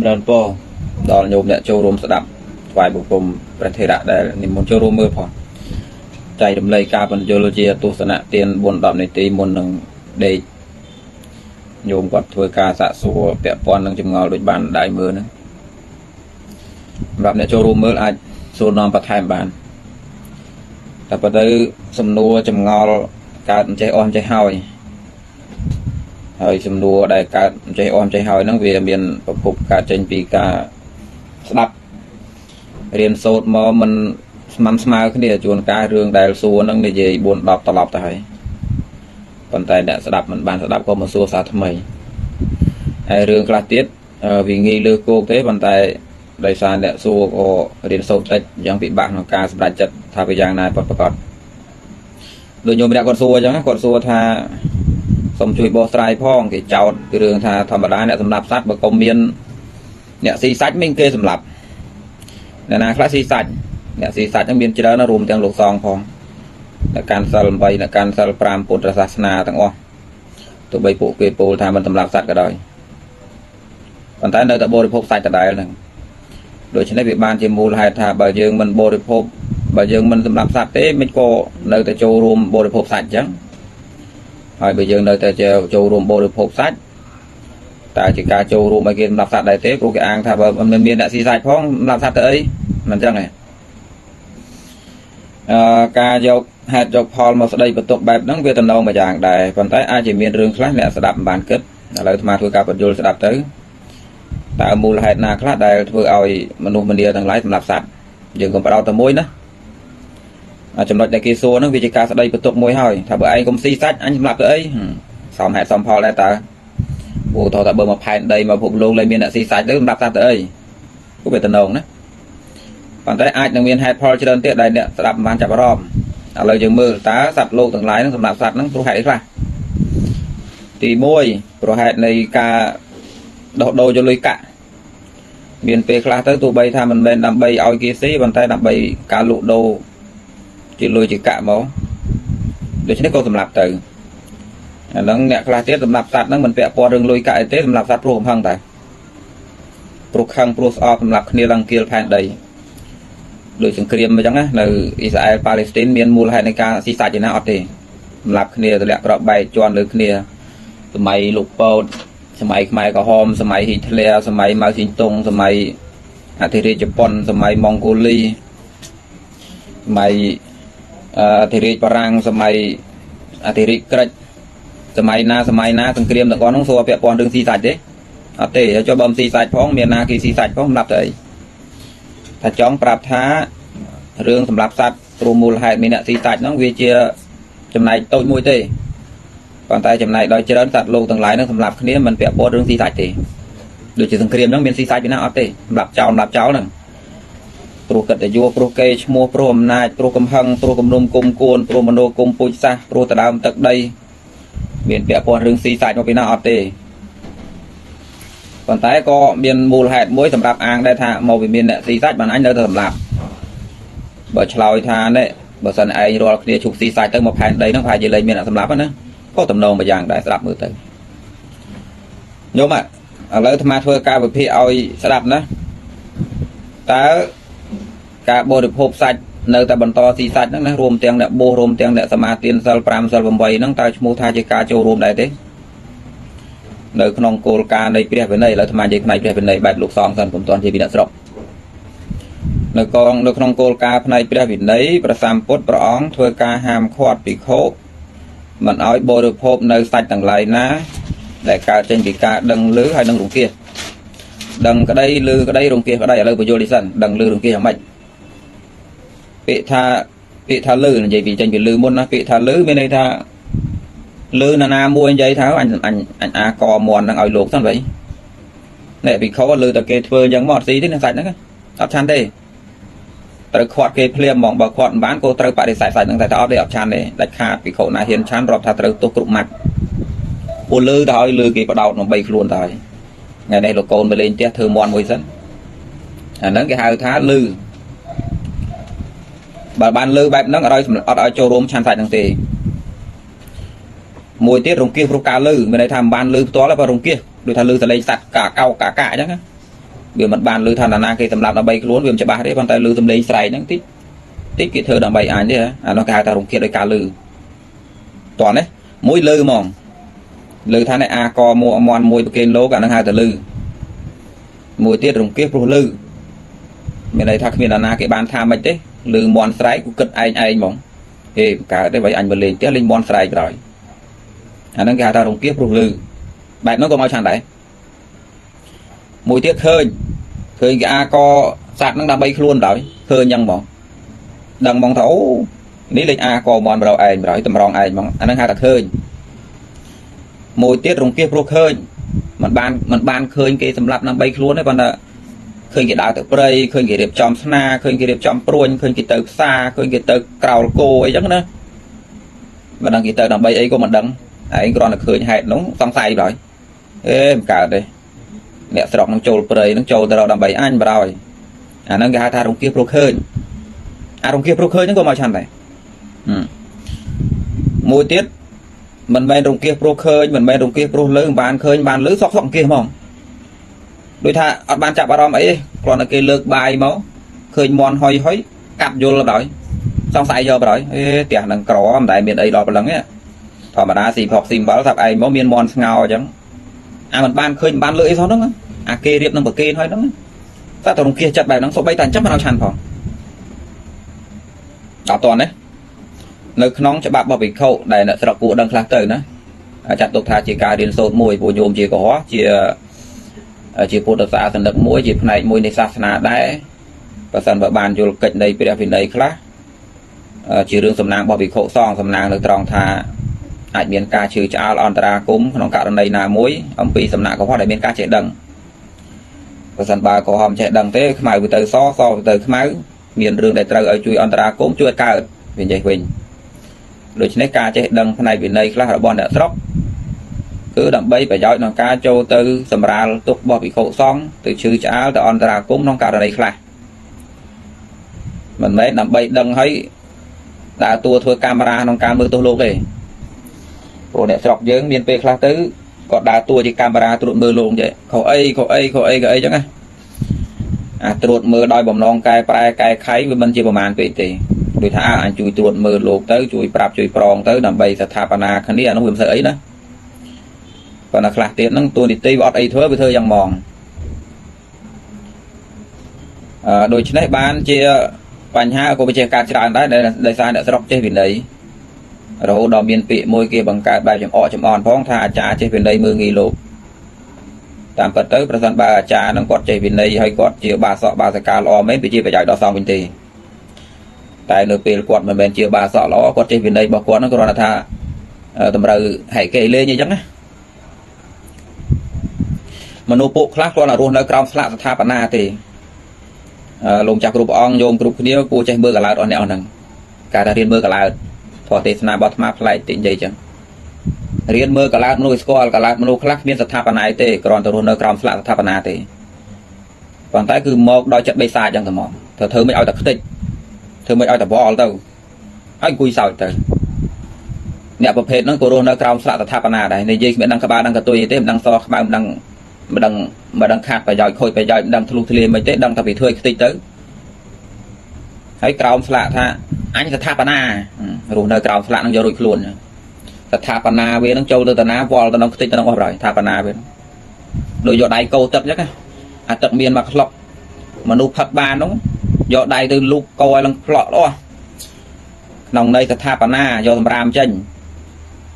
ម្រើនពរដល់ញោមអ្នកចូលរួមស្ដាប់ថ្វាយបង្គំព្រះធេរៈដែលនិមន្តចូលរួមមើលផងចែករំលែកការបញ្យលជាទស្សនៈទាន4 10នាទីមុននឹងដេកញោមគាត់ធ្វើការសាកសួរពាក់ព័ន្ធនឹងចម្ងល់ដូចបានដៃមើលហ្នឹងសម្រាប់អ្នកចូលរួមមើលអាចសួរនាំបន្ថែមបានតែប៉ុន្តែសំណួរចម្ងល់កើតមិនចេះអស់មិនចេះហើយ ហើយសំណួរដែលកើតមិនចេះអស់មិនចេះហើយហ្នឹងវាមានប្រភពកើតចេញពីការស្ដាប់រៀនសូត្រមកមិនស្មំស្មើគ្នាជួនកាលរឿងដែលសួរហ្នឹងនិយាយ4 10ត្រឡប់ទៅហើយប៉ុន្តែអ្នកស្ដាប់មិនបានស្ដាប់ក៏មកសួរសារថ្មីហើយរឿងខ្លះទៀតវាងាយលើគោកទេប៉ុន្តែដោយសារអ្នកសួរក៏រៀនសូត្រតិចយ៉ាងពិបាកក្នុងការសម្រេចចិត្តថាវាយ៉ាងណាពិតប្រាកដដូចញោមម្នាក់គាត់សួរអញ្ចឹងគាត់សួរថា សូមជួយបកស្រាយផងគេចោទពីរឿងថាធម្មតាអ្នកសម្លាប់សត្វបើកុំមានអ្នកស៊ីសាច់មិនគេសម្លាប់អ្នកណាខ្លះស៊ីសាច់អ្នកស៊ីសាច់ហ្នឹងមានច្រើនរួមទាំងលោកសងផងអ្នកកាន់សិល8អ្នកកាន់សិល5ពុទ្ធសាសនាទាំងអស់ទោះបីពួកគេពោលថាមិនសម្លាប់សត្វក៏ដោយប៉ុន្តែនៅតែបរិភោគសាច់ដដែលហ្នឹងដូច្នេះវាបានជាមូលហេតុថាបើយើងមិនបរិភោគបើយើងមិនសម្លាប់សត្វទេមិនក៏នៅតែចូលរួមបរិភោគសាច់អញ្ចឹង ហើយបើយើងនៅតែចូលរួមបរិភោគសាច់តើជាការចូលរួមឲ្យគេសម្លាប់សត្វដែរទេព្រោះគេអាងថាបើមិនមានអ្នកស៊ីសាច់ផងសម្លាប់សត្វទៅអីមិនអញ្ចឹងទេអឺការយកហេតុយកផលមកស្ដីបន្ទុកបែបហ្នឹងវាតំណងមួយយ៉ាងដែរប៉ុន្តែអាចជាមានរឿងខ្លះអ្នកស្ដាប់មិនបានគិតឥឡូវអាត្មាធ្វើការបញ្យល់ស្ដាប់ទៅតើមូលហេតុណាខ្លះដែលធ្វើឲ្យមនុស្សម្នាទាំងឡាយសម្លាប់សត្វយើងកុំបដោតតែមួយណា ចំណុចដែលគេសួរហ្នឹងវាជាការស្ដីបន្ទុកមួយហើយថាបើឯងកុំស៊ីសាច់អញសម្លាប់ទៅអីសមហេតុសមផលដែរតើឧទាហរណ៍ថាបើមកផែនដីមកភពលោកលែងមានអ្នកស៊ីសាច់ទៅសម្រាប់សត្វទៅអីគូបេតំណងណាប៉ុន្តែអាចនឹងមានហេតុផលច្រើនទៀតដែលអ្នកស្ដាប់មិនបានចាប់អារម្មណ៍ឥឡូវយើងមើលតើសត្វលោកទាំងឡាយនឹងសម្រាប់សត្វហ្នឹងព្រោះហេតុអីខ្លះទី1ព្រោះហេតុនៃការដោះដូរយកលុយកាក់មានពេលខ្លះទៅទោះបីថាមិនមែនដើម្បីឲ្យគេស៊ីប៉ុន្តែដើម្បីការលក់ដូរ ជាលុយជាកាក់មកដូច្នេះក៏សម្រាប់ទៅអាហ្នឹងអ្នកខ្លះទៀតសម្រាប់សត្វហ្នឹងមិនពាក់ព័ន្ធរឿងលុយកាក់អីទេសម្រាប់សត្វព្រោះកំហឹងតែព្រោះខឹងព្រោះស្អប់សម្រាប់គ្នាឡើងគៀលផែនដីដោយសង្គ្រាមអញ្ចឹងណានៅអ៊ីស្រាអែលប៉ាឡេស្ទីនមានមូលហេតុនៃការស៊ីសាច់ឯណាអត់ទេសម្រាប់គ្នាទម្លាក់ក្របបែកជន់លើគ្នាសម័យលោកប៉ោតសម័យខ្មែរក្រហមសម័យហ៊ីតលែរសម័យម៉ៅស៊ីងតុងសម័យអធិរាជជប៉ុនសម័យម៉ុងហ្គូលីសម័យ អធិរាជបារាំងសម័យអធិរាជក្រិចសម័យណាសម័យណាសង្គ្រាមទាំងអស់ហ្នឹងសួរពាក់ព័ន្ធរឿងស៊ីសាច់ទេអត់ទេចុះបើមិនស៊ីសាច់ផងមានណាគេស៊ីសាច់ផងសម្រាប់ទៅអីថាចង់ប្រាប់ថារឿងសម្រាប់សត្វព្រមមូលហេតុមានអ្នកស៊ីសាច់ហ្នឹងវាជាចំណែកតូចមួយទេប៉ុន្តែចំណែកដោយច្រើនសត្វលោកទាំងឡាយហ្នឹងសម្រាប់គ្នាមិនពាក់ព័ន្ធរឿងស៊ីសាច់ទេដូចជាសង្គ្រាមហ្នឹងមានស៊ីសាច់ពីណាអត់ទេសម្រាប់ចោលសម្រាប់ចោលហ្នឹង ព្រោះកិត្តិយសព្រោះកេរឈ្មោះព្រោះអំណាចព្រោះកំហឹងព្រោះគំនុំគុំគួនព្រោះមโนគុំពុជសាសព្រោះតដើមទឹកដី មានពាក់ព័ន្ធរឿងស៊ីសាច់មកពីណាអត់ទេប៉ុន្តែក៏មានមូលហេតុមួយសម្រាប់អាងដែរថាមកពីមានអ្នកស៊ីសាច់បានអញនៅតែសម្លាប់បើឆ្លើយថានេះបើសិនឯងរាល់គ្នាឈប់ស៊ីសាច់ទៅមកផែនដីហ្នឹងប្រហែលជាលែងមានអ្នកសម្លាប់ណាក៏តំណងមួយយ៉ាងដែរស្ដាប់មើលទៅញោមឥឡូវអាត្មាធ្វើការវិភាគឲ្យស្ដាប់ណាតើ ការបរិភោគសាច់នៅតែបន្តស៊ីសាច់ហ្នឹងណារួមទាំងអ្នកបោះរួមទាំងអ្នកសមាទានសិល5សិល8ហ្នឹងតើឈ្មោះថាជាការចូលរួមដែរទេនៅក្នុងគោលការណ៍នៃព្រះវិន័យឥឡូវអាត្មានិយាយផ្នែកព្រះវិន័យបែបលោកសងសិនពុំទាន់ជាពីអ្នកស្រុកនៅកងនៅក្នុងគោលការណ៍ផ្នែកព្រះវិន័យព្រះសម្ពុទ្ធព្រះអង្គធ្វើការហាមឃាត់ភិក្ខុមិនឲ្យបរិភោគនៅសាច់ទាំងឡាយណា ដែលកើតចេញពីការដឹងឮហើយនឹងរង្គៀសដឹងក្តីឮក្តីរង្គៀសក្តីឥឡូវបញ្យល់នេះសិនដឹងឮរង្គៀសយ៉ាងម៉េច ពាក្យថាពាក្យថាឮនិយាយពីចេញពីឮមុនណាពាក្យថាឮមានន័យថាឮណាណាមួយនិយាយថាអញអញអញអាកមន់ហ្នឹងឲ្យលោកសិនវិញនេះពីខោឮតែគេធ្វើអញ្ចឹងមកអត់ស៊ីទេនឹងសាច់ហ្នឹងអត់ឆានទេត្រូវខាត់គេភ្លាមហ្មងបើខាត់មិនបានក៏ត្រូវបដិសេធសាច់ហ្នឹងតែថាអត់ទេអត់ឆានទេដាច់ខាតពីខោណាហ៊ានឆានរាប់ថាត្រូវទោសគ្រប់ម៉ាត់ពលលឺទៅឲ្យលឺគេបដោតដើម្បីខ្លួនទៅហើយថ្ងៃនេះលោកកូនទៅលេងផ្ទះធ្វើមន់មួយសិនអាហ្នឹងគេហៅថាលឺ បើបានលើបែបហ្នឹងអត់ឲ្យអត់ឲ្យចូលរួមឆានសាច់ហ្នឹងទេមួយទៀតរង្គៀសព្រោះការលើមានន័យថាមិនបានលើផ្ទាល់ទេបើរង្គៀសដូចថាលើសលេងសัตว์កាកោកាកាអញ្ចឹងវាមិនបានលឺថាណាគេសម្លាប់ដើម្បីខ្លួនវាមិនច្បាស់ទេប៉ុន្តែលឺសំឡេងស្រែកហ្នឹងតិចតិចគេធ្វើដើម្បីអញទេអានោះគេហៅថារង្គាលដោយការលឺតោះនេះមួយលឺហ្មងលឺថានេះអាកមួអមន់មួយប្រគេនលោកអាហ្នឹងហៅថាលឺមួយទៀតរង្គាលព្រោះលឺមានន័យថាគ្មានអាណាគេបានថាមិនទេ លឺមន់ស្រែកគិតឯងឯងហ្មងហេកើតទេបើអញមកលេងផ្ទះលេងមន់ស្រែកក្រោយអាហ្នឹងគេហៅថារង្គាលព្រោះលឺបែបហ្នឹងក៏មកឆានដែរមួយទៀតឃើញឃើញគេអាកសัตว์ហ្នឹងដើម្បីខ្លួនដល់ឃើញអញ្ចឹងហ្មងដឹងហ្មងថាអូនេះលេខអាកមន់បរោឯងបរោតម្រងឯងហ្មងអាហ្នឹងហៅថាឃើញមួយទៀតរង្គាសព្រោះឃើញมันបានมันបានឃើញគេសម្លាប់ដើម្បីខ្លួនទេប៉ុន្តែ ឃើញគេដើរទៅព្រៃឃើញគេរៀបចំស្នាឃើញគេរៀបចំព្រួញឃើញគេទៅផ្សារឃើញគេទៅក្រោលគោអីចឹងណាមិនដឹងគេទៅដើម្បីអីក៏មិនដឹងឯងគ្រាន់តែឃើញហេតុនោះសង្ស័យបើអេមិនកើតទេអ្នកស្រុកនឹងចូលព្រៃនឹងចូលទៅរកដើម្បីអញបរោយអាហ្នឹងគេហៅថារង្គាសព្រោះឃើញអារង្គាសព្រោះឃើញហ្នឹងក៏មកឆាន់ដែរមួយទៀតមិនមែនរង្គាសព្រោះឃើញមិនមែនរង្គាសព្រោះលើបានឃើញបានលើសក់សក់អង្គាសហ្មង ដូចថាអត់បានចាប់អារម្មណ៍អីទេគ្រាន់តែគេលើកបាយមកឃើញមន់ហុយហុយកាប់យល់ដល់សង្ស័យយកបរយអេផ្ទះនឹងក្រមិនដែលមានអីដល់ប៉ុណ្្នឹងទេធម្មតាស៊ីផុកស៊ីអំបិលថាឯងមកមានមន់ស្ងោអញ្ចឹងអាមិនបានឃើញបានលើអីសោះហ្នឹងអាគេរៀបនឹងប្រគេនហើយហ្នឹងតែតរង្គៀសចិត្តបែបហ្នឹងសូម្បីតែអញ្ចឹងមិនឲ្យឆាន់ផងដល់តនេះនៅក្នុងច្បាប់របស់វិខុដែលអ្នកស្រុកគួរដឹងខ្លះទៅណាចាត់ទុកថាជាការរៀនសូត្រមួយពួកញោមជាកុហកជា ជាពុទ្ធសាសនិកមួយជាផ្នែកមួយនៃសាសនាដែរបើសិនបើបានយល់កិច្ចនៃព្រះវិន័យខ្លះជារឿងសំណាងរបស់វិខុសងសំណាងនៅត្រង់ថាអាចមានការជឿឆ្អាលអន្តរាគមក្នុងករណីណាមួយអំពីសំណាក់កុហកដែលមានការចេះដឹងបើសិនបើកុហកមិនចេះដឹងទេខ្មៅវាទៅសសវាទៅខ្មៅមានរឿងដែលត្រូវឲ្យជួយអន្តរាគមជួយឲ្យកើតវានិយាយវិញដូច្នេះការចេះដឹងផ្នែកវិន័យខ្លះរបស់អ្នកស្រុក គឺដើម្បីប្រយោជន៍ក្នុងការចូលទៅសម្រាលទុករបស់ភិក្ខុសង្ឃទៅជឿឆ្អាលទៅអន្តរាគមក្នុងករណីខ្លះមិនមែនដើម្បីដឹងឲ្យដើរតួធ្វើកាមេរ៉ាក្នុងការមើលទោសលោកទេព្រោះអ្នកស្រុកយើងមានពេលខ្លះទៅគាត់ដើរតួជាកាមេរ៉ាត្រួតមើលលោកចេះខុសអីខុសអីខុសអីក៏អីចឹងណាអាត្រួតមើលដោយបំណងកែប្រែកែខៃវាមិនជាប្រមាណពេកទេដូចថាអញជួយត្រួតមើលលោកទៅជួយប្រាប់ជួយប្រងទៅដើម្បីស្ថាបនាគ្នាអានោះវាមិនស្អីអីណា ប៉ុន្តែខ្លះទៀតហ្នឹងតួនាទីវាអត់អីធ្វើវាធ្វើយ៉ាងម៉ងអឺដូច្នេះបានជាបញ្ហាក៏វាចេះកើតច្រើនដែរដោយសារអ្នកស្រុកចេះវិន័យរហូតដល់មានពាក្យមួយគេបង្កើតបែបចំអកចំអន់ផងថាអាចារ្យចេះវិន័យមើងងាយលោកតាមពិតទៅប្រសិនបើអាចារ្យនឹងគាត់ចេះវិន័យហើយគាត់ជាបាសកបាសកាល្អមែនវាជាប្រយោជន៍ដល់សង្ឃវិញទេតែនៅពេលគាត់មិនមែនជាបាសកល្អគាត់ចេះវិន័យរបស់គាត់នឹងគ្រាន់តែថាតម្រូវហែកគេលេងអញ្ចឹងណា មនុស្សពួកខ្លះគ្រាន់តែរស់នៅក្រោមស្លាកស្ថាបនាទេលោកចាស់គ្រប់អង្គយោមគ្រប់គ្នាគួរចេះមើលកឡោតអស់អ្នកអស់ហ្នឹងការថារៀនមើលកឡោតធម៌ទេសនារបស់អាត្មាប្លែកតិចនិយាយចឹងរៀនមើលកឡោតមនុស្សស្គាល់កឡោតមនុស្សខ្លះគ្មានស្ថាបនាទេគ្រាន់តែរស់នៅក្រោមស្លាកស្ថាបនាទេប៉ុន្តែគឺមកដោយចិត្តបេសាចចឹងតែមកធ្វើធ្វើមិនឲ្យតែខ្ទេចធ្វើមិនឲ្យតែបអល់ទៅហើយអង្គុយសោចទៅអ្នកប្រភេទហ្នឹងក៏រស់នៅក្រោមស្លាកស្ថាបនាដែរនិយាយមិនដឹងក្បាលដឹងកតុយទេមិនដឹងសក្បាលមិនដឹង មិនដឹងមិនដឹងខាត់ប្រយោជន៍ខូចប្រយោជន៍មិនដឹងធ្លុះធ្លាយមិនទេដឹងតែពីធ្វើឲ្យខ្ទេចទៅហើយក្រោមស្លាកថាអញស្ថាបនារស់នៅក្រោមស្លាកនឹងយករួចខ្លួនស្ថាបនាវានឹងចូលទៅតាណាវល់ទៅក្នុងខ្ទេចទៅក្នុងអស់ហើយស្ថាបនាវាដូចយកដៃកោទឹកអញ្ចឹងអាទឹកមានមកក្លុកមនុស្សផឹកបាននោះយកដៃទៅលូកកឲ្យឡើងផ្លក់លោះក្នុងន័យស្ថាបនាយកសម្រាមចេញ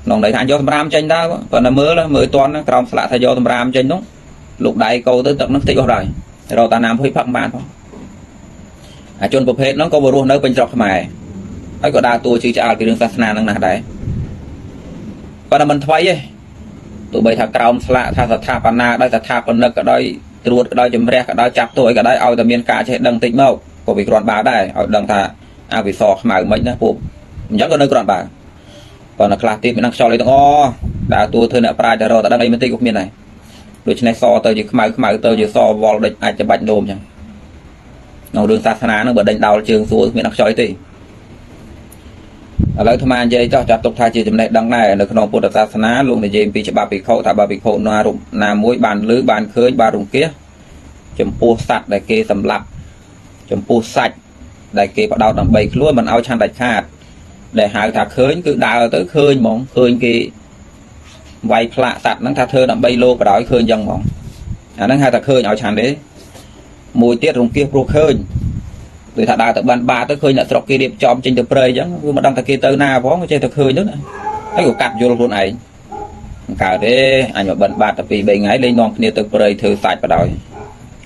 ក្នុងន័យថាយកសម្រាមចេញតើប៉ុន្តែមើលមើលតន់ក្រោមស្លាកថាយកសម្រាមចេញនោះ លោកដៃកោទៅទឹកនឹងខ្ទេចអស់ហើយរកតាណាមភុយផឹកបានផងអាជនប្រភេទហ្នឹងក៏មករស់នៅពេញស្រុកខ្មែរហើយក៏ដើរតួជឿឆ្អាលពីរឿងសាសនាហ្នឹងណាស់ដែរប៉ុន្តែមិនថ្មីទេទោះបីថាក្រោមស្លាកថាស្ថាបនាដោយស្ថាបនិកក៏ដោយត្រួតក៏ដោយជំរះក៏ដោយចាប់ទោសអីក៏ដោយឲ្យតែមានការចេះដឹងតិចមកក៏វាគ្រាន់បើដែរឲ្យដឹងថាអាវិសខ្មៅមិនណាពួកអញ្ចឹងក៏នៅគ្រាន់បើប៉ុន្តែខ្លះទៀតមាននឹងខ្យល់អីទាំងអដើរតួធ្វើអ្នកប្រាជ្ញតែរកតែដឹងអីមិនតិចក៏គ្មានដែរ ដូច្នេះសទៅជាខ្មៅខ្មៅទៅជាសវល់ដូចអាចច្បាច់នោមអញ្ចឹងក្នុងរឿងសាសនាហ្នឹងបើដេញដោលជើងសួរគ្មានអខ្ចយទេឥឡូវអាត្មានិយាយចោះចាត់ទុកថាជាចំណេះដឹងដែរនៅក្នុងពុទ្ធសាសនាលោកនិយាយពីច្បាប់ភិក្ខុថាបើភិក្ខុណារូបណាមួយបានលើបានឃើញបានរង្គៀសចំពោះសត្វដែលគេសម្លាប់ចំពោះសាច់ដែលគេបដោតដើម្បីខ្លួនមិនឲ្យឆាន់ដាច់ខាតដែលហៅថាឃើញគឺដើរទៅឃើញហ្មងឃើញគេ វាយផ្លាកសត្វហ្នឹងថាធ្វើដើម្បីលោកបដ ாய் ឃើញចឹងហ្មងអាហ្នឹងហៅថាឃើញឲ្យឆាន់ទេមួយទៀតរង្គាសព្រោះឃើញដូចថាដើរទៅបានបាទៅឃើញអ្នកស្រុកគេរៀបចំចេញទៅព្រៃអញ្ចឹងវាមិនដឹងថាគេទៅណាផងចេះតែឃើញទៅណាហើយក៏កាត់យល់ខ្លួនឯងមិនកើតទេអញមកបិណ្ឌបាតតែ2 3ថ្ងៃលេងនាំគ្នាទៅព្រៃធ្វើសាច់បដ ாய்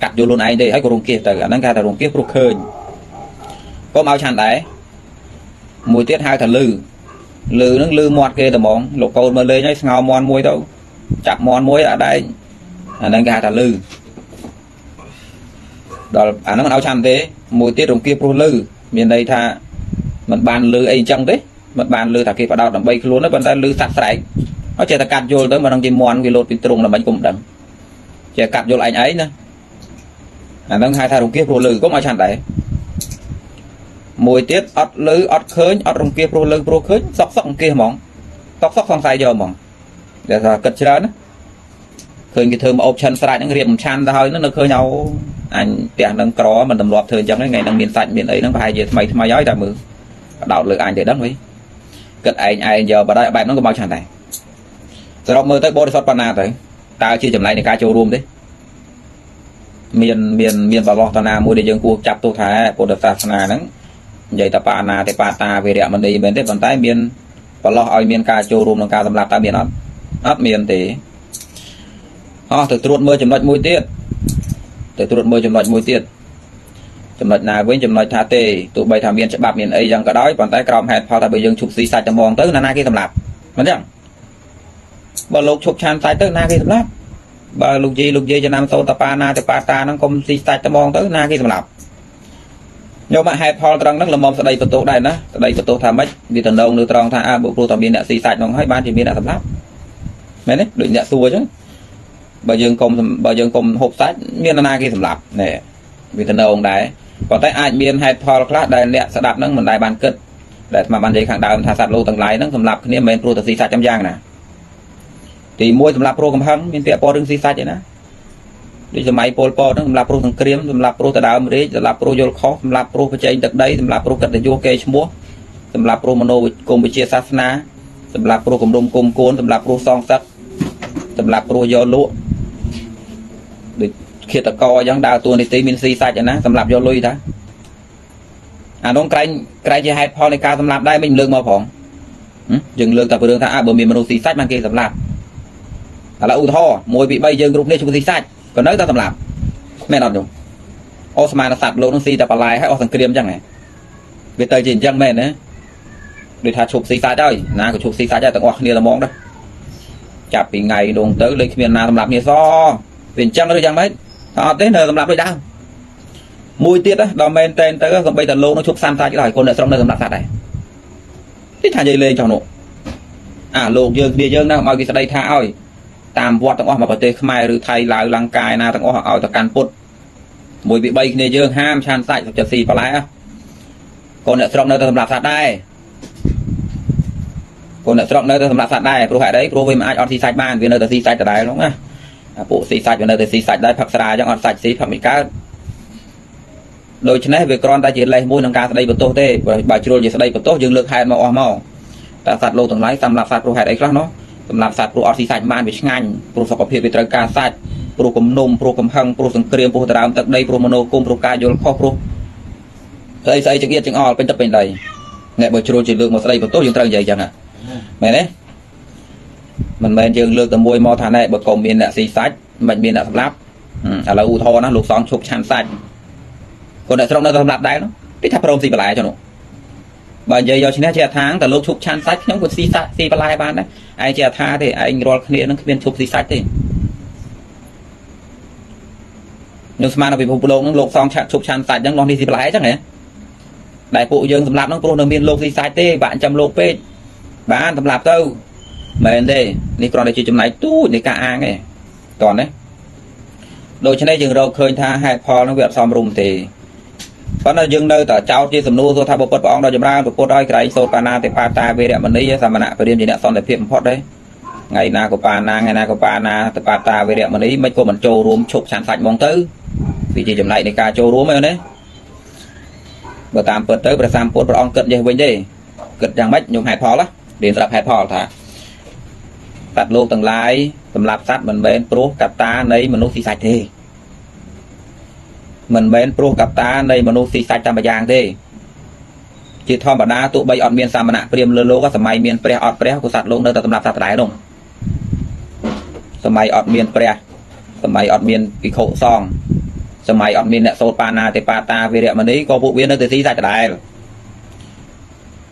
កាត់យល់ខ្លួនឯងទេហើយក៏រង្គាសទៅអាហ្នឹងគេថារង្គាសព្រោះឃើញកុំឲ្យឆាន់ដែរមួយទៀតហៅថាលឺ លឺហ្នឹងលឺមាត់គេតែហ្មងលោកកូនមើលលេងហើយស្ងោមមាន់មួយទៅចាប់មាន់មួយអាដែងអាហ្នឹងគេហៅថាលឺដល់អាហ្នឹងមិនឲ្យឆាន់ទេមួយទៀតរង្គាព្រោះលឺមានន័យថាมันបានលឺអីចឹងទេมันបានលឺថាគេបដោតដើម្បីខ្លួនទេប៉ុន្តែលឺសัตว์ស្រែកអត់ចេះតែកាត់យល់ទៅមិនដឹងជាមន់វាលោតពីទ្រុងដើម្បីគុំដឹងចេះកាត់យល់ឯងឯងណាអាហ្នឹងហៅថារង្គាព្រោះលឺកុំឲ្យឆាន់ដែរ មួយទៀតអត់លឺអត់ឃើញអត់រង្គាព្រោះលឺព្រោះឃើញសក់សក់អង្គាហ្មងតក់សក់សង្ស័យយកហ្មងដែលថាគិតច្រើនណាឃើញគេធ្វើមកអបឆាន់ស្រាច់ហ្នឹងរៀបមិនឆាន់ទៅហើយនៅឃើញឲ្យអញផ្ទះនឹងក្រមិនទម្លាប់ធ្វើអញ្ចឹងថ្ងៃហ្នឹងមានសាច់មានអីហ្នឹងប្រហែលជាថ្មីថ្មីហើយតែមើលបដោតលើអញទៅដឹងវិញគិតឯងឯងយកបដ ாய் បែបហ្នឹងក៏មកឆាន់ដែរសរុបមើលទៅបរិសុទ្ធប៉ុណ្ណាទៅតើជាចម្លែកនៃការចូលរួមទេមានមានមានបបោះតាណាមួយដែលយើងគួរចាប់ទោសថាពុទ្ធសាសនាហ្នឹង និយាយតែបាណាទេបាតាវេរៈមនីមែនទេប៉ុន្តែមានប្រឡោះឲ្យមានការចូលរួមក្នុងការសម្លាប់តើមានអត់អត់មានទេអស់ទៅត្រួតមើលចំណុចមួយទៀតទៅត្រួតមើលចំណុចមួយទៀតចំណុចណាវិញចំណុចថាទេទោះបីថាមានច្បាប់មានអីយ៉ាងក៏ដោយប៉ុន្តែក្រោមហេតុផលថាបើយើងឈប់ស៊ីសាច់តែហ្មងទៅណាណាគេសម្លាប់មិនចឹងបើលោកឈប់ឆានសាច់ទៅណាគេសម្លាប់បើលោកយាយលោកយាយចំណាំសូនតប៉ាណាតប៉ាតាហ្នឹងកុំស៊ីសាច់តែហ្មងទៅណាគេសម្លាប់ យកមកហេតុផលត្រង់ហ្នឹងលំមស្ដីបន្ទោសដែរណាស្ដីបន្ទោសថាម៉េចវាតំណងនៅត្រង់ថាអើបុគ្គលតែមានអ្នកស៊ីសាច់ហ្នឹងហើយបានជាមានអ្នកសម្លាប់មែនទេដូចអ្នកសួរអញ្ចឹងបើយើងកុំបើយើងកុំហូបសាច់មាននរណាគេសម្លាប់ណែវាតំណងដែរប៉ុន្តែអាចមានហេតុផលខ្លះដែលអ្នកស្ដាប់ហ្នឹងមិនដែលបានគិតដែលអាបាននិយាយខាងដើមថាសត្វលោកទាំងឡាយហ្នឹងសម្លាប់គ្នាមិនមែនព្រោះតែស៊ីសាច់ចាំយ៉ាងណាទី1សម្រាប់ព្រោះកំហឹងមានពាក្យពណ៌រឿងស៊ីសាច់ឯណា ដូចសម័យពលពតហ្នឹងសម្រាប់ព្រោះសង្គ្រាមសម្រាប់ព្រោះតដើមរាជសម្រាប់ព្រោះយល់ខុសសម្រាប់ព្រោះបច្ចេកទឹកដីសម្រាប់ព្រោះកិត្តិយសគេឈ្មោះសម្រាប់ព្រោះមនោគមវិជ្ជាសាសនាសម្រាប់ព្រោះគម្រំគុំគួនសម្រាប់ព្រោះសងសឹកសម្រាប់ព្រោះយកលក់ដូចឃាតករអញ្ចឹងដើរតួនាទីមានស៊ីសាច់ណាសម្រាប់យកលុយតាអានោះក្រែងក្រែងជាហេតុផលនៃការសម្លាប់ដែរមិនលើកមកផងយើងលើកតែពីរឿងថាអើបើមានមនុស្សស៊ីសាច់បានគេសម្លាប់ឥឡូវឧទាហរណ៍1ពី3យើងគ្រប់គ្នាជួយស៊ីសាច់ ក៏នៅតែសម្លាប់មែនអត់ញោមអូស្មានសត្វលោកនឹងស៊ីតែបន្លែហើយអស់សង្គ្រាមអញ្ចឹងហ៎វាទៅជាអញ្ចឹងមែនណាដូចថាឈប់ស៊ីសាច់ហើយណាក៏ឈប់ស៊ីសាច់ហើយទាំងអស់គ្នាតែមកដែរចាប់ពីថ្ងៃដងទៅលេខគ្មានណាសម្រាប់គ្នាសវាអញ្ចឹងឬយ៉ាងម៉េចអត់ទេនៅសម្រាប់ដូចដើមមួយទៀតដល់មែនតែនទៅសំបីតែលោកនឹងឈប់សាំសាច់ដល់คนអ្នកស្រុកនៅសម្រាប់សត្វដែរនេះថានិយាយលេងចោះនោះអាលោកយើងគ្នាយើងណាឲ្យគេស្ដីថាឲ្យ តាមវត្តទាំងអស់មកប្រទេសខ្មែរឬថៃឡាវលង្កាឯណាទាំងអស់ឲ្យទៅកាន់ពុទ្ធមួយពី3គ្នាយើងហាមឆានសាច់សុខចិត្តស៊ីបន្លែកូនអ្នកស្រុកនៅទៅសម្រាប់សត្វដែរកូនអ្នកស្រុកនៅទៅសម្រាប់សត្វដែរព្រោះហេតុអីព្រោះវាមិនអាចអត់ស៊ីសាច់បានវានៅតែស៊ីសាច់ដដែលហ្នឹងណាអាពួកស៊ីសាច់វានៅតែស៊ីសាច់ដែរផឹកស្រាអញ្ចឹងអត់សាច់ស៊ីផឹកមិនកើតដូច្នេះវាគ្រាន់តែជាលេសមួយក្នុងការស្ដីបន្ទោសទេបើជ្រុលជាស្ដីបន្ទោសយើងលើកហេតុមកអស់មកតែសត្វលោកទាំងឡាយសម្រាប់សត្វព្រោះហេតុអីខ្លះនោះ សម្រាប់សត្វព្រោះអត់ស៊ីសាច់បានវាឆ្ងាញ់ព្រោះសុខភាពវាត្រូវការសាច់ព្រោះគំនុំព្រោះកំហឹងព្រោះសង្គ្រាមព្រោះតារាមទឹកដីព្រោះមនោគមព្រោះការយល់ខុសព្រោះស្អីស្អីចង្អៀតចង្អល់ពេញទឹកពេញដីអ្នកបើជ្រុលជាលើកមកស្ដីបន្ទោសយើងត្រូវនិយាយចឹងមែនទេមិនមែនយើងលើកតែមួយមកថាណែបើកុំមានអ្នកស៊ីសាច់មិនមានអ្នកសម្លាប់ឥឡូវឧទាហរណ៍ណាលោកសងឈប់ឆាន់សាច់គាត់អ្នកស្រុកនៅតែសម្លាប់ដែរនោះគេថាព្រមស៊ីបន្លែចុះនោះ បើនិយាយយកឈ្នះជាអថាងតើលោកឈប់ឆាន់សាច់ខ្ញុំក៏ស៊ីសាច់ស៊ីបន្លែបានដែរឯងជាអថាទេឯងរាល់គ្នានឹងគ្មានឈប់ស៊ីសាច់ទេនឹងស្មាននៅពិភពលោកនឹងលោកសងឆាក់ឈប់ឆាន់សាច់ហ្នឹងនោះនេះស៊ីបន្លែអញ្ចឹងហ៎ដែលពួកយើងសម្លាប់ហ្នឹងព្រោះនៅមានលោកស៊ីសាច់ទេបាក់ចាំលោកពេកបានសម្លាប់ទៅមែនទេនេះគ្រាន់តែជាចំណែកទូចនៃការអាងទេតោះណាដូច្នេះយើងរកឃើញថាហេតុផលនឹងវាអត់សមរម្យទេ ប៉ុន្តែយើងនៅតែចោទជាសំណួរសួរថាពុទ្ធព្រះអង្គដ៏ចម្រើនពុទ្ធឲ្យក្រែងសូត្របាណាទេបាតាវេរមណីសមណៈព្រាមជាអ្នកសន្តិភាពបំផុតទេថ្ងៃណាក៏បាណាថ្ងៃណាក៏បាណាទេបាតាវេរមណីមិនក៏មិនចូលរួមឈប់ឆានសាច់ហ្មងទៅវាជាចំណែកនៃការចូលរួមហ្នឹងណាបើតាមពិតទៅព្រះសម្ពុទ្ធព្រះអង្គគិតចេះវិញទេគិតយ៉ាងម៉េចញោមហេតុផលណារៀនស្រាប់ហេតុផលថាសត្វលោកទាំងឡាយសម្រាប់សត្វមិនមែនព្រោះកត្តានៃមនុស្សស៊ីសាច់ទេ មិនមែនព្រោះកត្តានៃមនុស្សស៊ីសាច់តែម្យ៉ាងទេជាធម្មតាទោះបីអត់មានសាមណៈព្រាមលើលោកសម័យមានព្រះអត់ព្រះក៏សត្វលោកនៅតែសម្រាប់សត្វដែរនោះសម័យអត់មានព្រះសម័យអត់មានភិក្ខុសង្ឃសម័យអត់មានអ្នកសោតបាណាទេបាតាវិរៈមនីក៏ពួកវានៅតែស៊ីសាច់ដដែល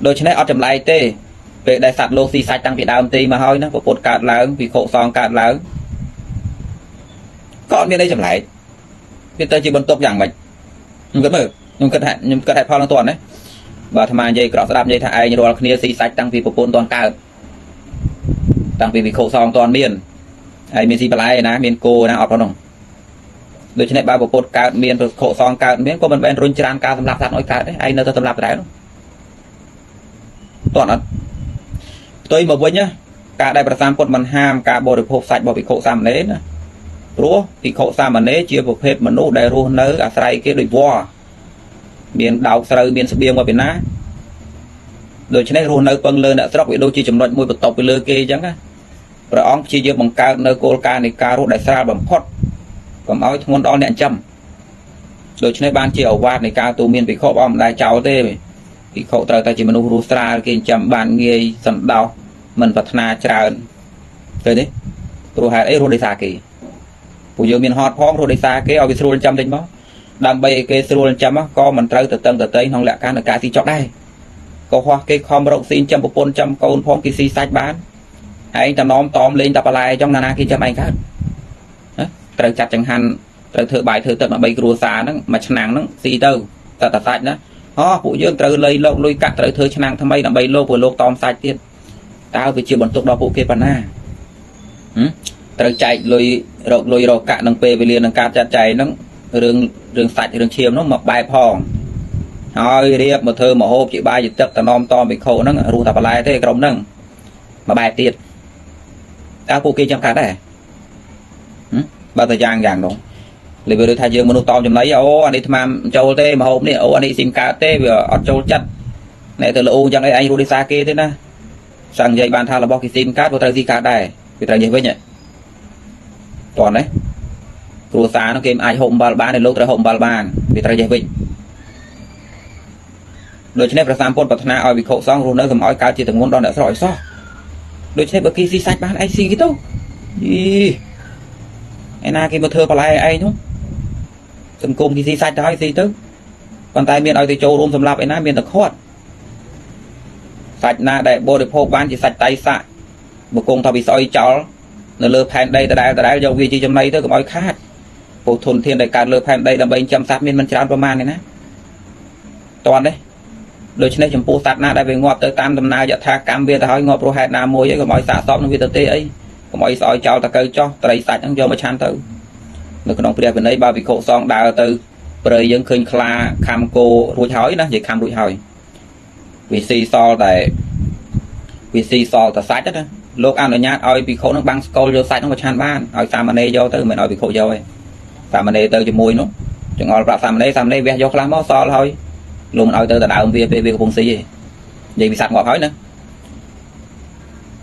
ដូច្នេះអត់ចម្លែកទេពេលដែលសត្វលោកស៊ីសាច់តាំងពីដើមទីមកហើយណាពុទ្ធកើតឡើងភិក្ខុសង្ឃកើតឡើងក៏អត់មានអីចម្លែក វាទៅជាបន្ទុកយ៉ាងម៉េចខ្ញុំគិតមើលខ្ញុំគិតថាខ្ញុំគិតហេតុផលនឹងតន់ណាបើអាត្មានិយាយក្រក់ស្ដាប់និយាយថាឯងរាល់គ្នាស៊ីសាច់តាំងពីប្រពន្ធតន់កើតតាំងពីវិខុសងតន់មានហើយមានស៊ីបន្លែណាមានគោណាអត់ប៉ុណ្ណឹងដូច្នេះបើប្រពុតកើតមានវិខុសងកើតមានក៏មិនមែនរុញច្រានការសម្លាប់សត្វឲ្យកើតទេឯងនៅតែសម្លាប់ដែរនោះតន់អត់ផ្ទុយមកវិញណាការដែលប្រសាមពុតមិនហាមការបរិភោគសាច់របស់វិខុសាមណេរណា ព្រោះវិខុសាមណេរជាប្រភេទមនុស្សដែលរស់នៅ អាស្រ័យគេដូចវល្លិមានដោកស្រូវមានស្បៀងមកពីណាដូច្នេះរស់នៅពឹងលើអ្នកស្រុកវាដូចជាចំណុចមួយបន្ទាប់ពីលើគេអញ្ចឹងណាព្រះអង្គព្យាយាមបង្កើតនៅគោលការណ៍នៃការរស់ដែលស្រាលបំផុតកុំឲ្យធ្ងន់ដល់អ្នកចំដូច្នេះបានជាអវាទនៃការទូមានភិក្ខុអមដែរចោលទេភិក្ខុត្រូវតែជាមនុស្សរស់ស្រាលគេចាំបានងាយសន្តោសមិនប្រាថ្នាច្រើនឃើញទេព្រោះហេតុអីរស់ដោយសារគេ ពួកយើងមានហត់ផងព្រោះដោយសារគេឲ្យវាស្រួលចាំតិចមកដើម្បីឲ្យគេស្រួលចាំក៏មិនត្រូវទៅតឹងតតែងក្នុងលក្ខខណ្ឌនៃការស៊ីចប់ដែរក៏ហោះគេខំរកស៊ីចាំប្រពន្ធចាំកូនផងគេស៊ីសាច់បានឯងតំណមតមលេងតបឡាយអញ្ចឹងណាណាគេចាំឯងកើតត្រូវចាត់ចង្ហាន់ត្រូវធ្វើបាយធ្វើទឹកដើម្បីគ្រួសារហ្នឹងមួយឆ្នាំហ្នឹងស៊ីទៅតតសាច់ណាអូពួកយើងត្រូវលៃលោកលុយកាក់ត្រូវធ្វើឆ្នាំថ្មីដើម្បីលោកពួកលោកតមសាច់ទៀតតើវាជាបន្ទុកដល់ពួកគេប៉ុណ្ណា ត្រូវចែកលុយរកលុយរកកាក់នឹងពេលវេលានឹងការចាត់ចែងហ្នឹងរឿងរឿងសាច់រឿងឈាមនោះមកបែបផងហើយរៀបមកធ្វើមហូបជាបាយជាទឹកតំណមតមវិខោហ្នឹងរស់តែបន្លែទេក្រុមហ្នឹងមកបែបទៀតតើពួកគេចាំកាត់ដែរបើតែយ៉ាងយ៉ាងនោះលេវាថាយើងមនុស្សតមចំណៃអូអានេះថ្មចូលទេមហូបនេះអូអានេះស៊ីមកើតទេវាអត់ចូលចិត្តអ្នកទៅលូអញ្ចឹងអីឯងរស់ដោយសារគេទេណាសាំងនិយាយបានថារបស់គេស៊ីមកើតក៏ត្រូវស៊ីកើតដែរវាត្រូវនិយាយវិញ តោះណាគ្រួសារនោះគេអាចហូបអំបិលបានទេលោកត្រូវហូបអំបិលបានវាត្រូវចេះវិញដូច្នេះព្រះសម្ពុទ្ធប្រាថ្នាឲ្យវិខុសង្ឃរស់នៅកុំឲ្យកើតជាទងន់ដល់អ្នកស្រុកឲ្យសោះដូច្នេះបើគេស៊ីសាច់បានឯងស៊ីគេទៅយីឯណាគេមកធ្វើបន្លែឯងនោះសង្គមគេស៊ីសាច់ទៅឲ្យស៊ីទៅប៉ុន្តែមានឲ្យទៅចូលរួមសម្រាប់ឯណាមានតែខាត់សាច់ណាដែលបរិភោគបានជាសាច់តៃសាក់បកងថាវាស្អុយចោល នៅលើផែនដីដដែលដដែលយកវាជាចំណីទៅកុំឲ្យខាតពុធនធានដែលកើតលើផែនដីដើម្បីចិញ្ចឹមសត្វមានមិនច្រើនប្រមាណទេណាតន់ទេដូច្នេះចំពោះសត្វណាដែលវាងាប់ទៅតាមដំណើរយថាកម្មវាទៅហើយងាប់រហេតុណាមួយឯងកុំឲ្យសាកសពនឹងវាទៅទេអីកុំឲ្យស្អោយចោលតកើចោះត្រីសាច់ហ្នឹងយកមកឆាន់ទៅនៅក្នុងព្រះវិន័យបើវិខុសងដើរទៅព្រៃយើងឃើញខ្លាខំគោរួចហើយណានិយាយខំរួចហើយវាស៊ីសល់តែវាស៊ីសល់តែសាច់ណា លោកអនុញ្ញាតឲ្យភិក្ខុនឹងបាំងស្កលយកសាច់នោះមកឆាន់បានឲ្យសាមណេរយកទៅមិនឲ្យភិក្ខុយកទេសាមណេរទៅជាមួយនោះចង្អុលប្រាប់សាមណេរសាមណេរវះយកខ្លះមកសល់ហើយលោកមិនឲ្យទៅដដើមវាពេលវាកំពុងស៊ីទេនិយាយវិស័តងាប់ហើយណា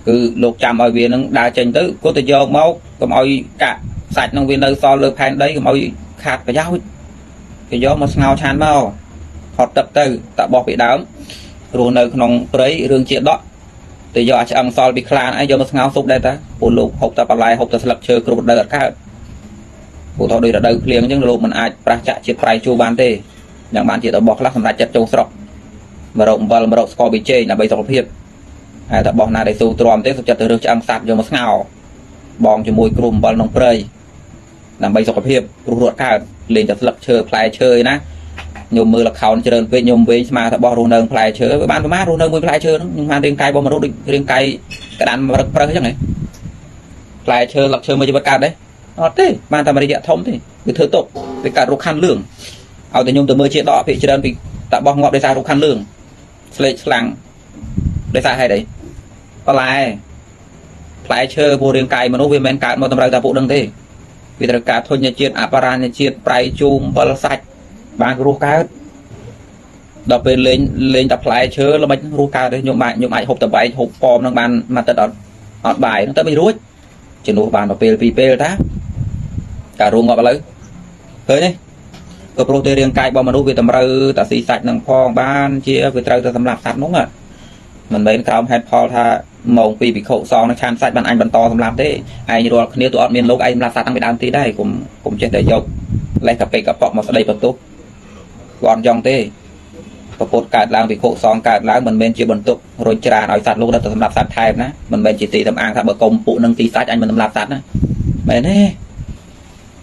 គឺលោកចាំឲ្យវានឹងដើរចេញទៅគាត់ទៅយកមកកុំឲ្យកាក់សាច់នឹងវានៅសល់លើផែនដីកុំឲ្យខាតប្រយោជន៍គេយកមកស្ងោឆានមកហត់ទឹកទៅតាបោះពីដើមរស់នៅក្នុងព្រៃរឿងជាដក ទៅយកអាឆ្អឹងសល់ពីខ្លានអីយកមកស្ងោស៊ុបដែរតាពួកលោកហូបតែបន្លែហូបតែស្លឹកឈើគ្រប់រដូវអត់កើតពួកថោដោយរដូវភ្លៀងអញ្ចឹងលោកមិនអាចប្រះចាក់ជាតិប្រៃជួបានទេយ៉ាងបានជារបស់ខ្លះសម្រាប់ចិត្តចូលស្រុកមករកអំបិលមករកស្ករប៊ីចេងដើម្បីសុខភាពហើយតែបោះណាដែលស៊ូទ្រាំទេសុខចិត្តទៅរើសឆ្អឹងសត្វយកមកស្ងោបងជាមួយគ្រូអំបិលក្នុងព្រៃដើម្បីសុខភាពព្រោះរត់កើតលេងតែស្លឹកឈើផ្លែឈើឯណា ញោមមើលលខោនច្រើនពេកញោមវិញស្មាថាបោះរស់នៅផ្លែឈើបានប្រមាណរស់នៅមួយផ្លែឈើហ្នឹងខ្ញុំបានរាងកាយរបស់មនុស្សដូចរាងកាយកដានមរឹកប្រឹសអញ្ចឹងហ៎ផ្លែឈើលឹកឈើមួយជីវិតកើតទេអត់ទេបានតែមួយរយៈធំទេវាធ្វើទុកវាកើតរោគខាន់លឿងឲ្យតែញោមទៅមើលជាដកភាគច្រើនពីតាបោះងាប់ដោយសាររោគខាន់លឿងស្លេកស្លាំងដោយសារហេតុអីបន្លែផ្លែឈើពួករាងកាយមនុស្សវាមិនកើតមកតម្រូវតែពួកដឹងទេវាត្រូវការធញ្ញជាតិអបរាញជាតិប្រៃជូមអំបិលសាច់ បានរស់កើតដល់ពេលលេងលេងតែផ្លែឈើល្បិចរស់កើតទេខ្ញុំអាចខ្ញុំអាចហូបតបែកហូបប៉មនឹងបានមួយទឹកអត់អត់បាយហ្នឹងទៅមិនរួចជំនួសបានមួយពេលពីរពេលតាការរួមងាប់ឥឡូវឃើញទេក៏ព្រោះតែរាងកាយរបស់មនុស្សវាតម្រូវតែស៊ីសាច់នឹងផងបានជាវាត្រូវតែសម្រាប់សត្វនោះមិនមែនក្រោមហេតុផលថាម៉ោង2ពិខុសងនឹងឆានសាច់បានអញបន្តសម្រាប់ទេឯងរាល់គ្នាទូអត់មានលោកឯងសម្រាប់សត្វតាំងពីដើមទីដែរគុំគុំចេះតែយកលេសកាពេកកប៉ុកមកស្ដីបន្ទោស គាត់ចង់ទេប្រពុតកើតឡើងពិខុសងកើតឡើងមិនមែនជាបន្ទុករុញច្រានឲ្យសត្វលោកទៅសម្រាប់សត្វថែមណាមិនមែនជាទីតំអាងថាបើកុំពុនឹងទីសាច់អញមិនសម្រាប់សត្វណាមែនទេ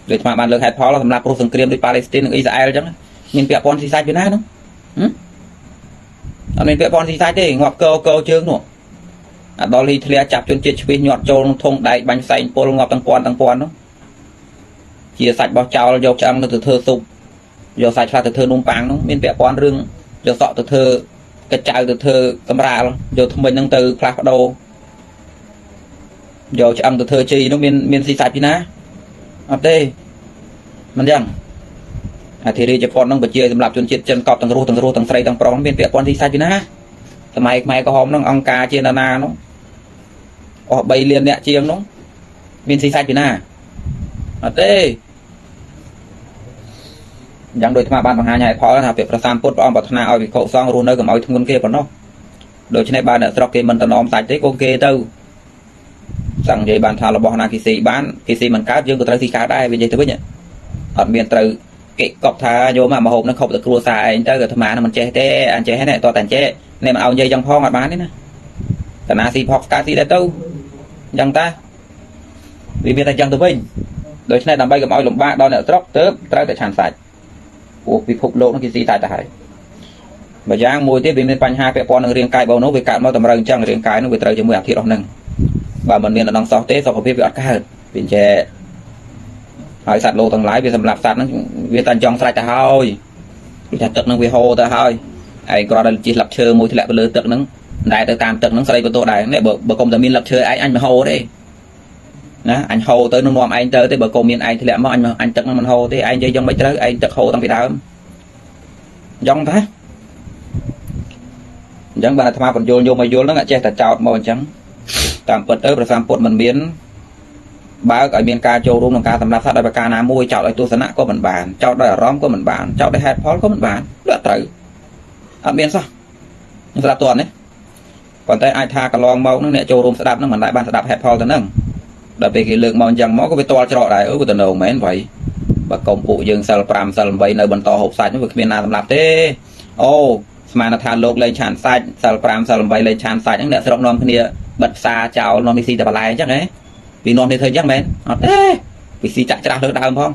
ដូចស្មាបានលើកហេតុផលសម្រាប់ព្រោះសង្គ្រាមដូចប៉ាឡេស្ទីននិងអ៊ីស្រាអែលអញ្ចឹងមានពាក់ព័ន្ធទីសាច់ពីណានោះអត់មានពាក់ព័ន្ធទីសាច់ទេងាប់កោកោជើងនោះអាដល់លីធ្លាចាប់ជនជាតិឆ្វេងញាត់ចូលក្នុងធុងដែកបាញ់ផ្សែងពុលងាប់ទាំងពាន់ទាំងពាន់នោះជាសាច់បោះចោលយកឆ្អឹងទៅធ្វើស៊ុប យកសាច់ខ្លះទៅធ្វើនំប៉័ងនោះមានពាក់ព័ន្ធរឿងយកសក់ទៅធ្វើកាចៅទៅធ្វើសម្រាលយកថ្មិញហ្នឹងទៅផ្លាស់ប្ដូរយកឆ្អឹងទៅធ្វើជីនោះមានមានស៊ីសាច់ពីណាអត់ទេមិនយ៉ាងអធិរាជពន្ធនឹងបញ្ជាសម្រាប់ជនជាតិចិនកប់ទាំងរស់ទាំងរស់ទាំងស្រីទាំងប្រុសមានពាក់ព័ន្ធទីសាច់ពីណាសម័យខ្មែរក្រហមនឹងអង្គការជាណានានោះអស់3លានអ្នកជាងនោះមានស៊ីសាច់ពីណាអត់ទេ យ៉ាងដូចអាត្មាបានបង្ហាញឲ្យផលថាពាក្យប្រសាមពុទ្ធព្រះអង្គប្រាថ្នាឲ្យវិខុសង្ឃរស់នៅកុំឲ្យធ្ងន់គេប៉ុណ្ណោះដូច្នេះបើអ្នកស្រុកគេមិនតំណមសាច់ទេក៏គេទៅសង្ឃនិយាយបានថារបស់ណាគេស៊ីបានគេស៊ីមិនកើតយើងក៏ត្រូវស៊ីកើតដែរវានិយាយទៅវិញអត់មានត្រូវគេកប់ថាយកមកមហូបនឹងខົບទៅគ្រួសារឯងទៅអាត្មានឹងមិនចេះទេអញចេះហ្នឹងតតែអញចេះនេះមិនឲ្យនិយាយយ៉ាងផងអត់បានទេណាតាណាស៊ីផកស្កាស៊ីដែរទៅអញ្ចឹងតាវាមានតែអញ្ចឹងទៅវិញដូច្នេះដើម្បីកុំឲ្យលំបាកដល់អ្នកស្រុកទៅត្រូវតែឆានសាច់ ព្រោះពិភពលោកនោះគេស៊ីតែទៅហើយម្យ៉ាងមួយទៀតវាមានបញ្ហាពាក់ព័ន្ធនឹងរាងកាយបងនោះវាកើតមកតម្រូវអញ្ចឹងរាងកាយនោះវាត្រូវជាមួយអាធិរបស់នឹងបើមិនមានដំណងសោះទេសុខភាពវាអត់កើតវាអញ្ចឹងហើយសត្វលោកទាំងឡាយវាសម្រាប់សត្វហ្នឹងវាតែចង់ស្រេចទៅហើយវាថាទឹកហ្នឹងវាហូរទៅហើយឯងគ្រាន់តែជិះលឹកឈើមួយធ្លាក់ទៅលើទឹកហ្នឹងដែរទៅតាមទឹកហ្នឹងស្រីបន្ទោដែរនេះបើបើកុំតែមានលឹកឈើឯងអញមិនហូរទេ ណាអញហូរទៅនឹងនាំឯងទៅទេបើកុំមានឯងធ្លាក់មកអញអញទឹកហ្នឹងមិនហូរទេឯងនិយាយយ៉ាងមិនត្រូវឯងទឹកហូរតាំងពីដើមយ៉ងតាអញ្ចឹងបានអាត្មាបញ្យល់យកមកយល់ហ្នឹងអាចចេះតែចោតមកអញ្ចឹងតាមពិតទៅប្រសាមពុទ្ធមិនមានបើកឲ្យមានការចូលរួមក្នុងការសម្រាប់សត្វដោយប្រការណាមួយចោតឲ្យទស្សនៈក៏មិនបានចោតដោយអារម្មណ៍ក៏មិនបានចោតដោយហេតុផលក៏មិនបានដូចត្រូវអត់មានសោះស្ដាប់តន់នេះប៉ុន្តែអាចថាកន្លងមកនឹងអ្នកចូលរួមស្ដាប់នឹងមិនដែលបានស្ដាប់ហេតុផលទៅនឹង ដល់ពេលគេលើកមកអញ្ចឹងមកក៏វាតល់ច្រកដែរអឺវាទៅនៅមែនវ៉ៃបើកុំពួកយើងសិល5សិល8នៅបន្តហូបសាច់នោះវាគ្មានណាសម្រាប់ទេអូស្មានថាលោកលេងឆានសាច់សិល5សិល8លេងឆានសាច់ហ្នឹងអ្នកស្រុកនាំគ្នាបិទផ្សារចោលនាំនេះស៊ីតែបន្លែអញ្ចឹងហ៎ពីនាំនេះធ្វើអញ្ចឹងមែនអត់ទេពីស៊ីចាក់ច្រាស់លើដើមផង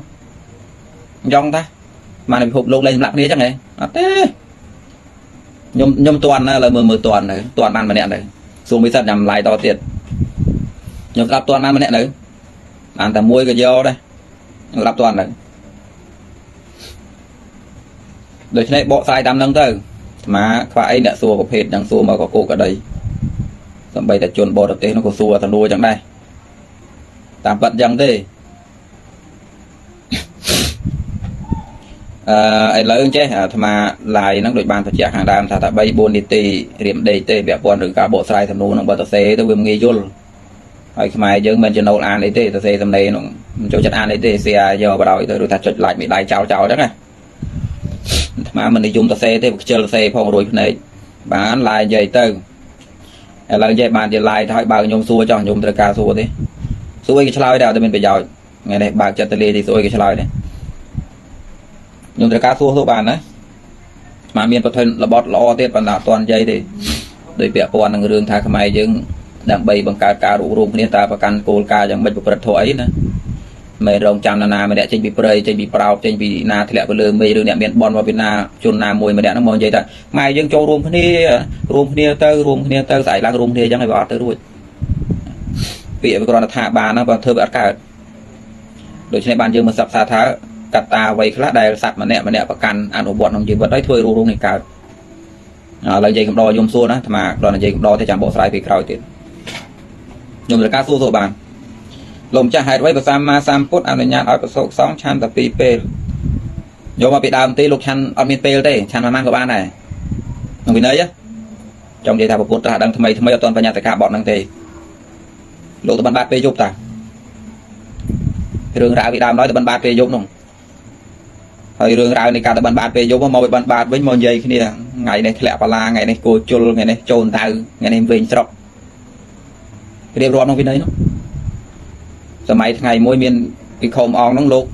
អញ្ចឹងតាបានពិភពលោកលេងសម្រាប់គ្នាអញ្ចឹងហ៎អត់ទេខ្ញុំខ្ញុំតន់ណាឥឡូវមើលមើលតន់នៅតន់បានម្នាក់នៅសួរមិសិតញ៉ាំឡាយតទៀត ខ្ញុំស្ដាប់តន់បានម្នាក់នៅបានតែមួយក៏យកដែរខ្ញុំស្ដាប់តន់នៅដូច្នេះបកស្រាយតាមនឹងទៅអាមាខ្វះអីអ្នកសួរប្រភេទយ៉ាងសួរមកក៏គោកក្តីសំបីតែជនបរទេសនោះក៏សួរទៅនួចឹងដែរតាមពិតចឹងទេអឺឥឡូវចេះអាត្មាឡាយហ្នឹងដូចបានបញ្ជាក់ខាងដើមថាតែ3 4នាទីរៀមដេកទេពាក់ព័ន្ធនឹងការបកស្រាយសំណួរនឹងបើតសេទៅវាងាយយល់ ហើយខ្មែរយើងមិនចំណូលអានអីទេសរសេរសំណេរនោះមិនចូលចិត្តអានអីទេសៀយកបដ ாய் ទៅឬថាចុច like មេដៃចោលចោលចឹងណាអាត្មាមិននិយមសរសេរទេខ្ជិលសរសេរផងរួយភ្នែកបានឡាយនិយាយទៅឥឡូវនិយាយបានជាឡាយទៅឲ្យបើខ្ញុំសួរចោះខ្ញុំត្រូវការសួរទេសួរអីក៏ឆ្លើយដែរអត់មានប្រយោជន៍ថ្ងៃនេះបើកចិត្តទៅលេទីសួរអីក៏ឆ្លើយដែរខ្ញុំត្រូវការសួរសួរបានណាស្មានមានប្រធានរបត់ល្អទៀតប៉ុន្តែអត់ទាន់និយាយទេដោយពាក់ព័ន្ធនឹងរឿងថាខ្មែរយើង ដើម្បីបង្កើតការរួបរวมគ្នាតើប្រកាន់គោលការណ៍យ៉ាងម៉េចប្រព្រឹត្តធម៌អីណាមិនរងចាំណានាម្នាក់ចេញពីព្រៃចេញពីប្រោបចេញពីណាធ្លាក់ទៅលើមេឬអ្នកមានបនមកពីណាជនណាមួយម្នាក់ហ្នឹងមកនិយាយថាម៉ែយើងចូលរួមគ្នារួមគ្នាទៅរួមគ្នាទៅស្អែកឡើងរួមគ្នាអញ្ចឹងឲ្យវាអត់ទៅរួចពាក្យវាគ្រាន់តែថាបានហ្នឹងបើធ្វើវាអត់កើតដូច្នេះបានយើងមកសិក្សាថាកត្តាអ្វីខ្លះដែលសត្វម្នាក់ម្នាក់ប្រកាន់អនុវត្តក្នុងជីវិតហើយធ្វើរួមរួមនេះកើតឥឡូវនិយាយកំដរយំសួរណាអាត្មាគ្រាន់តែនិយាយកំដរទេចាំបកស្រាយពីក្រោយទៀត ខ្ញុំត្រូវការសួរសួរបានលោកម្ចាស់ហេតុអ្វីប្រសម្មាសម្ពុទ្ធអនុញ្ញាតឲ្យប្រសោកសងឆាន់តែពីរពេលយកមកពីដើមទេលោកឆាន់អត់មានពេលទេឆាន់ប៉ុន្មានក៏បានដែរក្នុងវិន័យចង់និយាយថាពុទ្ធត្រាស់ដឹងថ្មីថ្មីអត់ទាន់បញ្ញត្តិការបត់ហ្នឹងទេលោកទៅបានបាត់ពេលយប់តារឿងរ៉ាវពីដើមឡើយទៅបានបាត់ពេលយប់នោះហើយរឿងរ៉ាវនៃការទៅបានបាត់ពេលយប់មកបានបាត់វិញមកនិយាយគ្នាថ្ងៃនេះធ្លាក់បលាថ្ងៃនេះគោជុលថ្ងៃនេះចូលដៅថ្ងៃនេះវិញស្រុក រៀបរាប់ក្នុងវិន័យនោះសម័យថ្ងៃមួយមានពិខុមអងនោះលោក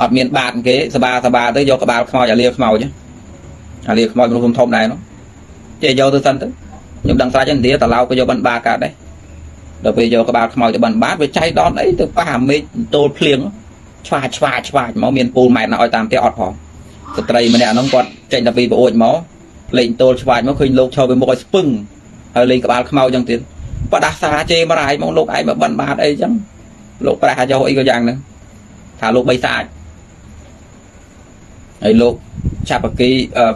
អត់មានបាតគេសបាសបាទៅយកក្បាលខ្មោចអាលាខ្មោចអាលាខ្មោចមនុស្សធំដែរនោះចេះយកទៅសិនទៅខ្ញុំដឹងស្រាច់ឥណ្ឌាតឡោក៏យកបានបាកើតដែរដល់ពេលយកក្បាលខ្មោចទៅបានបាតវាចៃដនអីទៅប៉ះអាមេឃតូលភ្លៀងឆ្វាឆ្វាឆ្វាមកមានពូលម៉ែតណាឲ្យតាមផ្ទះអត់ផងស្ត្រីម្នាក់ហ្នឹងគាត់ចេញតែពីប្អូចមកលេងតូលឆ្វាចមកឃើញលោកឈរពីមុខឲ្យស្ពឹងហើយលេងក្បាលខ្មោចចឹងទៀត បដាសាជេមរាយមកលោកឯងមកបិណ្ឌបាតអីចឹងលោកប្រាស់យកអីក៏យ៉ាងហ្នឹងថាលោកបីសាច់ហើយលោកចាប់អគី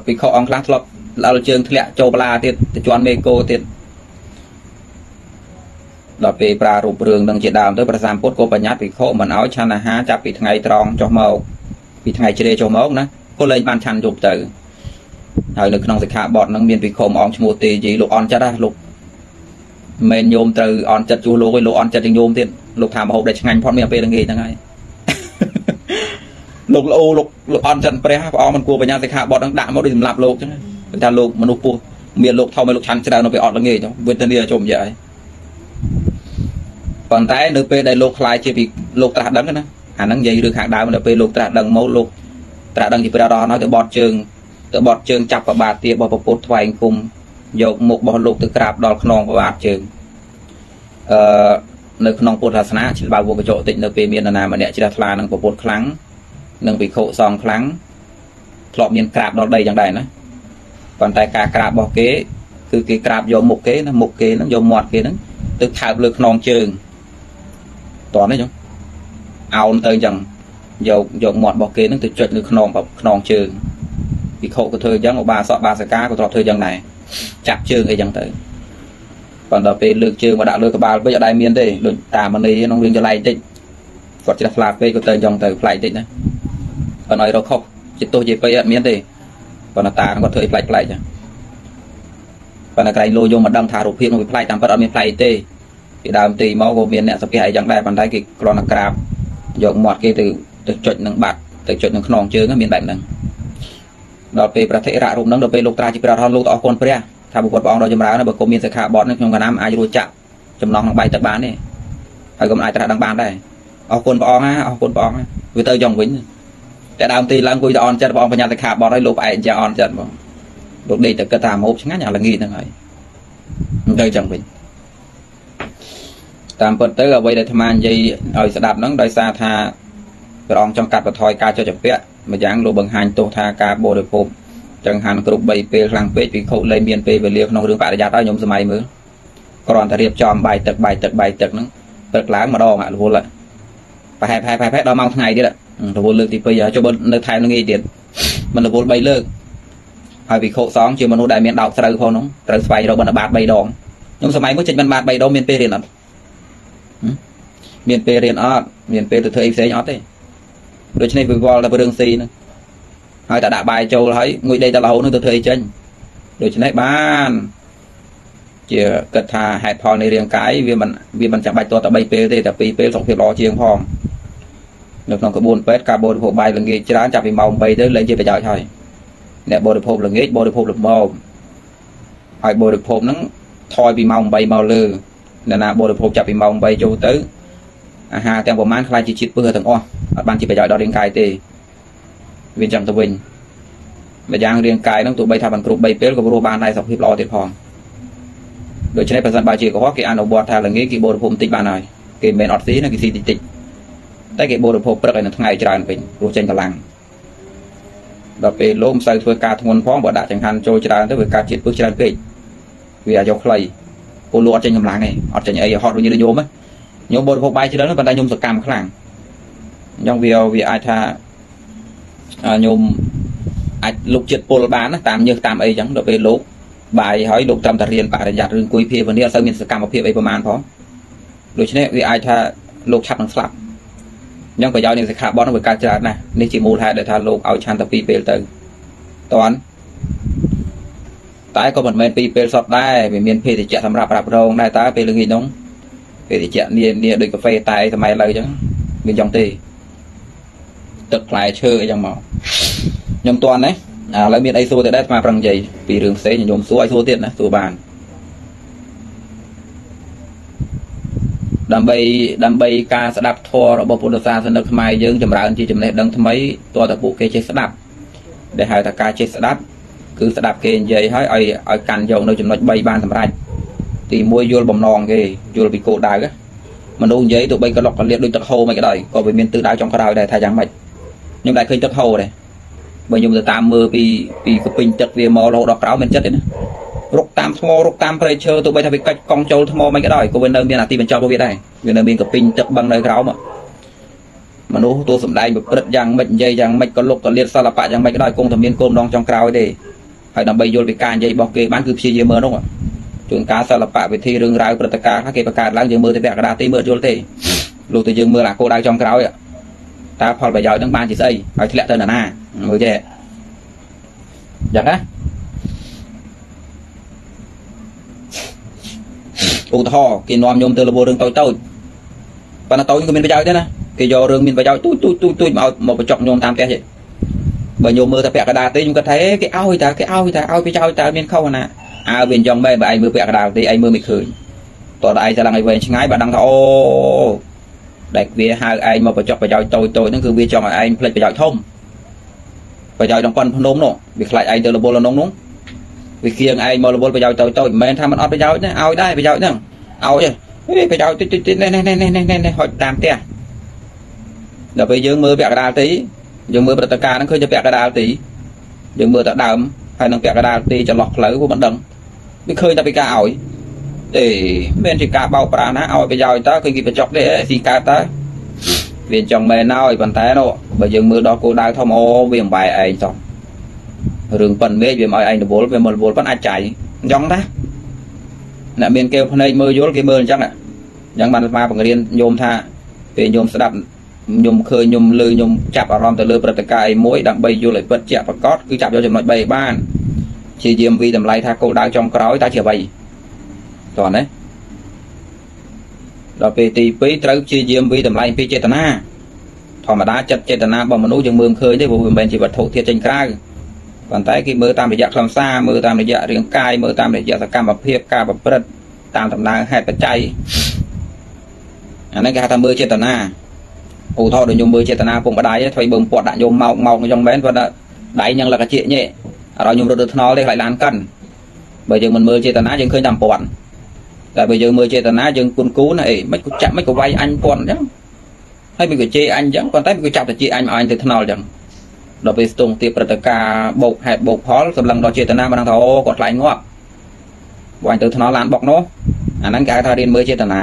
ពីខអង្គខ្លះធ្លាប់ដល់ជើងធ្លាក់ចូលបលាទៀតទៅជន់មេកោទៀតដល់ពេលប្រារូបរឿងនឹងជាដើមទៅព្រះសម្ពុទ្ធក៏បញ្ញត្តិភិក្ខុមិនឲ្យឆាន់អាហារចាប់ពីថ្ងៃត្រង់ចុះមកពីថ្ងៃជ្រេចុះមកណាក៏លែងបានឆាន់យប់ទៅហើយនៅក្នុងសិក្ខាបទនឹងមានភិក្ខុមួយអង្គឈ្មោះទេយីលោកអន់ចិត្តណាលោក មិនញោមត្រូវអន់ចិត្តជួសលោកឯងលោកអន់ចិត្តជាងញោមទៀតលោកថាមហូបដែលឆ្ងាញ់ផុតមានពេលល្ងាចហ្នឹងហើយលោកលោលោកលោកអន់ចិត្តព្រះព្រះអង្គមិនគួរបញ្ញាសិក្ខាបទហ្នឹងដាក់មកដូចសម្រាប់លោកចឹងគឺថាលោកមនុស្សពោះមានលោកធំឲ្យលោកឆាន់ច្រើននៅពេលអត់ល្ងាចវេទនាជុំយាយប៉ុន្តែនៅពេលដែលលោកខ្លាយជាពីលោកត្រាស់ដឹងណាអាហ្នឹងនិយាយរឿងខាងដើមនៅពេលលោកត្រាស់ដឹងមកលោកត្រាស់ដឹងជាព្រះអរហន្តហើយទៅបត់ជើងទៅបត់ជើងចាប់ប្របាទទារបស់ពុទ្ធថ្វាយគុំ យកមុខរបស់លោកទៅក្រាបដល់ខ្នងប្របាទជើងអឺនៅក្នុងពុទ្ធសាសនាឆ្លបើវកញ្ចក់តិចនៅពេលមាននរណាម្នាក់ជ្រះថ្លានឹងពុទ្ធខ្លាំងនឹងវិខុសងខ្លាំងធ្លាប់មានក្រាបដល់ដីយ៉ាងដែរណាប៉ុន្តែការក្រាបរបស់គេគឺគេក្រាបយកមុខគេណាមុខគេហ្នឹងយកមាត់គេហ្នឹងទៅថើបលើខ្នងជើងតោះនេះចឹងអោនទៅចឹងយកយកមាត់របស់គេហ្នឹងទៅចុចលើខ្នងខ្នងជើងវិខុក៏ធ្វើអញ្ចឹងឧបាសកបាសិកាក៏ធ្លាប់ធ្វើអញ្ចឹងដែរ ចាប់ជើងអីចឹងទៅប៉ុន្តែពេលលើកជើងមកដាក់លើក្បាលវិញអត់ដែរមានទេដូចតាមនីក្នុងរឿងចលែកតិចគាត់ជ្រះថ្លាពេកក៏ទៅអញ្ចឹងទៅផ្លែកតិចណាប៉ុន្តែឲ្យរកខុសចិត្តទោសជាពេកអត់មានទេប៉ុន្តែតាគាត់ធ្វើអីផ្លែកផ្លែកចឹងប៉ុន្តែក្រែងលោយកមកដឹងថារូបភាពនោះវាផ្លែកតាមពិតអត់មានផ្លែកទេពីដើមទីមកក៏មានអ្នកសាភះអីចឹងដែរប៉ុន្តែគេគ្រាន់តែក្រាបយកមាត់គេទៅទៅចុចនឹងបាត់ទៅចុចនឹងខ្នងជើងមានបែបហ្នឹង ដល់ពេលប្រតិរៈរូបហ្នឹងដល់ពេលលោកត្រាជាព្រះរហន្តលោកទៅអរគុណព្រះថាបុគ្គលព្រះអង្គដ៏ចម្រើនបើគុំមានសិក្ខាបទនៅក្នុងកណាមអាចរួចចាក់ចំណងក្នុងបាយទឹកបានទេហើយក៏មិនអាចត្រាស់ដឹងបានដែរអរគុណព្រះអង្គណាអរគុណព្រះអង្គវាទៅចង់វិញតែដើមទីឡើងគួយទៅអន់ចិត្តព្រះអង្គបញ្ញាសិក្ខាបទហើយលោកផ្អែកជាអន់ចិត្តបងលោកដេកទៅគិតថាមហូបឆ្ងាញ់អាល្ងាចហ្នឹងហើយមិនទៅចឹងវិញតាមពិតទៅអ្វីដែលអាត្មានិយាយឲ្យស្ដាប់ហ្នឹងដោយសារថាព្រះអង្គចង់កាត់បន្ថយការចុចចម្ពាក់ ម្យ៉ាងលោកបង្ហាញទោសថាការបរិភោគចង្ហាន់គ្រប់3ពេលខ្លាំងពេកពីខុសលែងមានពេលវេលាក្នុងរឿងបរិយ័តឲ្យខ្ញុំសម័យមើលគ្រាន់តែរៀបចំបាយទឹកបាយទឹកបាយទឹកហ្នឹងព្រឹកឡើងម្ដងអារវល់ប្រហែលប្រហែលប្រហែលដល់ម៉ោងថ្ងៃទៀតរវល់លើកទី2ចុះបើនៅថែមនឹងងាយទៀតមិនរវល់3លើកហើយវិខុសងជាមនុស្សដែលមានដោកស្រូវផងនោះត្រូវស្វែងរកបណ្ឌបាត3ដងខ្ញុំសម័យមួយចេញបណ្ឌបាត3ដងមានពេលរៀនអត់មានពេលរៀនអត់មានពេលទៅធ្វើអីផ្សេងអត់ទេ ដូច្នេះវាវល់តែរឿងស៊ីហ្នឹងហើយតែដាក់បាយចូលហើយងុយដេកតែរហូតនឹងទៅធ្វើអីចេញដូច្នេះបានជាគិតថាហេតុផលនៃរាងកាយវាមិនវាមិនចាំបាច់តតែ3ពេលទេតែ2ពេលសុខភាពល្អជាងផងនៅក្នុងក្បួនពេទ្យការបរិភោគបាយល្ងាចច្រើនចាប់ពីម៉ោង3ទៅលែងជាប្រយោជន៍ហើយអ្នកបរិភោគល្ងាចបរិភោគល្មមហើយបរិភោគហ្នឹងថយពីម៉ោង8មកលើអ្នកណាបរិភោគចាប់ពីម៉ោង8ចូលទៅ អាហារទាំងប្រមាណខ្លាចជាជាតិពឹសទាំងអស់អត់បានជាប្រយោជន៍ដល់រាងកាយទេវាចាំទៅវិញម្យ៉ាងរាងកាយហ្នឹងទោះបីថាបានគ្រប់3ពេលក៏ព្រោះបានដែរសុខភាពល្អទៀតផងដូច្នេះប្រសិនបើជាកុហកគេអនុវត្តថាល្ងាចគេបរិភោគបន្តិចបានហើយគេមិនអត់ស៊ីណាគេស៊ីតិចតិចតែគេបរិភោគព្រឹកហើយនៅថ្ងៃច្រើនពេញព្រោះចេញកម្លាំងដល់ពេលលោកមិនសូវធ្វើការធ្ងន់ផងបើដាក់ចង្ហាន់ចូលច្រើនទៅវាកាត់ជាតិពឹសច្រើនពេកវាអាចយកខ្លីពលលោកអត់ចេញកម្លាំងទេអត់ចេញអីហត់ដូចញោម ញោមបរិភោគបាយច្រើនប៉ុន្តែញោមសកម្មខ្លាំងអញ្ចឹងវាវាអាចថាញោមអាចលុកចិត្តពលបានណាតាមញើសតាមអីចឹងដល់ពេលលោកបាយហើយលោកត្រឹមតែរៀនបរិយ័តរឿងគួយភាវនាអត់សូវមានសកម្មភាពអីប្រហែលផងដូច្នេះវាអាចថាលោកឆាប់នឹងស្លាប់អញ្ចឹងប្រយោជន៍នៃសិក្ខាបទនឹងវាកើតច្រើនណាស់នេះជាមូលហេតុដែលថាលោកឲ្យឆាន់តែពីរពេលទៅតន់តែក៏មិនមែនពីរពេលសតដែរវាមានភេទជ្ជៈសម្រាប់រ៉ាប់រងដែរតើពេលល្ងាចនោះ ភេទជ្ជៈនានាដូចកាហ្វេតែសម័យឥឡូវអញ្ចឹងមានយ៉ាងទេទឹកផ្លែឈើអីចឹងមកខ្ញុំតន់ណាឥឡូវមានអីសួរទៅដែរស្មាប្រឹងនិយាយពីរឿងផ្សេងខ្ញុំសួរឲ្យសួរទៀតណាសួរបានដើម្បីដើម្បីការស្ដាប់ធម៌របស់ពុទ្ធសាសនិកខ្មែរយើងចម្រើនជាចំណេះដឹងថ្មីតើតើពួកគេចេះស្ដាប់ដែលហៅថាការចេះស្ដាប់គឺស្ដាប់គេនិយាយហើយឲ្យឲ្យកាន់យកនៅចំណុច3បានសម្រេច ទី1យល់បំណងគេយល់ពីគោលដៅមនុស្សនិយាយទោះបីក៏លុកកលៀតដូចទឹកហូរមិនក៏ដោយក៏វាមានទិសដៅចុងក្រោយដែរថាយ៉ាងម៉េចខ្ញុំដែរឃើញទឹកហូរដែរបើខ្ញុំទៅតាមមើលពីពីកពិញទឹកវាមករហូតដល់ក្រោមមិនចិត្តទេណារុកតាមថ្មរុកតាមព្រៃឈើទោះបីថាវាកាច់កង់ចូលថ្មមិនក៏ដោយក៏វានៅមានអាទីបញ្ចប់របស់វាដែរវានៅមានកពិញទឹកបឹងនៅក្រោមមនុស្សទោះសំដែងប្រព្រឹត្តយ៉ាងម៉េចនិយាយយ៉ាងម៉េចក៏លុកក៏លៀតសិល្បៈយ៉ាងម៉េចក៏ដោយគង់តែមានគោលដងចុងក្រោយទេហើយដើម្បីយល់ពីការនិយាយរបស់គេបានគឺព្យាយាមមើលនោះ ជួនកាលសិល្បៈវិធីរឿងរ៉ាវព្រឹត្តិការណ៍គេបង្កើតឡើងយើងមើលទៅពាក់កណ្ដាលទីមើលយល់ទេលោកទៅយើងមើលអាគោលដៅចុងក្រោយតើផលប្រយោជន៍នឹងបានជាស្អីហើយធ្លាក់ទៅណាណាមើលចេះយ៉ាងណាឧទាហរណ៍គេនាំខ្ញុំទៅលវរឿងតូចតូចប៉ុន្តែតូចក៏មានប្រយោជន៍ដែរណាគេយករឿងមានប្រយោជន៍ទូចទូចទូចទូចមកមកបញ្ចុកខ្ញុំតាមផ្ទះទេបើញោមមើលតែពាក់កណ្ដាលទេខ្ញុំគាត់ថាគេឲ្យតើគេឲ្យតើឲ្យប្រយោជន៍តើមានខុសណា អើវាអញ្ចឹងបែបបើឯងមើលពាក់កណ្ដាលទេឯងមើលមិនឃើញតើឯងឆ្លងឲ្យវែងឆ្ងាយបើដឹងថាអូដែលវាហៅឯងមកបញ្ចុកប្រយោជន៍តូចតូចហ្នឹងគឺវាចង់ឲ្យឯងផ្លេចប្រយោជន៍ធំប្រយោជន៍ដល់ប៉ុនភ្នំនោះវាខ្លាចឯងទៅលវលក្នុងនោះវាគៀងឯងមករវល់ប្រយោជន៍តូចតូចមិនមែនថាมันអត់ប្រយោជន៍ទេឲ្យដែរប្រយោជន៍ហ្នឹងឲ្យទេប្រយោជន៍តិចតិចនេះនេះនេះនេះនេះហុចតាមផ្ទះដល់ពេលយើងមើលពាក់កណ្ដាលទីយើងមើលព្រឹត្តិការណ៍ហ្នឹងឃើញតែពាក់កណ្ដាលទីយើងមើលតែដើមហើយនឹងពាក់កណ្ដាលទីចន្លោះផ្លូវពួកមិនដឹង វាឃើញតែពីការឲ្យទេមិនជាការបោកប្រាស់ណាឲ្យប្រយោជន៍តើឃើញគេបញ្ចុកទេស៊ីកើតតើវាចង់មែនហើយប៉ុន្តែនោះបើយើងមើលដល់គោលដៅធំអូវាអំបែឯងចង់រឿងប៉ុនមេឃវាមកឲ្យឯងរវល់វាមករវល់ប៉ុនអាចចាយអញ្ចឹងណាអ្នកមានកែវភ្នែកមើលយល់គេមើលអញ្ចឹងអញ្ចឹងបានស្មាបង្រៀនញោមថាពេលញោមស្ដាប់ខ្ញុំឃើញខ្ញុំលើខ្ញុំចាប់អារម្មណ៍ទៅលើព្រឹត្តិការណ៍អីមួយដើម្បីយល់ឲ្យពិតជាក់ប្រកបគឺចាប់យកចំណុច3ឲ្យបាន ជាយាមវិតម្លៃថាគោលដៅចុងក្រោយតើជាអ្វីតោះណាដល់ពេលទី2ត្រូវជាយាមវិតម្លៃពីចេតនាធម្មតាចិត្តចេតនារបស់មនុស្សយើងមើលឃើញទេព្រោះវាមិនមែនជាវត្ថុធាតុចេញក្រៅប៉ុន្តែគេមើលតាមរយៈខ្លឹមសារមើលតាមរយៈរាងកាយមើលតាមរយៈសកម្មភាពការប្រព្រឹត្តតាមដំណើរហេតុបច្ច័យអានេះគេហៅថាមើលចេតនាឧទាហរណ៍ដូចខ្ញុំមើលចេតនាពុកម្ដាយធ្វើបើពាត់ដាក់ខ្ញុំមកមកអញ្ចឹងមែនប៉ុន្តែដៃញឹងលកជាញែ អត់ឲ្យខ្ញុំរត់ទៅថ្នល់ទេខ្លាចឡានកិនបើយើងមិនមើលចេតនាយើងឃើញតាមពាត់តែបើយើងមើលចេតនាយើងគុណគូនអីមិនក៏ចាក់មិនក៏វាយអញពាត់អញ្ចឹងហើយមិនក៏ជេរអញអញ្ចឹងប៉ុន្តែមិនក៏ចាប់តែជេរអញមកអញទៅថ្នល់អញ្ចឹងដល់ពេលស្ទង់ទៀតព្រឹត្តិការណ៍បោកហេតុបោកផលសម្លឹងដល់ចេតនាមិនដឹងថាអូគាត់ខ្លាញ់ងាប់បើអញទៅថ្នល់ឡានបុកនោះអាហ្នឹងគេហៅថារៀនមើលចេតនា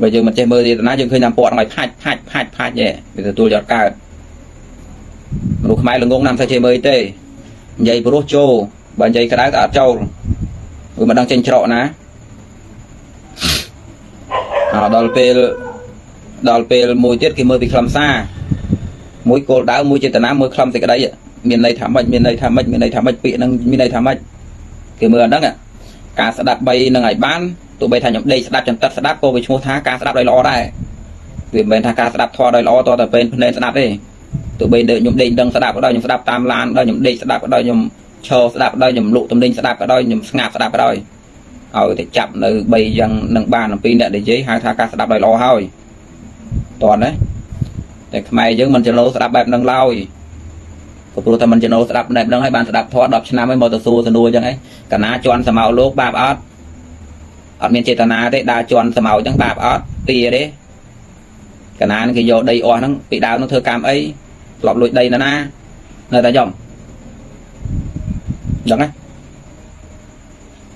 បើយើងមិនចេះមើលចេតនាយើងឃើញតាមពណ៌ហ្នឹងឲ្យផាច់ផាច់ផាច់ផាច់ទេវាទទួលយកកើតមនុស្សខ្មែរល្ងងណាស់មិនសូវចេះមើលទេ និយាយព្រោះចូលបើនិយាយក្តៅក៏អត់ចូលវាមិនដឹងចេញច្រកណាដល់ពេលដល់ពេលមួយទៀតគេមើលពីខ្លឹមសារមួយគោលដៅមួយចេតនាមួយខ្លឹមសេចក្តីមានន័យថាម៉េចមានន័យថាម៉េចមានន័យថាម៉េចពាក្យហ្នឹងមានន័យថាម៉េចគេមើលអាហ្នឹងការស្ដាប់3នឹងឲ្យបានទោះបីថាខ្ញុំដេកស្ដាប់ចន្តិតស្ដាប់ក៏វាឈ្មោះថាការស្ដាប់ដោយល្អដែរវាមិនមែនថាការស្ដាប់ធម៌ដោយល្អតតែពេលភ្នែនស្ដាប់ទេ ទោះបីខ្ញុំដេកដឹងស្ដាប់ក៏ដោយខ្ញុំស្ដាប់តាមឡានក៏ដោយខ្ញុំដេកស្ដាប់ក៏ដោយខ្ញុំឈរស្ដាប់ក៏ដោយខ្ញុំលក់ទំនិញស្ដាប់ក៏ដោយខ្ញុំស្ងាត់ស្ដាប់ក៏ដោយឲ្យតែចាប់នៅ3យ៉ាងនឹងបានអំពីអ្នកនិយាយហៅថាការស្ដាប់ដោយល្អហើយតោះណាតែខ្មែរយើងមិនចំណូលស្ដាប់បែបហ្នឹងឡើយក៏ព្រោះតែមិនចំណូលស្ដាប់បែបហ្នឹងហើយបានស្ដាប់ធម៌10ឆ្នាំហើយមកទៅសួរសនួរអញ្ចឹងឯងកាលណាជន់សមោលោកបាបអត់អត់មានចេតនាទេដើរជន់សមោអញ្ចឹងបាបអត់ទីទេកាលណាគេយកដីអស់ហ្នឹងពីដើមហ្នឹងធ្វើកម្មអី ធ្លាប់លួចដីណាណានៅតែចំដឹងទេ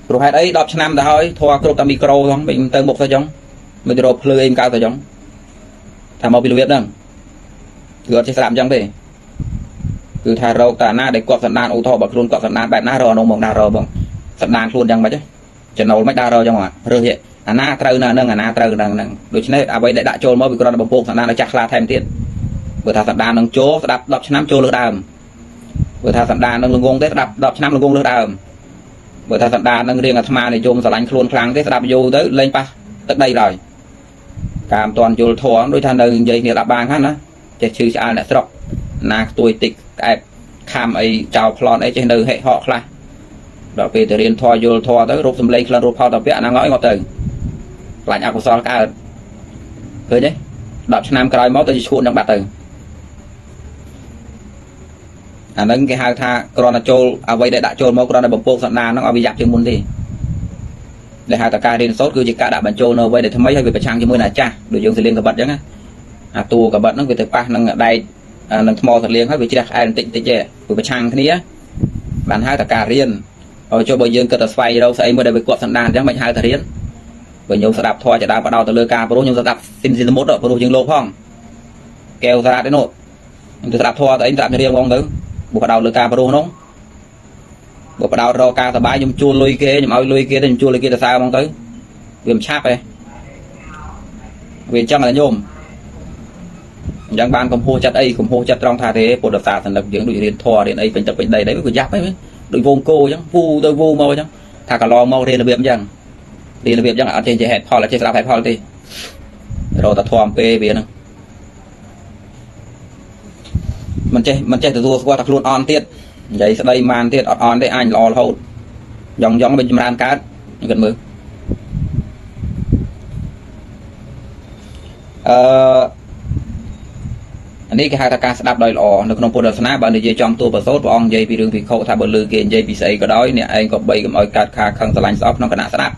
ព្រោះហេតុអី10ឆ្នាំទៅហើយធွာគ្រប់តែមីក្រូហ្នឹងមិនទៅមុខទៅចឹងមិនទៅរកភ្លឺអីមិនកើតទៅចឹងថាមកពីរបៀបហ្នឹងគឺអត់ចេះស្ដាប់អញ្ចឹងទេគឺថារោគតាណាដែលគាត់សន្តានឧទាហរណ៍បើខ្លួនគាត់សន្តានបែបណារកអនុមកណារកបងសន្តានខ្លួនយ៉ាងម៉េចចំណូលមិនដើររកអញ្ចឹងរើសអាណាត្រូវនៅនឹងអាណាត្រូវនឹងហ្នឹងដូច្នេះអ្វីដែលដាក់ចូលមកវាគ្រាន់តែបំពោងសណ្ដានឲ្យចាស់ខ្លាថែមទៀត បើថាសណ្ដាននឹងចូលស្ដាប់10ឆ្នាំចូលលើដើមបើថាសណ្ដាននឹងល្ងងទេស្ដាប់10ឆ្នាំល្ងងលើដើមបើថាសណ្ដាននឹងរៀងអាត្មានិយមស្រឡាញ់ខ្លួនខ្លាំងទេស្ដាប់យូរទៅលែងប៉ះទឹកដីឡើយការមិនទាន់យល់ធម៌ដូចថានៅនិយាយគ្នាដាក់បាងហ្នឹងណាចេះឈឺឆ្អើអ្នកស្រុកណាខ្ទួយតិចក្អែបខំអីចោលប្លន់អីចេះនៅហិហកខ្លះដល់ពេលទៅរៀនធម៌យល់ធម៌ទៅរូបសម្លេងក្លិនរូបផលតពៈហ្នឹងហើយមកទៅខ្លាញ់អកុសលកើតឃើញទេ10ឆ្នាំក្រោយមកទៅជាឈួតនឹងបាត់ទៅ អាហ្នឹងគេហៅថាគ្រាន់តែចូលអ្វីដែលដាក់ចូលមកគ្រាន់តែបំពោកសន្តានហ្នឹងឲ្យវាយ៉ាប់ជាងមុនទេដែលហៅថាការរៀនសូត្រគឺជាការដាក់បញ្ចូលនៅអ្វីដែលថ្មីហើយវាប្រឆាំងជាមួយនឹងអាចាស់ដូចយើងសលៀងកបិតអញ្ចឹងណាអាតួកបិតហ្នឹងវាទៅប៉ះនឹងដែកនឹងថ្មសលៀងហើយវាជ្រះក្អែបន្តិចបន្តិចទេវាប្រឆាំងគ្នាបានហៅថាការរៀនហើយចុះបើយើងគិតតែស្វែងរកស្អីមួយដែលវាគាត់សន្តានអញ្ចឹងមិនហៅថារៀនបើញោមស្ដាប់ធម៌ចដើបដោតទៅលើការព្រោះញោមស្ដាប់ស៊ីនស៊ីនមុតព្រោះយើងលោកផងកែវសារ៉ាត់ឯនោះខ្ញុំទៅស្ដាប់ធម៌ទៅអីស្ដាប់រៀងផងទៅ បើបដោតលើការព្រោះនោះបើបដោតរកការសបាយខ្ញុំជួលលុយគេខ្ញុំឲ្យលុយគេទៅខ្ញុំជួលលុយគេទៅសើហ្មងទៅវាមិនឆាប់ទេវាអញ្ចឹងតែញោមអញ្ចឹងបានកំហួសចិត្តអីកំហួសចិត្តត្រង់ថាទេពុទ្ធសាសនិកយើងដូចរៀនធម៌រៀនអីពេញទឹកពេញដីដែរវាក៏យ៉ាប់ហ្នឹងដូចវងគោអញ្ចឹងវូទៅវូមកអញ្ចឹងថាកន្លងមករៀនរបៀបអញ្ចឹងរៀនរបៀបអញ្ចឹងអត់ចេះចេះហេតុផលអត់ចេះស្ដាប់ហេតុផលទេរកតែធម៌ពេលវាហ្នឹង មិនចេះមិនចេះទទួលស្គាល់តែខ្លួនអន់ទៀតនិយាយស្ដីបានទៀតអត់អន់ទេអាចល្អរហូតយ៉ងយ៉ងវិញចម្រើនកើតគិតមើលអឺអានេះគេហៅថាការស្ដាប់ដោយល្អនៅក្នុងពុទ្ធសាសនាបើនិយាយចំតួប្រសូតព្រះអង្គនិយាយពីរឿងភិក្ខុថាបើលើគេនិយាយពីស្អីក៏ដោយអ្នកឯងក៏បីកុំឲ្យកើតខាខឹងស្រឡាញ់ស្អប់ក្នុងគណៈស្ដាប់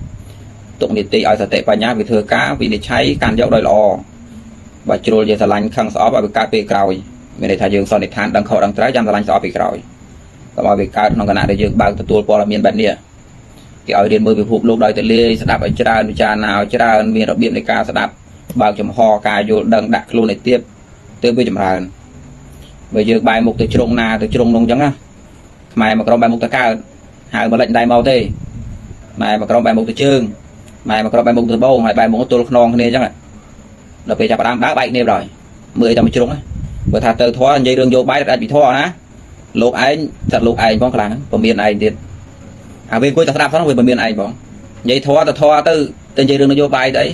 ទុកនីតិឲ្យសតិបញ្ញាវាធ្វើការវិនិច្ឆ័យកាន់យកដោយល្អបើជ្រុលជាស្រឡាញ់ខឹងស្អប់ឲ្យវាកើតពេលក្រោយ មានន័យថាយើងសន្និដ្ឋានដឹងខុសដឹងត្រូវចាំស្រឡាញ់ស្អប់ពេលក្រោយកុំឲ្យវាកើតក្នុងគណៈដែលយើងបើកទទួលព័ត៌មានបែបនេះគេឲ្យរៀនមើលពិភពលោកដោយទៅលាយស្ដាប់ឲ្យច្រើនពិចារណាឲ្យច្រើនមានរបៀបនៃការស្ដាប់បើកចំហការយល់ដឹងដាក់ខ្លួនឲ្យទៀតទើបវាចម្រើនបើយើងបែរមុខទៅជ្រុងណាទៅជ្រុងនោះអញ្ចឹងណាខ្មែរមកក្រុមបែរមុខទៅកើតហៅមកលេចដៃមកទេម៉ែមកក្រុមបែរមុខទៅជើងម៉ែមកក្រុមបែរមុខទៅបងហើយបែរមុខទល់ខ្នងគ្នាអញ្ចឹងដល់ពេលចាប់ផ្ដើមដើរបែកគ្នាបណ្ដោយមើលអីតែមកជ្រុង បើថាទៅធွာនិយាយរឿងយោបាយអាចពីធွာណាលោកឯងចាត់លោកឯងផងខ្លាំងពមៀនឯងទៀតអាវាអង្គុយតែស្ដាប់ផងវាពមៀនឯងផងនិយាយធွာទៅធွာទៅទៅនិយាយរឿងនយោបាយទៅអី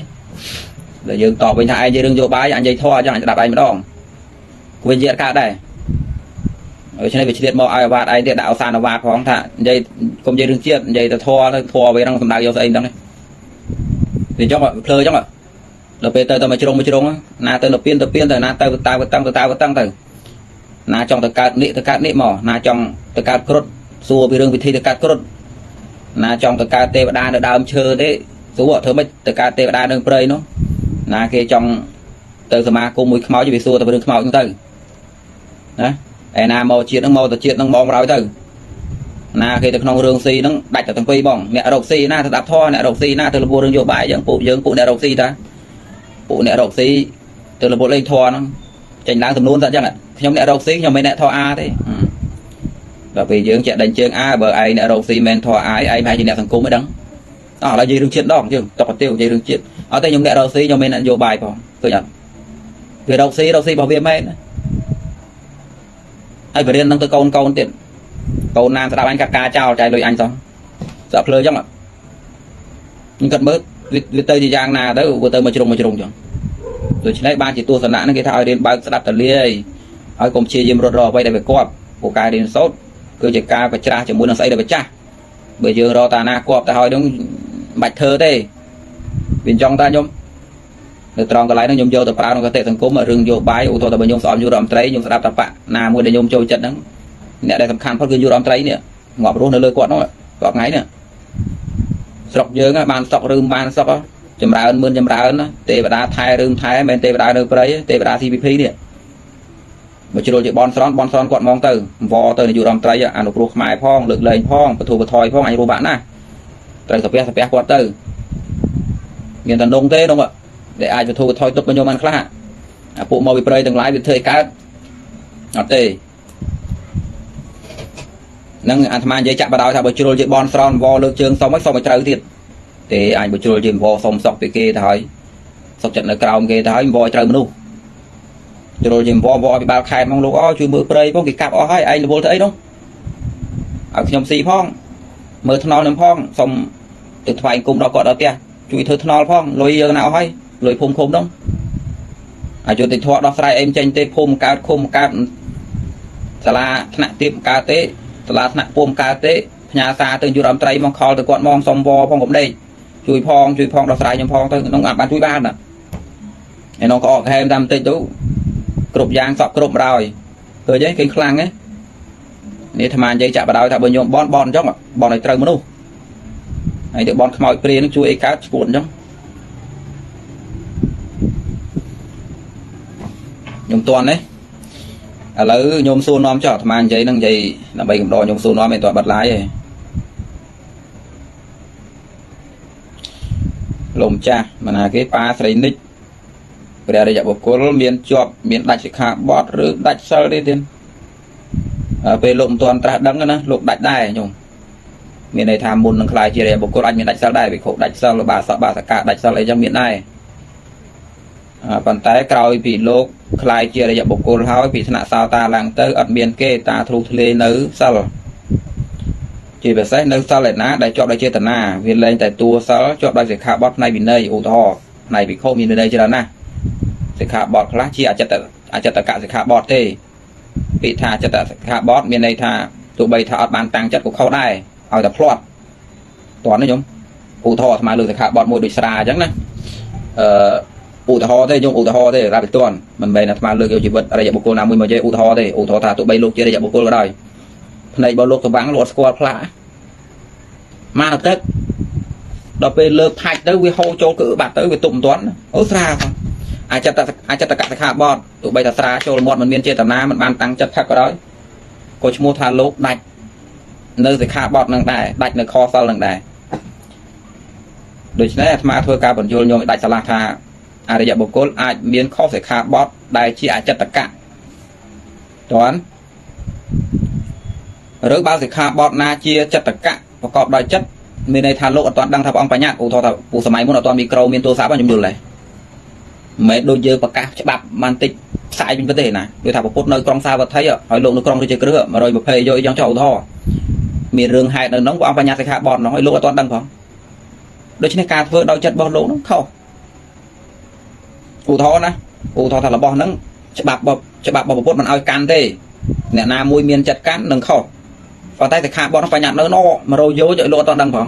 ដល់យើងតបវិញថាឯងនិយាយរឿងនយោបាយអញនិយាយធွာអញ្ចឹងអញស្ដាប់ឯងម្ដងវានិយាយកើតដែរដូច្នេះវាឆ្លៀតមកឲ្យអាវ៉ាតឯងទៀតដាក់អសានអាវ៉ាតផងថានិយាយកុំនិយាយរឿងជាតិនិយាយទៅធွာទៅធွာវាហ្នឹងសំដៅយកស្អីហ្នឹងវាចង់ភ្លើអញ្ចឹង ដល់ពេលទៅទៅមកជ្រុងមកជ្រុងណាទៅទៅពៀនទៅពៀនទៅណាទៅទៅតើទៅតឹងទៅតើទៅតឹងទៅណាចង់ទៅកើតនេះទៅកើតនេះមកណាចង់ទៅកើតគ្រុតសួរពីរឿងវិធីទៅកើតគ្រុតណាចង់ទៅកើតទេវតានៅដើមឈើទេសួរធ្វើម៉េចទៅកើតទេវតានៅព្រៃនោះណាគេចង់ទៅសមាគមមួយខ្មោចវាសួរទៅរឿងខ្មោចហ្នឹងទៅណាឯណាមកជាតិហ្នឹងមកទៅជាតិហ្នឹងបងរោយទៅណាគេទៅក្នុងរឿងស៊ីហ្នឹងដាច់តែទាំងពីរបងអ្នករកស៊ីណាទៅដាប់ធေါ်អ្នករកស៊ីណាទៅលបួរឿងយោបាយយ៉ាងពួកយើងពួកអ្នករកស៊ីតា ពួកអ្នករកស៊ីទៅលបួលេងធေါ်ហ្នឹងចេញឡើងចំនួនតែអញ្ចឹងខ្ញុំអ្នករកស៊ីខ្ញុំមិនអ្នកធေါ်អាទេដល់ពេលយើងចេះដេញជើងអាបើឯងអ្នករកស៊ីមិនធေါ်អាឯងប្រហែលជាអ្នកសង្គមមិនដឹងអស់ឥឡូវនិយាយរឿងជាតិដងយើងតកទៀវនិយាយរឿងជាតិអត់ទេខ្ញុំអ្នករកស៊ីខ្ញុំមិនអ្នកនយោបាយផងឃើញអត់វារកស៊ីរកស៊ីរបស់វាមែនហើយបរៀននឹងទៅកូនកូនទៀតកូនណាស្ដាប់អញកាត់ការចោលចាយលុយអញសោះស្ដាប់ភ្លើអញ្ចឹងខ្ញុំគាត់មើល វាទៅជាយ៉ាងណាទៅវាទៅមកជ្រុងមកជ្រុងអញ្ចឹងដូច្នេះបានជាទស្សនៈហ្នឹងគេថាឲ្យរៀនបើកស្ដាប់តលាយឲ្យកុំព្យាយាមរត់រកអ្វីដែលវាគាត់ពួកការរៀនសូត្រគឺជាការបច្រាស់ជាមួយនឹងស្អីដែលម្ចាស់បើយើងរកតាណាគាត់ទៅហើយនឹងបាច់ធ្វើទេវាចង់តាខ្ញុំនៅត្រង់កន្លែងហ្នឹងខ្ញុំយកទៅប្រើក្នុងកតិសង្គមរឿងយោបាយឧទាហរណ៍ថាបើខ្ញុំស្អប់យុរដ្ឋមន្ត្រីខ្ញុំស្ដាប់តបៈណាមួយដែលខ្ញុំចូលចិត្តហ្នឹងអ្នកដែលសំខាន់ផុតគឺយុរដ្ឋមន្ត្រីនេះងាប់រស់នៅលើគាត់ហ្នឹងគាត់ថ្ងៃនេះ ស្រុកយើងបានស្រុកឬបានស្រុកចម្រើនមឿនចម្រើនណាទេវតាថែរឿងថែមិនមែនទេវតានៅព្រៃទេវតា CPP នេះមកជ្រុលជាបនស្រន់បនស្រន់គាត់មកទៅវទៅនាយករដ្ឋមន្ត្រីអនុគ្រោះខ្មែរផងលើកលែងផងបទូបថយផងអញរੂបាក់ណាត្រូវសាពះសាពះគាត់ទៅមានតែនងទេនងដែលអាចបទូបថយទុកបញ្ញោមបានខ្លះអាពួកមកវិប្រ័យទាំងឡាយវាធ្វើឲ្យកើតអត់ទេ នឹងអាត្មានិយាយចាក់បដ ாய் ថាបើជ្រុលជាបនស្រន់វលើកជើងសុំឲ្យសុំឲ្យត្រូវទៀតទេអាចបញ្ជ្រុលជាអង្វរសុំសុកពីគេទៅហើយសុកចិត្តនៅក្រោមគេទៅហើយអង្វរត្រូវមនុស្សជ្រុលជាអង្វរអង្វរឲ្យពិបាលខេតមកលោកអជួយមើលព្រៃផងគេកាប់អស់ហើយឯងរវល់ទៅអីនោះឲ្យខ្ញុំស៊ីផងមើលថ្នល់ខ្ញុំផងសុំទៅថ្វាយគុំដល់គាត់ដល់ផ្ទះជួយធ្វើថ្នល់ផងលុយយើងណាអស់ហើយលុយភូមិឃុំនោះអយុធធម៌ដោះស្រាយអីមិនចេញទេភូមិកើតឃុំកើតសាលាថ្នាក់ទៀបកើតទេ សាលាថ្នាក់ពុំកើតទេផ្ញើសារទៅយុរដ្ឋមន្ត្រីមកខលទៅគាត់មកសុំវផងកំដេកជួយផងជួយផងដោះស្រាយខ្ញុំផងទៅក្នុងអាចបានជួយបានណាឯនោះក៏អកហែមតាមបន្តិចទៅគ្រប់យ៉ាងសពគ្រប់រយឃើញទេគេខ្លាំងទេនេះអាត្មានិយាយចាក់បដ ாய் ថាបើញោមបនបនអញ្ចឹងបនឲ្យត្រូវមនុស្សហើយទៅបនខ្មោចព្រានឹងជួយអីកើតឈួតអញ្ចឹងខ្ញុំតន់ទេ ឥឡូវញោមសួរនាំចោះអាត្មានិយាយនឹងនិយាយដើម្បីកំដរញោមសួរនាំឯងតើបាត់ឡាយទេលោមចាស់មណាគេប៉ាស្រីនិចព្រះរាជបុគ្គលមានជាប់មានដាច់សិក្ខាបទឬដាច់សិលទេទៀតពេលលោកមិនទាន់ត្រាស់ដឹងណាលោកដាច់ដែរញោមមានន័យថាមុននឹងខ្លាយជារាជបុគ្គលអាចមានដាច់សិលដែរវិខុដាច់សិលបាសកបាសកាដាច់សិលអីចឹងមានដែរ ប៉ុន្តែក្រោយពីលោកខ្លាយជារយៈបុគ្គលហើយពីថ្នាក់សោតាឡើងទៅអត់មានគេតាធ្លុះធ្លេនៅសិលជាពិសេសនៅសិលឯណាដែលជាប់ដោយចេតនាវាលែងតែតួសិលជាប់ដោយសិក្ខាបទផ្នែកវិន័យឧទាហរណ៍ផ្នែកវិខុមានវិន័យច្រើនណាស់សិក្ខាបទខ្លះជាអចិត្តអចិត្តកសិក្ខាបទទេពាក្យថាអចិត្តសិក្ខាបទមានន័យថាទោះបីថាអត់បានតាំងចិត្តក៏ខុសដែរឲ្យតែភ្លាត់តោះនេះខ្ញុំឧទាហរណ៍អាត្មាលើសិក្ខាបទមួយដូចស្រាអញ្ចឹងណាអឺ ឧទាហរណ៍ទេយើងឧទាហរណ៍ទេរាប់ពីតន់មិនមែនអាត្មាលើកយកជីវិតរយៈបុគ្គលណាមួយមកនិយាយឧទាហរណ៍ទេឧទាហរណ៍ថាទោះបីលោកជារយៈបុគ្គលក៏ដោយភ្នែករបស់លោកសវាំងលោកអត់ស្គាល់ផ្លាកមកទឹកដល់ពេលលើកផាច់ទៅវាហូរចូលគឺបាត់ទៅវាទប់មិនទាន់អូស្រាផងអាចតអាចតកសិក្ខាបទទោះបីថាស្រាចូលមាត់មិនមានចេតនាមិនបានតាំងចិត្តផឹកក៏ដោយក៏ឈ្មោះថាលោកដាច់នៅសិក្ខាបទនឹងដែរដាច់នៅខសិលនឹងដែរដូច្នេះអាត្មាធ្វើការបញ្យល់ញោមដាច់ឆ្លាស់ថា អរិយបុគ្គលអាចមានខុសសិក្ខាបទដែលជាអចិត្តកៈតើឬបើសិក្ខាបទណាជាចិត្តកៈប្រកបដោយចិត្តមានន័យថាលោកអត់ទាន់ដឹងថាព្រះអង្គបញ្ញត្តិឧទាហរណ៍ថាពូសម័យមុនអត់ទាន់មីក្រូមានទូរស័ព្ទខ្ញុំយល់ដែរមិនមែនដូចយើងប្រកាសច្បាប់បានតិចផ្សាយវិញប្រទេសណាគឺថាពុទ្ធនៅក្រុងសាវត្ថីហើយលោកនៅក្រុងរាជក្រឹស120យកអីចឹងចោលឧទាហរណ៍មានរឿងហេតុនៅក្នុងព្រះអង្គបញ្ញត្តិសិក្ខាបទនោះហើយលោកអត់ទាន់ដឹងផងដូច្នេះការធ្វើដោយចិត្តរបស់លោកនោះខុស ឧទាហរណ៍ណាឧទាហរណ៍ថារបស់ហ្នឹងច្បាប់ច្បាប់របស់ពុទ្ធមិនឲ្យកាន់ទេអ្នកណាមួយមានចិត្តកាន់នឹងខុសប៉ុន្តែសិក្ខាបទបញ្ញត្តិនៅណ100យោឲ្យលោកអត់ដឹងផង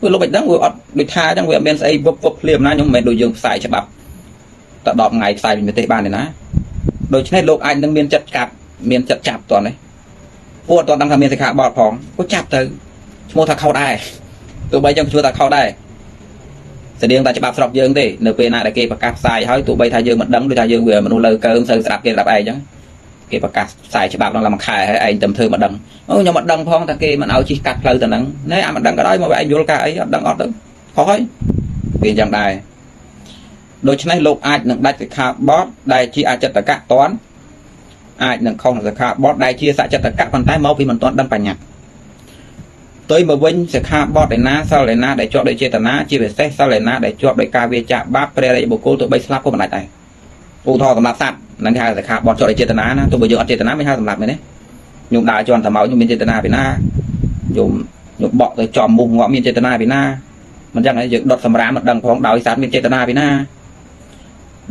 គឺលោកមិនដឹងវាអត់ដូចថាអញ្ចឹងវាអត់មានស្អីវឹបវឹបភ្លាមណាខ្ញុំមិនមែនដូចយើងផ្សាយច្បាប់តែ10ថ្ងៃផ្សាយពីប្រទេសបានទេណាដូច្នេះលោកអាចនឹងមានចិត្តកាប់មានចិត្តចាប់តនេះពួកអត់ដឹងថាមានសិក្ខាបទផងពួកចាប់ទៅឈ្មោះថាខុសដែរទោះបីយើងឈ្មោះថាខុសដែរ ស្តៀងតែច្បាប់ស្រុកយើងទេនៅពេលណាដែលគេប្រកាសផ្សាយហើយទោះបីថាយើងមិនដឹងដូចថាយើងវាមនុស្សលើកើមសូវស្ដាប់គេស្ដាប់ឯងចឹងគេប្រកាសផ្សាយច្បាប់ដល់មួយខែហើយឯងទៅធ្វើមិនដឹងអូខ្ញុំមិនដឹងផងតែគេមិនឲ្យជិះកាត់ផ្លូវទៅហ្នឹងណែអាមិនដឹងក៏ដោយមកឯងយល់ការអីអត់ដឹងអត់ទៅខុសហើយវាយ៉ាងដែរដូច្នេះលោកអាចនឹងដាច់សិក្ខាបទដែលជាអចិត្តកៈតន់អាចនឹងខុសនឹងសិក្ខាបទដែលជាសច្ចតកៈប៉ុន្តែមកពីមិនទាន់ដឹងបញ្ញត្តិផ្ទុយមកវិញសិក្ខាបទឯណាសិលឯណាដែលជាប់ដោយចេតនាជាពិសេសសិលឯណាដែលជាប់ដោយការវាចាបាបព្រះរាជបុគ្គលទោះបីស្លាប់ក៏មិនអាចដែរឧទាហរណ៍សម្រាប់សត្វហ្នឹងគេហៅសិក្ខាបទជាប់ដោយចេតនាណាទោះបីយើងអត់ចេតនាមិនហៅសម្រាប់មែនទេខ្ញុំដើរជន់តាមមកខ្ញុំមានចេតនាពីណាខ្ញុំខ្ញុំបក់ទៅចំមុខងាប់មានចេតនាពីណាមិនចឹងហើយយើងដុតសម្រាមមិនដឹងផងដោយសត្វមានចេតនាពីណា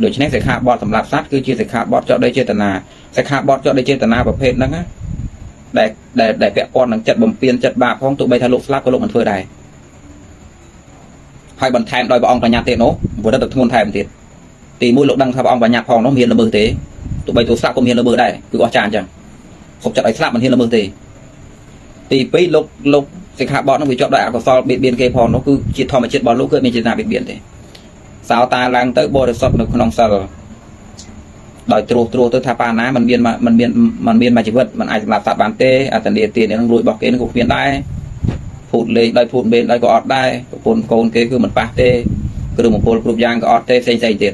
ដូច្នេះសិក្ខាបទសម្រាប់សត្វគឺជាសិក្ខាបទជាប់ដោយចេតនាសិក្ខាបទជាប់ដោយចេតនាប្រភេទហ្នឹងណា ដែលដែលដែលពាក់ព័ន្ធនឹងចិត្តបំពេញចិត្តបាបផងទោះបីថាលោកស្លាប់ក៏លោកមិនធ្វើដែរហើយបន្ថែមដោយព្រះអង្គបញ្ញត្តិទៀតនោះព្រោះទៅធ្ងន់ថែមទៀតទីមួយលោកដឹងថាព្រះអង្គបញ្ញត្តិផងនោះមានល្មើសទេទោះបីទូស្លាប់ក៏មានល្មើសដែរគឺអស្ចារ្យអញ្ចឹងសុខចិត្តឲ្យស្លាប់មិនហ៊ានល្មើសទេទី2លោកលោកសិក្ខាបទនោះវាជាប់ដោយអកុសលបៀតបៀនគេផងនោះគឺជាធម្មជាតិរបស់លោកគឺមានចេតនាបៀតបៀនទេសោតាឡើងទៅបរិសុទ្ធនៅក្នុងសិល ដោយត្រួសត្រួសទៅថាបាណាมันមានมันមានมันមានមួយជីវិតมันអាចសម្រាប់សត្វបានទេអតនីទាននឹងរួចរបស់គេនឹងក៏គ្មានដែរភូតលេងដោយភូតមេនដោយក៏អត់ដែរប្រពន្ធកូនគេគឺមិនប៉ះទេគ្រឿងមង្គលគ្រប់យ៉ាងក៏អត់ទេផ្សេងផ្សេងទៀត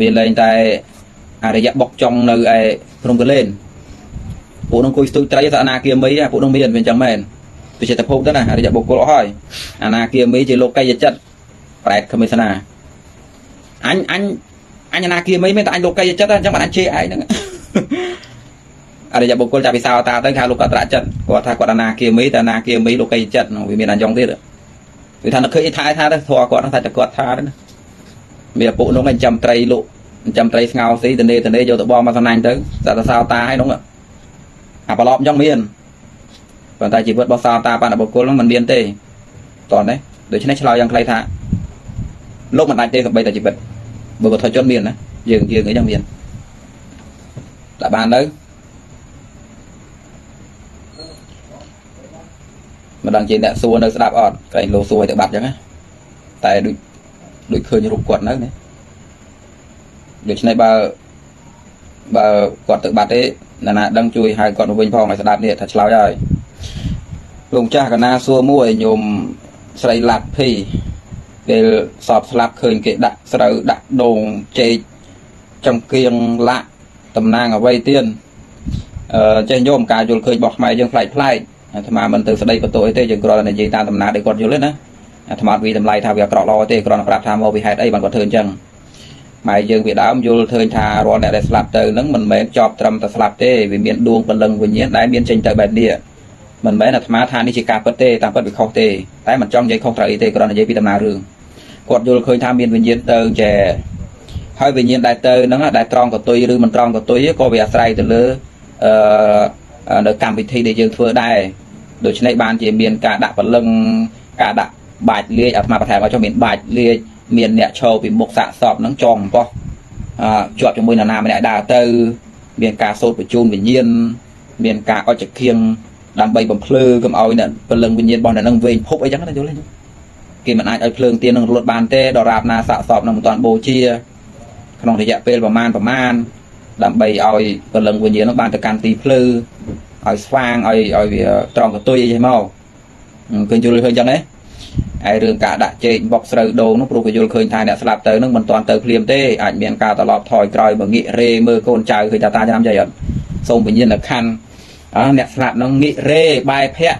វាលែងតែអរិយបុកចុងនៅឯព្រំកលែនពួកនោះគួយស្ទូចត្រីសអនាគាមីពួកនោះមានវាអញ្ចឹងមែន វិចិត្រភពទៅណាអរិយបុគ្គលអស់ហើយអាណាគាមីជាលោកីយចិត្តប្រែតខមិសនាអញអញ អញអាណាគាមីមិនតែអញលោកីយចិត្តអញ្ចឹងបានអញជេរឯងហ្នឹងអរិយបុគ្គលចាប់ពីសោតាទៅខាលោកកត្រចិត្តគាត់ថាគាត់អាណាគាមីតែអាណាគាមីលោកីយចិត្តវាមានអញ្ចឹងទៀតវាថានឹកឃើញថាថាទៅធေါ်គាត់ថាតែគាត់ថាទៅណាមានឪពុកនោះឯងចាំត្រីលក់ចាំត្រីស្ងោស៊ីតនេតនេយកទៅបងមកសំណាញ់ទៅសាក់ទៅសោតាឲ្យនោះអាប្រឡប់អញ្ចឹងមានប៉ុន្តែជីវិតរបស់សោតាបានបុគ្គលនោះមិនមានទេតោះទេដូច្នេះឆ្លើយយ៉ាងខ្លីថាលោកមិនដាច់ទេសម្បីតែជីវិត បុគ្គលថយជនមានណាយើងយើងអីចឹងមានតែបានទៅមិនដឹងជាអ្នកសួរនៅស្ដាប់អត់ក្រែងលោសួរឲ្យទៅបាត់ចឹងណាតែដូចដូចឃើញរូបគាត់នៅណាដូច្នេះបើបើគាត់ទៅបាត់ទេណាណាដឹងជួយហៅគាត់មកវិញផងឲ្យស្ដាប់នេះថាឆ្លើយហើយលោកម្ចាស់កណាសួរមួយញោមស្រីឡាត់ភី ពេលសອບស្លាប់ឃើញគេដាក់ស្រូវដាក់ដូងចេកចំគៀងលាក់តំណាងអ្វីទៀតអឺចេះញោមការយល់ឃើញរបស់ខ្មែរយើងប្លែកប្លែកអាត្មាមិនទៅស្ដីបន្ទោអីទេយើងគ្រាន់តែនិយាយតាមដំណើរដែលគាត់យល់ទេណាអាត្មាវិតម្លៃថាវាអក្រក់ល្អទេគ្រាន់តែប្រាប់ថាមកពីហេតុអីបានគាត់ធ្វើអញ្ចឹងម៉ែយើងវាដើមយល់ឃើញថារាល់អ្នកដែលស្លាប់ទៅនឹងមិនមែនជាប់ត្រឹមតែស្លាប់ទេវាមានដួងពលឹងវិញ្ញាណដែលមានចេញទៅបែបនេះ មិនមែនអាត្មាថានេះជាការពិតទេតាមពិតវាខុសទេតែមិនចង់និយាយខុសត្រូវអីទេគ្រាន់តែនិយាយពីដំណើររឿងគាត់យល់ឃើញថាមានវិញ្ញាណទៅចែហើយវិញ្ញាណដែលទៅហ្នឹងដែលត្រង់កតុយឬមិនត្រង់កតុយក៏វាអាស្រ័យទៅលើអឺនៅកម្មវិធីដែលយើងធ្វើដែរដូច្នេះបានជាមានការដាក់ពលឹងការដាក់បាច់លាយអាត្មាបន្ថែមឲ្យចុះមានបាច់លាយមានអ្នកឈរពីមុខសាកសពហ្នឹងចងបោះអឺជាប់ជាមួយនរណាម្នាក់ដើរទៅ មានការសូត្របញ្ជូនវិញ្ញាណមានការអុចចគៀង ដើម្បីបំភ្លឺកុំឲ្យអ្នកពលឹងវិញ្ញាណរបស់អ្នកនឹងវែងភពអីចឹងណាយល់ទេគេមិនអាចឲ្យភ្លើងទៀននឹងរលត់បានទេដរាបណាសាកសពនឹងមិនទាន់បូជាក្នុងរយៈពេលប្រមាណប្រមាណដើម្បីឲ្យពលឹងវិញ្ញាណនោះបានទៅកាន់ទីភ្លឺឲ្យស្វាងឲ្យឲ្យវាត្រង់កតុយអីចេះមកឃើញយល់ឃើញចឹងទេហើយរឿងការដាក់ចេកបុកស្រូវដូងនោះព្រោះគេយល់ឃើញថាអ្នកស្លាប់ទៅនឹងមិនទាន់ទៅភ្លាមទេអាចមានការត្រឡប់ថយក្រោយមកងាករេមើលកូនចៅឃើញតាតាឆ្នាំចៃអត់សូមវិញ្ញាណខណ្ឌ អើអ្នកស្លាប់នឹងងាករេបែភ័ក្រ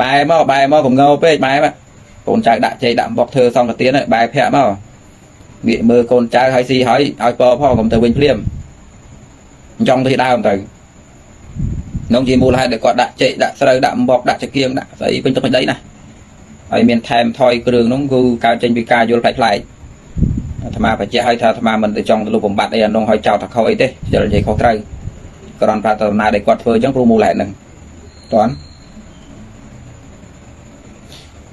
បែមកបែមកកំងោពេកបែមកកូនចៅដាក់ចេកដាក់បុកធ្វើសង្កទានបែភ័ក្រមកងាកមើលកូនចៅឲ្យស៊ីហើយឲ្យពផងកុំទៅវិញភ្លាមអញ្ចឹងទៅដើមទៅនោះជាមូលហេតុដែលគាត់ដាក់ចេកដាក់ស្រូវដាក់អំបកដាក់ចង្គៀងដាក់ស្អីពេញទឹកពេញដីណាហើយមានថែមថយគ្រឿងនោះគឺកើតចេញពីការយល់ផ្លែកផ្លែកអាត្មាបញ្ជាក់ឲ្យថាអាត្មាមិនទៅចង់ទៅលុបបំបត្តិអីអានោះឲ្យចោតថាខុសអីទេជិលនិយាយខុសត្រូវ គ្រាន់តែដំណើរដែលគាត់ធ្វើអញ្ចឹងព្រោះមូលហេតុហ្នឹងតើ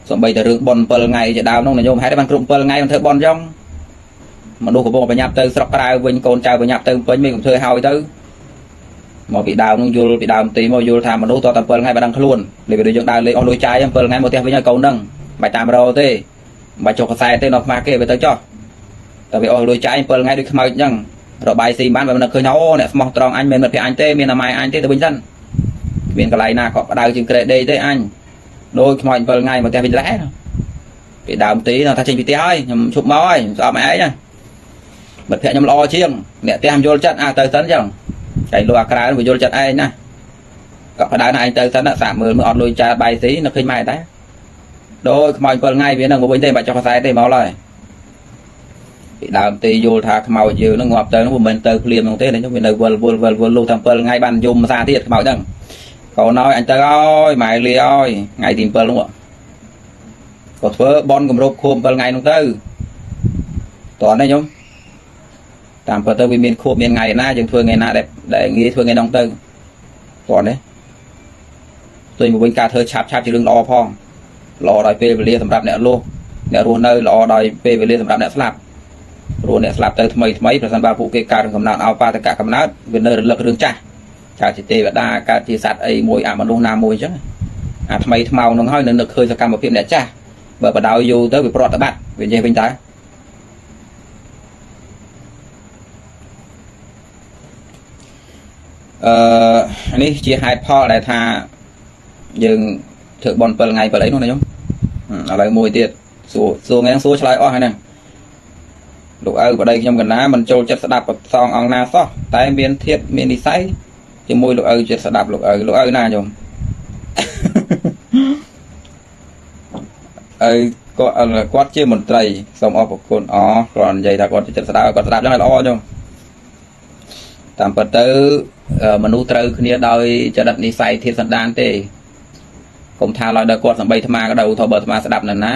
សំបីតែរឿងប៉ុន7ថ្ងៃជាដើមនោះញោមហេតុបានគ្រប់7ថ្ងៃមិនធ្វើប៉ុនអញ្ចឹងមនុស្សកំពុងប្រញាប់ទៅស្រុកក្រៅវិញកូនចៅប្រញាប់ទៅពេញមិនធ្វើហើយទៅមកពីដើមនោះយល់ពីដើមទីមកយល់ថាមនុស្សតតែ7ថ្ងៃបានដឹងខ្លួនលេពេលយើងដើរលេងអស់លុយចាយ7ថ្ងៃមកផ្ទះវិញឲ្យកូននឹងមិនតាមរោទេមិនបាច់ចុះកសែទេនៅខ្មាស់គេវាទៅចុះតែវាអស់លុយចាយ7ថ្ងៃដូចខ្មោចអញ្ចឹងរ បាយស៊ីបានបើមិនឃើញអូអ្នកស្មោះត្រង់អញមិនមិត្តភក្តិអញទេមានតែម៉ែអញទេទៅវិញសិនមានកន្លែងណាក៏បដៅជាងក្រេដេទេអញដូចខ្មោច7ថ្ងៃមកផ្ទះវិញដែរពីដើមទីថាចេញពីផ្ទះហើយខ្ញុំឈប់មកហើយស្អប់ឯងណាមិត្តភក្តិខ្ញុំល្អជាងអ្នកផ្ទះខ្ញុំយល់ចិត្តអាទៅសិនអញ្ចឹងចៃលុយអាក្រៅវាយល់ចិត្តឯងណាក៏បដៅណាឯងទៅសិនសាកមើលមើលអត់លុយចាបាយស៊ីនៅឃើញម៉ែដែរដោយខ្មោច7ថ្ងៃវានឹងមកវិញទេបាច់ចុះខ្សែទេមកឡើយ ពីដើមទីយល់ថាខ្មោចយើងនឹងងាប់ទៅនឹងមិនមែនទៅភ្លាមនោះទេខ្ញុំវានៅវល់វល់វល់វល់លុះតាំង7ថ្ងៃបានយំភាសាទៀតខ្មោចហ្នឹងកូនអើយអញទៅអើយម៉ែលាអើយថ្ងៃទី7នោះក៏ធ្វើបនគម្រប់ខួប7ថ្ងៃនោះទៅតោះនេះខ្ញុំតាមពិតទៅវាមានខួបមានថ្ងៃណាយើងធ្វើថ្ងៃណាដែលដែលងាយធ្វើថ្ងៃនោះទៅគាត់ទេផ្ទុយមកវិញការធ្វើឆាប់ឆាប់ជារឿងល្អផងល្អដោយពេលវេលាសម្រាប់អ្នកលោះអ្នករស់នៅល្អដោយពេលវេលាសម្រាប់អ្នកស្លាប់ ព្រោះអ្នកស្លាប់ទៅថ្មីថ្មីប្រសិនបើពួកគេកើតកំណើតអោបាតកកំណើតវានៅរលឹករឿងចាស់កើតជាទេវតាកើតជាសត្វអីមួយអមនុស្សណាមួយអញ្ចឹងអាថ្មីថ្មោងនឹងហើយនៅនឹកឃើញសកម្មភាពអ្នកចាស់បើបដ ாய் យូរទៅវាប្រត់តបាត់វានិយាយវិញតើអឺនេះជាហេតុផលដែលថាយើងធ្វើបន7ថ្ងៃ7អីនោះណាខ្ញុំឥឡូវមួយទៀតសួរសួរងាងសួរឆ្លើយអស់ហើយហ្នឹង លោកឪប្តីខ្ញុំកណាមិនចូលចិត្តស្ដាប់ប្រសងអង្គណាសោះតែមានធៀបមាននិស័យជាមួយលោកឪចិត្តស្ដាប់លោកឪលោកឪណាខ្ញុំអីគាត់គាត់ជាមន្ត្រីសូមអរគុណអគាត់និយាយថាគាត់ចិត្តស្ដាប់គាត់ស្ដាប់ចឹងល្អចឹងតាមពិតទៅមនុស្សត្រូវគ្នាដោយចរិតនិស័យធាតុសន្តានទេកុំថាឡើយដល់គាត់សំបីអាត្មាក៏ដោយឧទាហរណ៍បើអាត្មាស្ដាប់នៅណា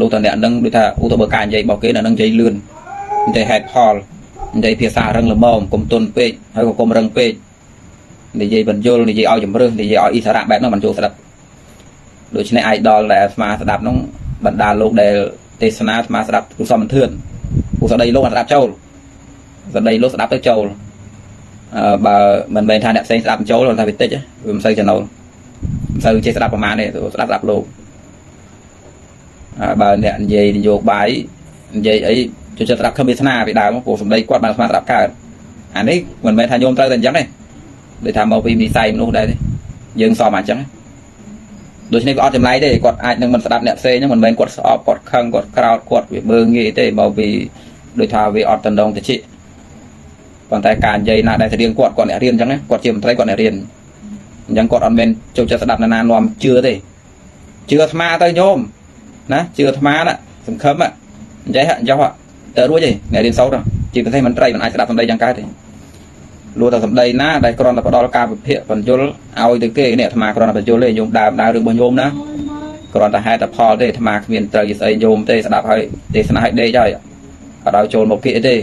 លោកតាអ្នកនឹងដូចថាឧទាហរណ៍បើការនិយាយរបស់គេនៅនឹងនិយាយលឿននិយាយហេតុផលនិយាយភាសារឹងល្មមកុំទន់ពេកហើយក៏កុំរឹងពេកនិយាយបញ្យលនិយាយឲ្យជំរឹះនិយាយឲ្យអ៊ីសារៈបែបហ្នឹងមិនចូលស្ដាប់ដូច្នេះ idol ដែលអាត្មាស្ដាប់ហ្នឹងបណ្ដាលោកដែលទេសនាអាត្មាស្ដាប់គូសំមិនធឿនគូស្ដីលោកស្ដាប់ចូលស្ដីលោកស្ដាប់ទៅចូលអឺបើមិនមែនថាអ្នកផ្សេងស្ដាប់ចូលថាវាតិចវាមិនសូវចំណូលមិនសូវចេះស្ដាប់ប្រហែលទេស្ដាប់ស្ដាប់លោក បើអ្នកនិយាយនយោបាយនិយាយអីចូលចិត្តស្ដាប់ខំវាសនាពីដើមព្រោះសម្ដីគាត់បានស្មារតីកើតអានេះមិនមែនថាញោមត្រូវតែអញ្ចឹងទេដូចថាមកពីនិស័យមនុស្សដែរទេយើងសមអញ្ចឹងដូច្នេះក៏អត់ចម្លែកទេគាត់អាចនឹងមិនស្ដាប់អ្នកផ្សេងហ្នឹងមិនមែនគាត់ស្អប់គាត់ខឹងគាត់ក្រោតគាត់វាមើងងាយទេមកពីដូចថាវាអត់តណ្ដងតិចប៉ុន្តែការនិយាយណាដែលទៅរៀនគាត់គាត់អ្នករៀនអញ្ចឹងគាត់ជាមន្ត្រីគាត់អ្នករៀនអញ្ចឹងគាត់អត់មែនចូលចិត្តស្ដាប់ណាណានាំជឿទេជឿអាត្មាទៅញោម ណាជឿអាត្មាណាសង្ឃឹមអញ្ចឹងអញ្ចឹងទៅរួចទេអ្នករៀនសូត្រជាពិសេសមន្ត្រីមិនអាចស្ដាប់សម្ដីយ៉ាងកើតទេលួតែសម្ដីណាដែលគ្រាន់តែផ្ដល់ការវិភាគបញ្យលឲ្យទៅគេនេះអាត្មាគ្រាន់តែបញ្យលទេញោមដើមដើររឿងរបស់ញោមណាគ្រាន់តែហេតុផលទេអាត្មាគ្មានត្រូវជាស្អីញោមទេស្ដាប់ឲ្យទេសនាឲ្យដេកហើយអត់ឲ្យចូលមកគៀកទេ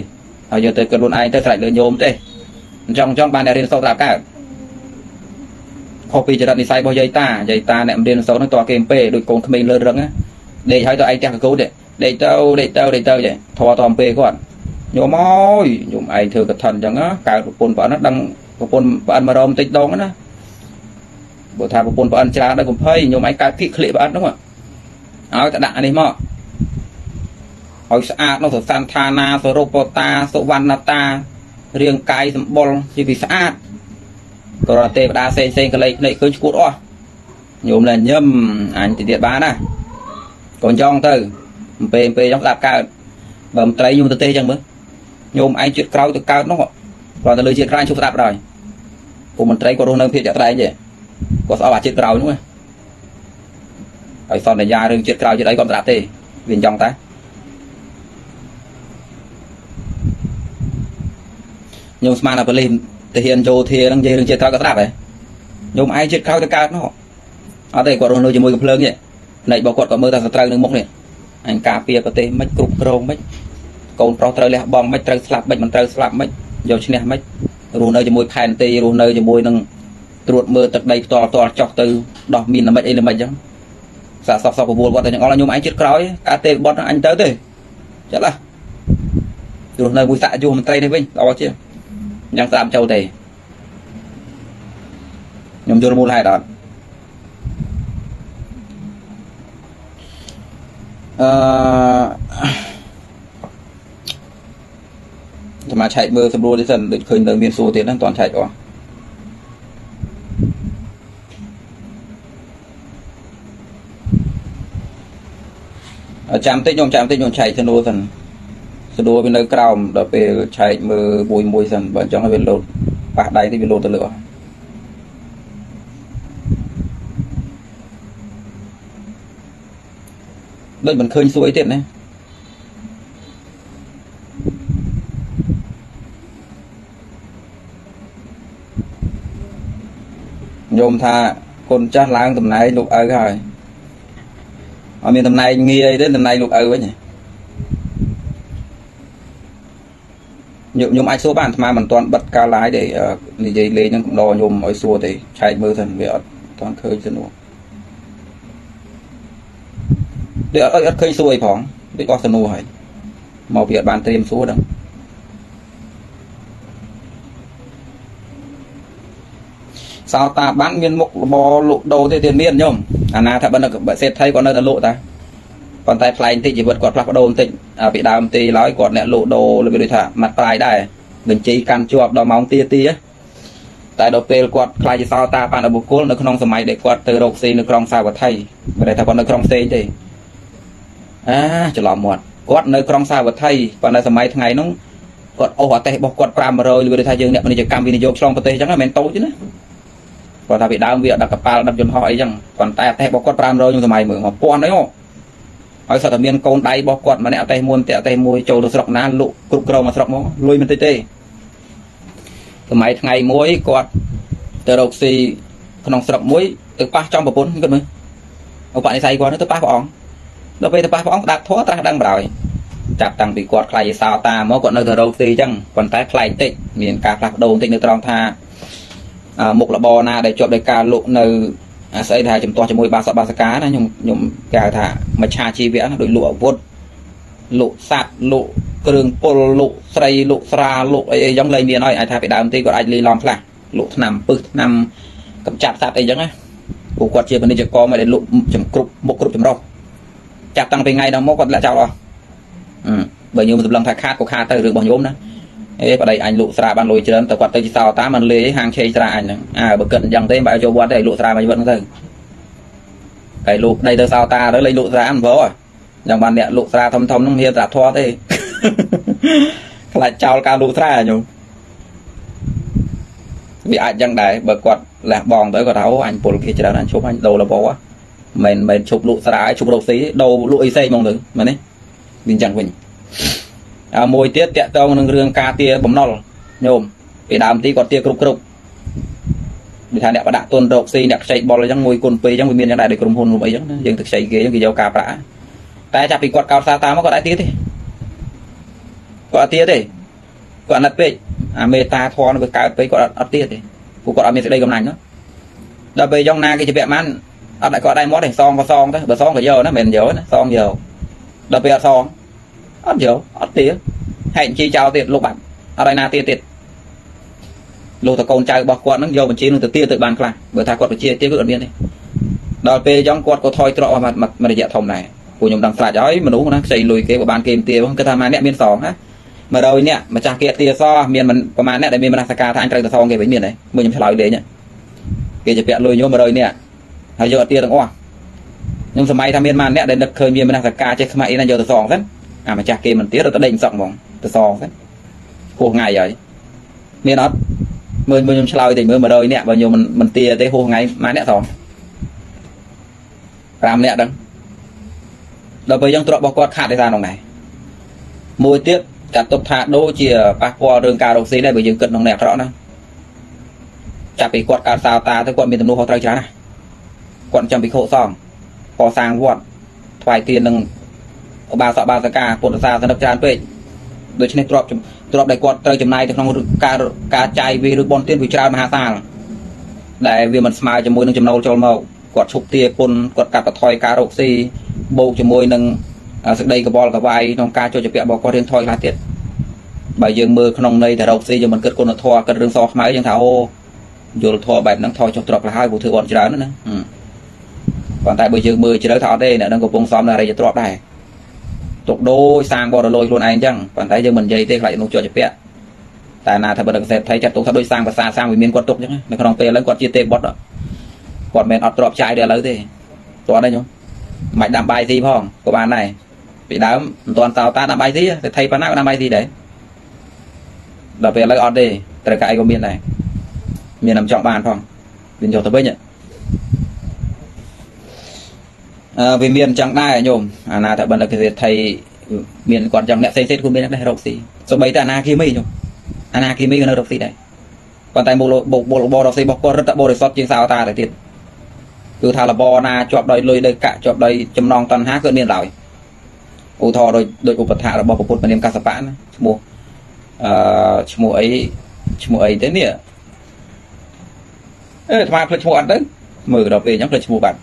ហើយយកទៅគិតខ្លួនឯងទៅស្រេចលើញោមទេអញ្ចឹងអញ្ចឹងបានអ្នករៀនសូត្រតាមកើតខុសពីចរិតនិស័យរបស់យាយតាយាយតាអ្នករៀនសូត្រហ្នឹងតើគេអំពេដូចកូនក្មេងលើរឹង ដេកឲ្យទៅឯងផ្ទះកកូតទេដេកទៅដេកទៅដេកទៅចេះធေါ်តអំពេគាត់ញោមអើយញោមឯងធ្វើកឋិនអញ្ចឹងកើតប្រពន្ធប្រអិនដឹងប្រពន្ធប្រអិនមករមតិចដងណាបើថាប្រពន្ធប្រអិនច្រើនដល់កំភៃញោមឯងកើតគៀកក្លៀកប្រអិនហ្នឹងឲ្យតែដាក់នេះមកឲ្យស្អាតនោះសសន្តានាសរុបតាសុវណ្ណតារាងកាយសម្បុរជាពីស្អាតក៏រទេវតាផ្សេងផ្សេងកលេចភ្នែកឃើញឈួតអស់ញោមលែងញឹមអញទៅទៀតបានណា កូនចង់ទៅអំពេអំពេចង់ស្ដាប់កើតបើមត្រីញោមទៅទេចឹងមើលញោមឯងជាតិក្រោយទៅកើតនោះគាត់ទៅលើជាតិក្រោយជួបស្ដាប់ដល់ពួកមន្ត្រីគាត់រស់នៅភាពចាក់ត្រែងទេគាត់ស្អប់អាជាតិក្រោយនោះហើយសន្យារឿងជាតិក្រោយជាតិអីគាត់ស្ដាប់ទេវាអញ្ចឹងតាញោមស្មានថាប៉ូលីសទាហានយោធាហ្នឹងនិយាយរឿងជាតិក្រោយក៏ស្ដាប់ដែរញោមឯងជាតិក្រោយទៅកើតនោះអត់ទេគាត់រស់នៅជាមួយកំភ្លើងទេ ផ្នែករបស់គាត់ក៏មើលតែសត្រូវនឹងមុខនេះអញការពារប្រទេសមិនគ្រប់គ្រងមិនកូនប្រុសត្រូវលះបង់មិនត្រូវស្លាប់មិនមិនត្រូវស្លាប់មិនយកឈ្នះមិនរស់នៅជាមួយផែនទីរស់នៅជាមួយនឹងត្រួតមើលទឹកដីផ្ទាល់ផ្ទាល់ចុះទៅដោះមានមិនអីមិនអញ្ចឹងសាសសពពពលវត្តទាំងអស់ខ្ញុំឯងជិតក្រោយការទេបត់អញទៅទេចាត់ឡារស់នៅមួយសាក់យុមន្ត្រីនេះវិញល្អជាងអញ្ចឹងស្ដាប់ចូលទេខ្ញុំយល់មូលហេតុអត់ អឺចាំមកឆែកមើលស្រួលទេសិនដូចឃើញនៅមានសួរទៀតហ្នឹងតន់ឆែកអស់ចាំតិចខ្ញុំចាំតិចខ្ញុំឆែកស្នួរសិនស្នួរវានៅក្រោមដល់ពេលឆែកមើលមួយមួយសិនបើអញ្ចឹងវាលោតប៉ះដៃទៅវាលោតទៅលើអស់ ដូចមិនឃើញសួយទៀតណាញោមថាគុណចាស់ឡើងតំណែងលោកឪហើយអត់មានតំណែងងារអីទេតំណែងលោកឪវិញញោមញោមអាចសួរបានអាត្មាមិនទាន់បិទការ live ទេនិយាយលេងហ្នឹងកំដរញោមឲ្យសួរទេឆែកមើលសិនវាអត់ទាន់ឃើញទៅនោះ ដូចអត់អត់ឃើញសួរអីផងដូចអស់សំណួរហើយមកពីអត់បានត្រៀមសួរដឹងសោតាបានមានមុខរបរលក់ដូរទេទៀតមានញោមអាណាថាបើនៅសេដ្ឋីគាត់នៅតែលក់តាប៉ុន្តែផ្លែបន្តិចជីវិតគាត់ផ្លាស់ប្ដូរបន្តិចពីដើមទីឡើយគាត់អ្នកលក់ដូរលើដូចថាមាត់ប្រាយដែរបញ្ជីកាន់ជាប់ដល់ម៉ោងទាទាតែដល់ពេលគាត់ខ្លាចជាសោតាបានបុគ្គលនៅក្នុងសម័យដែលគាត់ទៅរកស៊ីនៅក្រុងសាវត្ថីមិនដែលថាគាត់នៅក្រុងផ្សេងទេ អាច្រឡំមាត់គាត់នៅក្រុងសាវត្ថីប៉ុន្តែសម័យថ្ងៃនោះគាត់អូសអតេសរបស់គាត់500ឬថាយើងអ្នកពាណិជ្ជកម្មវិនិយោគឆ្លងប្រទេសអញ្ចឹងមិនមែនតូចទេណាគាត់ថាពីដើមវាអត់ដឹកកប៉ាល់ដឹកយន្តហោះអីចឹងប៉ុន្តែអតេសរបស់គាត់500ខ្ញុំសម័យមើល1000អីហ៎ឲ្យសត្វតែមានកូនដៃរបស់គាត់ម្នាក់អតេះមួយតែអតេះមួយចូលទៅស្រុកណាលក់គ្រប់គ្រងមកស្រុកមកលុយមិនតិចទេសម័យថ្ងៃមួយគាត់ទៅរកស៊ីក្នុងស្រុកមួយទៅប៉ះចំប្រពន្ធគិតមើលឧបនិស្ស័យគាត់ទៅប៉ះព្រះអង្គ ដល់ពេលទៅប៉ះព្រះអង្គស្ដាប់ធម៌ត្រាស់ដឹងបរោយចាប់តាំងពីគាត់ខ្លាចឯសោតាមកគាត់នៅទៅរកស៊ីអញ្ចឹងប៉ុន្តែប្លែកតិចមានការផ្លាស់ប្ដូរបន្តិចនៅត្រង់ថាមុខរបរណាដែលជាប់ដោយការលក់នៅអាស្អីថាចំទាស់ជាមួយបាសកបាសកាណាខ្ញុំខ្ញុំគេហៅថាមច្ឆាជីវៈណាដូចលក់អាវុធលក់សัตว์លក់គ្រឿងពុលលក់ស្រីលក់ស្រាលក់អីអីចឹងលែងមានហើយអាចថាពីដើមទីគាត់អាចលីឡំខ្លះលក់ថ្នាំពឹសថ្នាំកម្ចាត់សត្វអីចឹងណាពួកគាត់ជាពាណិជ្ជករមកដែលលក់ចំគ្រប់មុខគ្រប់ចម្រុះ ចាប់តាំងពីថ្ងៃដល់មកគាត់លាក់ចោលអស់បើញោមសម្លឹងថាខាតក៏ខាតទៅរឿងរបស់ញោមណាអេប្តីអញលក់ស្រាបានលុយច្រើនតែគាត់ទៅសោតាមមិនលេហាងឆេស្រាអញហ្នឹងអើបើគិតអញ្ចឹងទេបើចូលវត្តទេលក់ស្រាមកវត្តហ្នឹងទៅហើយលក់ដីទៅសោតាទៅលេងលក់ស្រាមិនព្រោះអញ្ចឹងបានអ្នកលក់ស្រាធំធំហ្នឹងហ៊ានត្រាប់ធေါ်ទេខ្លាចចោលការលក់ស្រាញោមវាអាចយ៉ាងដែរបើគាត់លះបងទៅគាត់ថាអូអញពលគេច្រើនអញឈប់អញដូរលប មិនមិនឈប់លក់ស្រាឲ្យឈប់រកស៊ីដូរលក់អីផ្សេងហ្មងទៅមែនទេវាអញ្ចឹងវិញមួយទៀតតកតងនឹងរឿងការទាបំណុលញោមពីដើមទីគាត់ទាគ្រប់គ្រប់ដូចថាអ្នកបដាក់ទុនរកស៊ីអ្នកខ្ចីបុលអញ្ចឹងមួយគុណពីរអញ្ចឹងវាមានយ៉ាងដែរដូចក្រុមហ៊ុនរួមអីអញ្ចឹងយើងទៅខ្ចីគេអញ្ចឹងគេយកការប្រាក់តែចាប់ពីគាត់កោតសាតាមមកគាត់អាចទាទេគាត់អត់ទាទេគាត់អត់ពេកអាមេតាធនវាកើតពេកគាត់អត់ទាទេពួកគាត់អត់មានសេចក្តីកំណាញ់នោះដល់ពេលយ៉ាងណាគេជាពាក់ម៉ាន់ អត់គាត់ដៃមាត់ទេសងក៏សងទៅបើសងក៏យកណាមិនយកណាសងយកដល់ពេលអត់សងអត់យកអត់ទាហែកជីចោលទៀតលុបបាត់អត់ឲ្យណាទាទៀតលោកតកូនចៅរបស់គាត់ហ្នឹងយកបញ្ជីនឹងទៅទាទៅបានខ្លះបើថាគាត់បញ្ជាទាគឺអត់មានទេដល់ពេលអញ្ចឹងគាត់ក៏ថយត្រកមកមួយរយៈធំដែរពួកខ្ញុំដឹងស្រាច់ហើយមនុស្សណាខ្ចីលុយគេក៏បានគេទាគាត់ថាម៉ែអ្នកមានសងណា100នាក់ម្ចាស់គេទាសមានប្រហែលអ្នកដែលមានមនសិការថាអញត្រូវទៅសងគេវិញមានទេមើលខ្ញុំឆ្លើយលេងគេជាពាក់លុយខ្ញុំ100នាក់ ហើយយកអត់ទាទាំងអស់ខ្ញុំសម័យថាមានម៉ានអ្នកដែលនឹកឃើញមានមនសិការចេះខ្មាក់អីណាយកទៅសងសិនអាម្ចាស់គេមិនទៀតរត់ទៅដេកសក់ហ្មងទៅសងសិនហួសថ្ងៃហើយមានអត់មើលមើលខ្ញុំឆ្លើយតិចមើល100នាក់បើខ្ញុំមិនមិនទាទេហួសថ្ងៃម៉ែអ្នកសង5នាក់ដឹងដល់ពេលយើងទ្រពរបស់គាត់ខាត់ឯសារនោះដែរមួយទៀតចាត់ទុកថាដូចជាប៉ះពាល់រឿងការរកស៊ីដែរបើយើងគិតក្នុងអ្នកអាក្រក់ណាចាប់ពីគាត់កើតសោតាទៅគាត់មានទំនួលខុសត្រូវច្រើនណា គាត់ចាំពីខោសងកសាងវត្តថ្វាយទាននឹងឧបាសកបាសិកាពុទ្ធសាសនិកច្រើនពេកដូច្នេះទ្របទ្របដែលគាត់ត្រូវចំណាយទៅក្នុងការការចាយវាឬបនទានវាច្រើនមហាសាលដែលវាមិនស្មើជាមួយនឹងចំណូលចូលមកគាត់ឈប់ទាគុណគាត់កាត់បន្ថយការរកស៊ីបូកជាមួយនឹងសេចក្តីកបល់កវាយក្នុងការចូលជាពាក់របស់គាត់រៀងថយខ្លះទៀតបើយើងមើលក្នុងន័យតែរកស៊ីយើងមិនគិតគុណធម៌គិតរឿងសខ្មៅយើងថាអូយល់ធម៌បែបហ្នឹងថយចុះត្រកខ្លះហើយព្រោះធ្វើអត់ច្រើនណា ប៉ុន្តែបើយើងមើលជ្រៅថាអត់ទេអ្នកនឹងកំពុងសំនៅរយៈទ្របដែរទុកដូចសាងបរលយខ្លួនឯងអញ្ចឹងប៉ុន្តែយើងមិននិយាយទេខ្លាចនោះជាប់ជាពាក់តែណាថាបើកសេដ្ឋីចាត់ទុកថាដូចសាងភាសាសាងវិមានគាត់ទុកអញ្ចឹងនៅក្នុងពេលឥឡូវគាត់ជាទេបុតគាត់មិនអត់ទ្របចាយទេឥឡូវទេតោះទេញោមមិនដាំបាយស៊ីផងក៏បានដែរពីដើមមិនទាន់តោតាដាំបាយស៊ីសេដ្ឋីប៉ុណ្ណាក៏ដាំបាយស៊ីដែរដល់ពេលឥឡូវអត់ទេត្រូវកាយក៏មានដែរមានតែចង់បានផងវិញយកទៅវិញ វាមានអញ្ចឹងដែរញោមអាណាថាបណ្ឌិតសេដ្ឋីមានគាត់ចឹងអ្នកផ្សេងៗគាត់មានដែររកស៊ីសូម្បីតែអាណាគីមីញោមអាណាគីមីក៏នៅរកស៊ីដែរប៉ុន្តែមុខបុលបរកស៊ីរបស់គាត់រឹតតែបរិសុទ្ធជាងសាវតាទៅទៀតគឺថារបរណាជាប់ដោយលុយដោយកាក់ជាប់ដោយចំណងតណ្ហាគឺមានឡើយឧទាហរណ៍ដូចដូចឧបថារបស់ពុទ្ធមនាមកសបៈណាឈ្មោះអឺឈ្មោះអីឈ្មោះអីទៅនេះអឺអាត្មាភ្លេចឈ្មោះអត់ទៅមើលដល់ពេលអញ្ចឹងភ្លេចឈ្មោះបាត់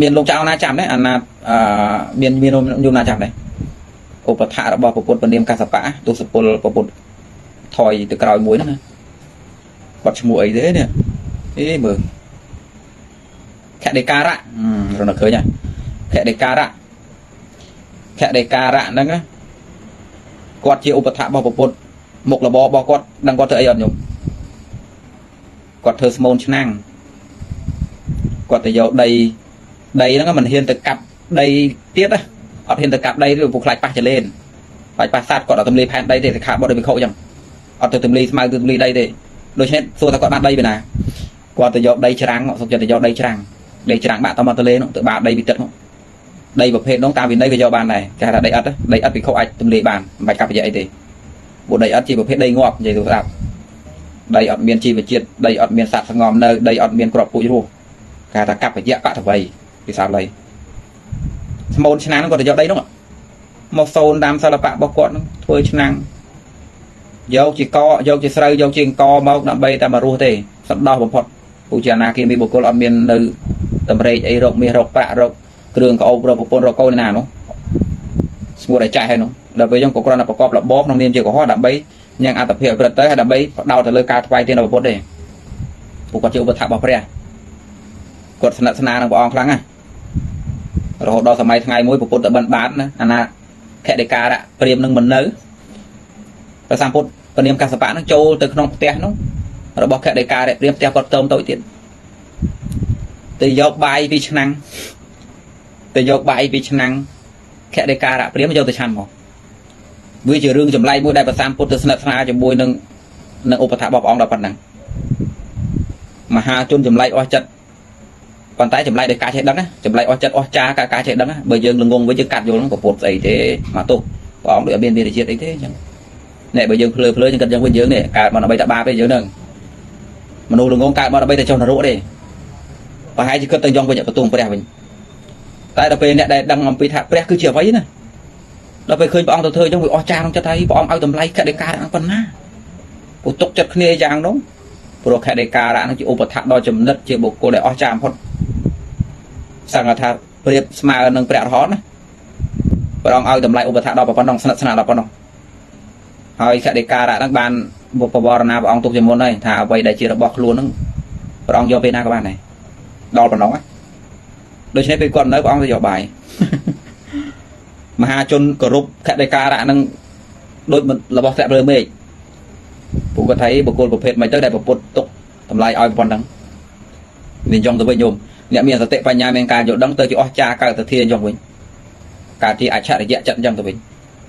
មានលោកចៅណាចាំដែរអាណាអឺមានមានយមណាចាំដែរឧបថារបស់ពុទ្ធពនាមកសបៈទស្សពលពុទ្ធថយទៅក្រោយមួយហ្នឹងណាបាត់ឈ្មោះអីទេនេះអេមើលខដេការៈរនៅឃើញខដេការៈខដេការៈហ្នឹងគាត់ជាឧបថារបស់ពុទ្ធមុខរបររបស់គាត់ដឹងគាត់ធ្វើអីអត់ញោមគាត់ធ្វើស្មូនឆ្នាំងគាត់ទៅយកដី ដីហ្នឹងមិនហ៊ានទៅកាប់ដីទៀតណាអត់ហ៊ានទៅកាប់ដីឬពួកខ្លាចប៉ះចលេនខ្លាចប៉ះសัตว์គាត់អត់ទម្លាយផែនដីទេទៅខាបត់ដោយវិខុអញ្ចឹងអត់ទៅទម្លាយស្មៅទៅទម្លាយដីទេដូច្នេះសួរថាគាត់បានដីពីណាគាត់ទៅយកដីច្រាំងសុំចិត្តទៅយកដីច្រាំងដីច្រាំងបាក់តាមទន្លេនោះទៅបាក់ដីពីទឹកនោះដីប្រភេទនោះតាមវិន័យក៏យកបានដែរគេថាដីអត់ដីអត់ពិខុអាចទម្លាយបានមិនបាច់កាប់ប្រយ័ត្នអីទេព្រោះដីអត់ជាប្រភេទដីងាប់និយាយទៅស្ដាប់ដីអត់មានជីវជាតិដីអត់មានសត្វស្ងំនៅដីអត់មានក្របពូជរស់គេថាកាប់ប្រយ័ត្នកតវ័យ ពិសាលដីស្មូនឆ្នាំងគាត់ទៅយកដីនោះមកសូនតាមសិល្បៈរបស់គាត់នឹងធ្វើឆ្នាំងយកជាកយកជាស្រូវយកជាអង្គមកដើម្បីតែមករស់ទេសន្តោសបំផុតពូជាអនាគាមីបុគ្គលអត់មាននៅតម្រេកអីរកមាសរកប្រាក់រកគ្រឿងកោបរកប្រពន្ធរកកូនណានោះស្ងួតតែចាស់ហើយនោះដល់ពេលយើងក៏គ្រាន់តែប្រកបរបបក្នុងនាមជាកុហកដើម្បីញ៉ាំងអត្តភាពអក្រិតទៅហើយដើម្បីផ្ដោតទៅលើការថ្វាយទានដល់ពុទ្ធទេពួកគាត់ជាឧបត្ថម្ភរបស់ព្រះគាត់ស្និទ្ធស្នាលនឹងព្រះអង្គខ្លាំងណាស់ រហូតដល់សម័យថ្ងៃមួយពុទ្ធទៅបិណ្ឌបាតណាអាណាខតិការៈព្រាមនឹងមិននៅព្រះសម្ពុទ្ធពនាមកសបៈនឹងចូលទៅក្នុងផ្ទះនោះរបស់ខតិការៈព្រាមផ្ទះគាត់តើមតូចទៀតទៅយកបាយពីឆ្នាំងទៅយកបាយពីឆ្នាំងខតិការៈព្រាមយកទៅឆាន់មកវាជារឿងចម្លែកមួយដែលព្រះសម្ពុទ្ធទៅស្និទ្ធស្នាលជាមួយនឹងនឹងឧបថារបស់ព្រះអង្គដល់ប៉ុណ្ណឹងមហាជនចម្លែកអស់ចិត្ត ប៉ុន្តែចម្លែកដោយការចេះដឹងចម្លែកអស់ចិត្តអស់ចាការការចេះដឹងបើយើងល្ងងវិញយើងកាត់យល់នឹងប្រពុតស្អីទេមកទោសព្រះអង្គដូចអត់មានវិរិយជាតិអីទេអញ្ចឹងនេះបើយើងភ្លើភ្លើយើងគិតយ៉ាងវិញយើងនេះកើតមកដើម្បីតែបាបទេយើងនឹងមនុស្សល្ងងកើតមកដើម្បីតែចុះនរកទេប្រហែលជាគិតទៅយ៉ងវិញបន្ទងព្រះវិញតែដល់ពេលអ្នកដែលដឹងអំពីថាព្រះគឺជាអ្វីណាដល់ពេលឃើញព្រះអង្គទៅធ្វើអញ្ចឹងវាអស់ចាក្នុងចិត្តហើយព្រះអង្គឲ្យតម្លៃកតិការៈប៉ុណ្ណាពុទុកចិត្តគ្នាយ៉ាងនោះ ព្រោះខតិការៈនឹងជាឧបថៈដ៏ចំណិតជាបុគ្គលដែលអស់ចាបំផុតសង្ឃថាប្រៀបស្មើនឹងព្រះរហន្តណាព្រះអង្គឲ្យតម្លៃឧបថៈដល់ប៉ុណ្ណឹងស្និទ្ធស្នាលដល់ប៉ុណ្ណឹងហើយខតិការៈហ្នឹងបានបវរណាព្រះអង្គទុកជាមុនហើយថាអ្វីដែលជារបស់ខ្លួនហ្នឹងព្រះអង្គយកពេលណាក៏បានដែរដល់ប៉ុណ្ណឹងដូច្នេះពេលគាត់នៅព្រះអង្គទៅយកបាយមហាជនគោរពខតិការៈហ្នឹងដូចរបស់ស្រាក់រើមេឃ ពួកគាត់ថាបុគ្គលប្រភេទមិនទៅដែលប្រពុតទុកតម្លៃឲ្យប៉ុណ្ណឹងវាយ៉ងទៅវិញញោមអ្នកមានសតិបញ្ញាមានការយល់ដឹងទៅជាអស់ចាកើតទៅធាយ៉ងវិញកើតជាអច្ឆរិយៈចិត្តចឹងទៅវិញ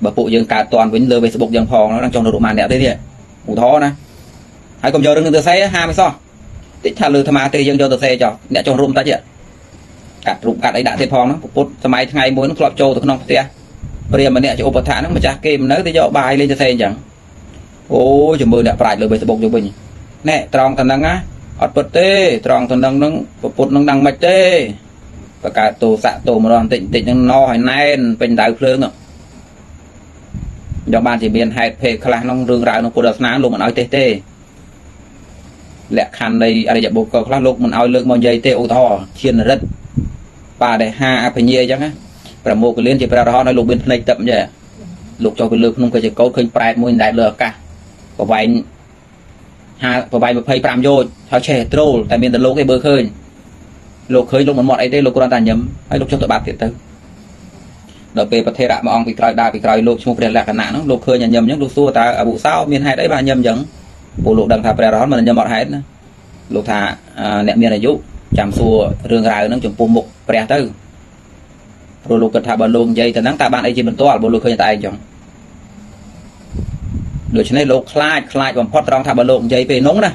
បើពួកយើងកើតតន់វិញលើ Facebook យើងផងហ្នឹងចង់រកបានអ្នកទេនេះឧទាហរណ៍ណាហើយកុំយករឿងនឹងទៅសេហាមិនសោះតិចថាលើអាត្មាទេយើងយកទៅសេចោះអ្នកចង់រួមតិចកាត់រូបកាត់អីដាក់ទៀតផងហ្នឹងពុទ្ធសម័យថ្ងៃមួយហ្នឹងធ្លាប់ចូលទៅក្នុងផ្ទះព្រាមម្នាក់ជាឧបដ្ឋាហ្នឹងម្ចាស់គេមិននៅទៅយកបាយលេងទៅសេអញ្ចឹង អូចាំមើលអ្នកប្រាជ្ញលើ Facebook យកវិញណែត្រង់តំណឹងណាអត់ពិតទេ ត្រង់តំណឹងនឹងពុទ្ធនឹងដឹងមិនទេបកើតទោសៈទោមរងបន្តិចបន្តិចនឹងណោឲ្យណែនពេញដៅភ្លើងយកបានជាមានហេតុភេទខ្លះក្នុងរឿងរ៉ាវក្នុងពុទ្ធសាសនាលោកមិនឲ្យទេទេលក្ខខណ្ឌនៃអរិយបុគ្គលខ្លះលោកមិនឲ្យលើកមកនិយាយទេឧទាហរណ៍ឈានរិទ្ធបាដេហាអភិញ្ញាអញ្ចឹងណាប្រមោគលៀនជាព្រះរហន្តឲ្យលោកមានភ្នែកទឹកអញ្ចឹងលោកចុះទៅលើភ្នំក៏ជាកោតឃើញប្រែតមួយដែលលើអាកាស ប្រវែងហាប្រវែង25យោជហើយឆេះត្រូលតែមានតែលោកឯងបើឃើញលោកឃើញលោកមិនមកអីទេលោកគ្រាន់តែញឹមហើយលោកចុះទៅបាត់ទៀតទៅដល់ពេលប្រធេរៈមួយអង្គពីក្រោយដើរពីក្រោយលោកឈ្មោះព្រះលក្ខណៈហ្នឹងលោកឃើញញឹមអញ្ចឹងលោកសួរតើអបុសោមានហេតុអីបានញឹមអញ្ចឹងពួកលោកដឹងថាព្រះរហន្តមិនញឹមអត់ហេតុណាលោកថាអ្នកមានអាយុចាំសួររឿងរ៉ាវហ្នឹងចំពោះមុខព្រះទៅព្រោះលោកគិតថាបើលោកនិយាយទៅហ្នឹងតើបានអីជាបន្ទាល់បើលោកឃើញតែឯងអញ្ចឹង ដូច្នេះលោកខ្លាចខ្លាចបំផុតត្រង់ថាបើលោកនិយាយពេលនោះណា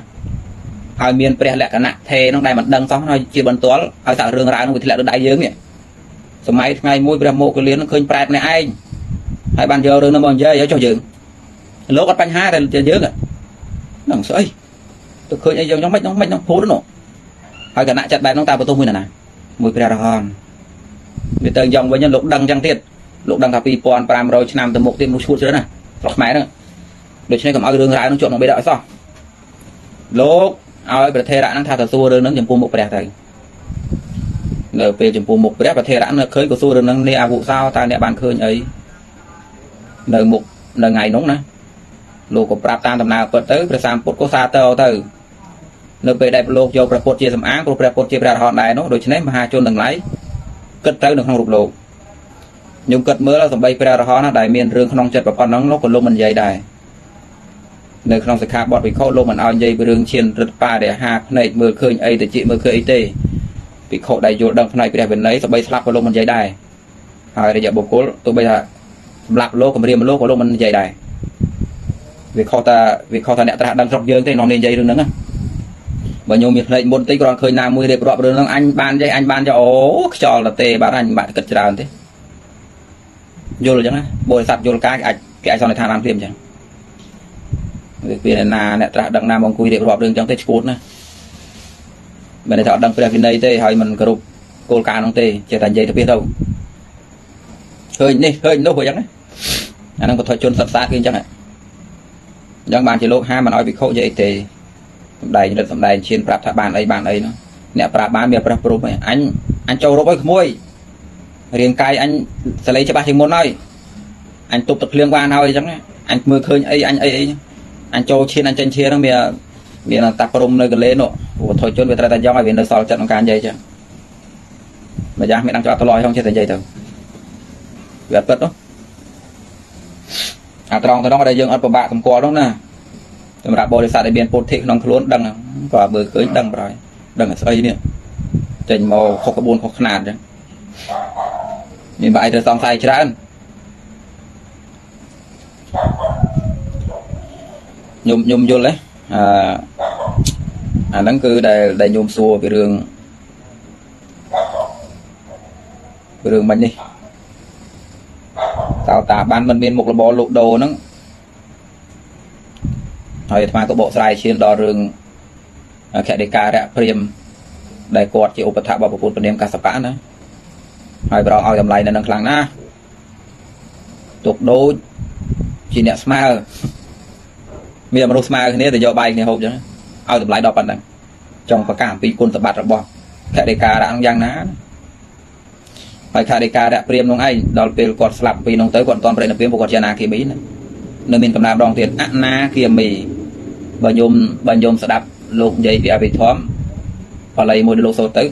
ហើយមានព្រះលក្ខណៈថេនោះដែលមិនដឹងសោះហើយជាបន្ទាល់ហើយតែរឿងរ៉ាវនោះវាធ្លាក់លើដៃយើងនេះសម័យថ្ងៃមួយព្រះមោគលានឃើញប្រែតម្នាក់ឯងហើយបានយករឿងនោះមកនិយាយឲ្យចុះយើងលោកអត់បញ្ហាតែយើងហ្នឹងស្អីទៅឃើញអីយើងខ្ញុំមិនខ្ញុំមិនខ្ញុំភូតនោះហើយគណៈចាត់បែបនោះតើបន្ទោសមួយណាមួយព្រះរហន្តវាទៅយ៉ាងវិញលោកដឹងចឹងទៀតលោកដឹងថា2500ឆ្នាំទៅមុខទៀតនោះឈួតច្រើនណាស្រុកខ្មែរហ្នឹង ដូច្នេះកុំឲ្យរឿងរ៉ាវនឹងជាប់ក្នុងបេះដូងអីសោះលោកឲ្យប្រធេរៈហ្នឹងថាទៅសួររឿងហ្នឹងចំពោះមុខព្រះទៅនៅពេលចំពោះមុខព្រះប្រធេរៈនៅឃើញក៏សួររឿងហ្នឹងនេះអវុសោតើអ្នកបានឃើញអីនៅមុខនៅថ្ងៃនោះណាលោកក៏ប្រាប់តាមដំណើរពិតទៅព្រះសាមពុទ្ធក៏សាទរទៅនៅពេលដែលលោកយកព្រះពុទ្ធជាសម្អាងព្រោះព្រះពុទ្ធជាព្រះរហន្តដែរនោះដូច្នេះមហាជនទាំងឡាយគិតទៅនៅក្នុងរូបលោកខ្ញុំគិតមើលសំបីព្រះរហន្តណាដែលមានរឿងក្នុងចិត្តប្រព័ន្ធហ្នឹងលោកក៏លោកមិននិយាយដែរ នៅក្នុងសិក្ខាបទវិខុលោកមិនឲ្យនិយាយពីរឿងឈានរិទ្ធបាដែលហាភ្នែកមើលឃើញអីទៅជាមើលឃើញអីទេវិខុដែលយល់ដឹងផ្នែកព្រះវិន័យសបីស្លាប់ក៏លោកមិននិយាយដែរហើយរយៈបុគ្គលទោះបីថាសម្រាប់លោកគម្រាមលោកក៏លោកមិននិយាយដែរវាខុសតាវាខុសតាអ្នកត្រាស់ដឹងស្រុកយើងទេនាំនេះនិយាយរឿងហ្នឹងណាបើញោមមានផ្នែកមុនតិចគ្រាន់ឃើញណាមួយរៀបរាប់រឿងហ្នឹងអញបានចេះអញបានចោអូខ្យល់ទៅទេបាទអញបាក់គិតច្រើនទេយល់អញ្ចឹងណាបរិស័ទយល់កាយអាចគេអាចសន្និដ្ឋានបានព្រាមអញ្ចឹង វាពីណាអ្នកត្រាស់ដឹងណាមកអង្គុយរៀបរាប់រឿងអញ្ចឹងទេឈួតណាមិនได้ថាអត់ដឹងព្រះវិន័យទេហើយមិនគោរពគោលការណ៍នោះទេចេះតែនិយាយទៅពីទៅឃើញនេះឃើញនោះអញ្ចឹងណាអាហ្នឹងពុទ្ធជនសិក្សាគឺអញ្ចឹងអញ្ចឹងបានជាលោកហាមិនឲ្យវិខុនិយាយអីទេសំដែងរឹតសំដែងឈានប្រាប់ថាបានអីបានអីនោះអ្នកប្រាប់បានមានប្រឹសព្រំឯងអញអញចូលរົບអីក្មួយរាងកាយអញសលេច្បាស់ជាងមុនហើយអញទប់ទឹកភ្លៀងបានហើយអញ្ចឹងអញមើលឃើញអីអញអីអីអញចូ លឈានអញចេញឈានហ្នឹងវាមានតាព្រំនៅកលេនោះវត្ថុជនវាត្រូវតែយ៉ងឲ្យវានៅសល់ចិត្តក្នុងការនិយាយចឹងម្យ៉ាងមានដឹងចោលតលឲ្យហងចេះតែនិយាយទៅវាអត់ពិតនោះអាត្រង់ទៅនោះដែលយើងអត់ពិបាកសម្គាល់នោះណាសម្រាប់បរិស័ទដែលមានពុទ្ធិក្នុងខ្លួនដឹងក៏មើលឃើញដឹងប្រហើយដឹងស្អីនេះចេញមកខុសក្បួនខុសខ្នាតចឹងមានបែរទៅសង្ស័យច្រើន ញោមញោមយល់ទេអឺអាហ្នឹងគឺដែលដែលញោមសួរពីរឿងពីរឿងមិននេះតើតាបានមិនមានមុខរបរលោកដូរហ្នឹងហើយអាត្មាក៏បកស្រាយឈានដល់រឿងខតិការៈព្រាមដែលគាត់ជាឧបថបពុទ្ធពនាមកសបៈណាហើយប្រងឲ្យតម្លៃនៅនឹងខ្លាំងណាស់ទុកដូចជាអ្នកស្មើ មានមនុស្សស្មើគ្នាទៅយកបាយគ្នាហូបចឹងឲ្យតម្លៃដល់ប៉ុណ្ណឹងចង់ប្រកាសអំពីគុណសម្បត្តិរបស់ខតិការៈនឹងយ៉ាងណាហើយខតិការៈព្រាមនោះឯងដល់ពេលគាត់ស្លាប់ពីនោះទៅគាត់មិនតន់ប្រេណព្រាមព្រោះគាត់ជាអនាគមីណានៅមានកំណើតម្ដងទៀតអនាគមីបើញោមបើញោមស្ដាប់លោកនិយាយពីអភិធម្មបាលីមួយដែលលោកសូត្រទៅ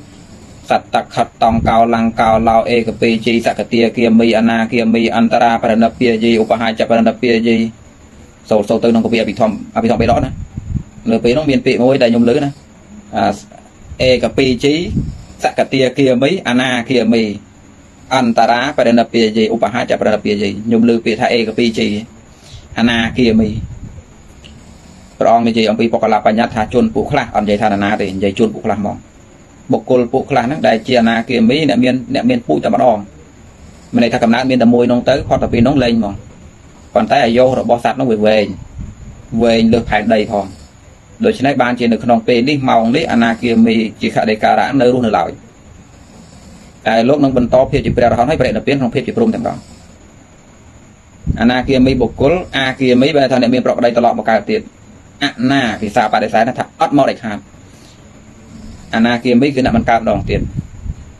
សត្តខតតងកោលង្កោឡោអេកពេជីសកទាគាមីអនាគាមីអន្តរាបរណពាយីឧបហាចបរណពាយី សូត្រសូត្រទៅក្នុងកពីអភិធម្មអភិធម្មបេដកណានៅពេលនោះមានពាក្យមួយដែលខ្ញុំលើណាអេកពេជីសកទាគាមីអនាគាមីអន្តរាបរណពាយីឧបហាចបរណពាយីខ្ញុំលើពាក្យថាអេកពេជីអនាគាមីព្រះអង្គនិយាយអំពីបកលបញ្ញត្តិថាជនពួកខ្លះអត់និយាយថាណាទេនិយាយជនពួកខ្លះហ្មងបុគ្គលពួកខ្លះហ្នឹងដែលជាអនាគាមីអ្នកមានអ្នកមានពូជតែម្ដងមានន័យថាកំណើតមានតែមួយនោះទៅផុតទៅពីនោះលែងហ្មង ប៉ុន្តែអាយុរបស់សត្វនោះវាវែងវែងលើសផែនដីផងដូច្នេះបានជានៅក្នុងពេលនេះម៉ោងនេះអនាគាមីជាខដេការៈនៅរស់នៅឡើយតែលោកនឹងបន្តភាពជាព្រះរហន្តហើយប្រេណពៀនក្នុងភាពជាព្រមទាំងដល់អនាគាមីបុគ្គលអាគាមីបែរថាអ្នកមានប្រកដីត្រឡប់មកកើតទៀតអណាភាសាបដិសេធថាអត់មកដាច់ខាតអនាគាមីគឺអ្នកមិនកើតម្ដងទៀត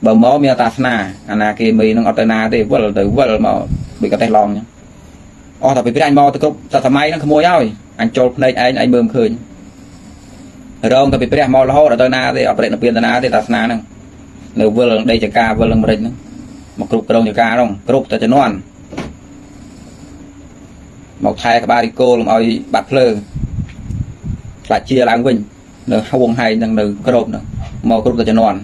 បើមកមានតាស្នាអនាគាមីនឹងអត់ទៅណាទេវិលទៅវិលមកដូចកតេះឡងអញ្ចឹង អស់តែពីព្រះអញមកទៅគ្រប់តែសម័យហ្នឹងក្មួយហើយអញចូលភ្នែកឯងឯងមើលមិនឃើញរងតែពីព្រះមករហូតដល់ទៅណាទេអត់ប្រេតពៀនទៅណាទេតាស្នាហ្នឹងនៅវិលនឹងដីចកាវិលនឹងម្រេចហ្នឹងមកគ្រប់ក្រុងចកាហ្នឹងគ្រប់តែជំនាន់មកថែក្បាលរីកូលឲ្យបាត់ភ្លើខ្លាចជាឡើងវិញនៅហួងហែងនឹងនៅក្របហ្នឹងមកគ្រប់តែជំនាន់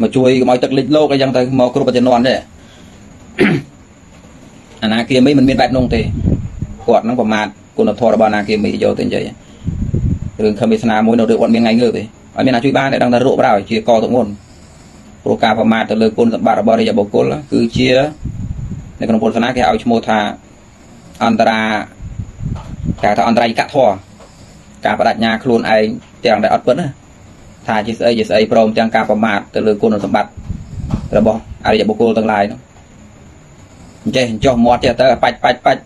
មកជួយកុំឲ្យទឹកលិចលោកអីចឹងទៅមកគ្រប់តែជំនាន់ទេ អាណាគាមីមិនមានបែបនោះទេគាត់ហ្នឹងប្រមាថគុណធម៌របស់អាណាគាមីយកទៅនិយាយរឿងខមេស្នាមួយនៅរឿងគាត់មានថ្ងៃងើទេឲ្យមានអាចជួយបានតែដឹងតែរកប្រោជាកទៅមុនព្រោះការប្រមាថទៅលើគុណសម្បត្តិរបស់រាជបុគ្គលគឺជានៅក្នុងពុទ្ធសាសនាគេឲ្យឈ្មោះថាអន្តរាគេថាអន្តរាយកធម៌ការបដិញ្ញាខ្លួនឯងទាំងដែលអត់ពិតណាថាជាស្អីជាស្អីព្រមទាំងការប្រមាថទៅលើគុណសម្បត្តិរបស់អរិយបុគ្គលទាំងឡាយនោះអញ្ចេះចុះមាត់ទៀតទៅបាច់បាច់បាច់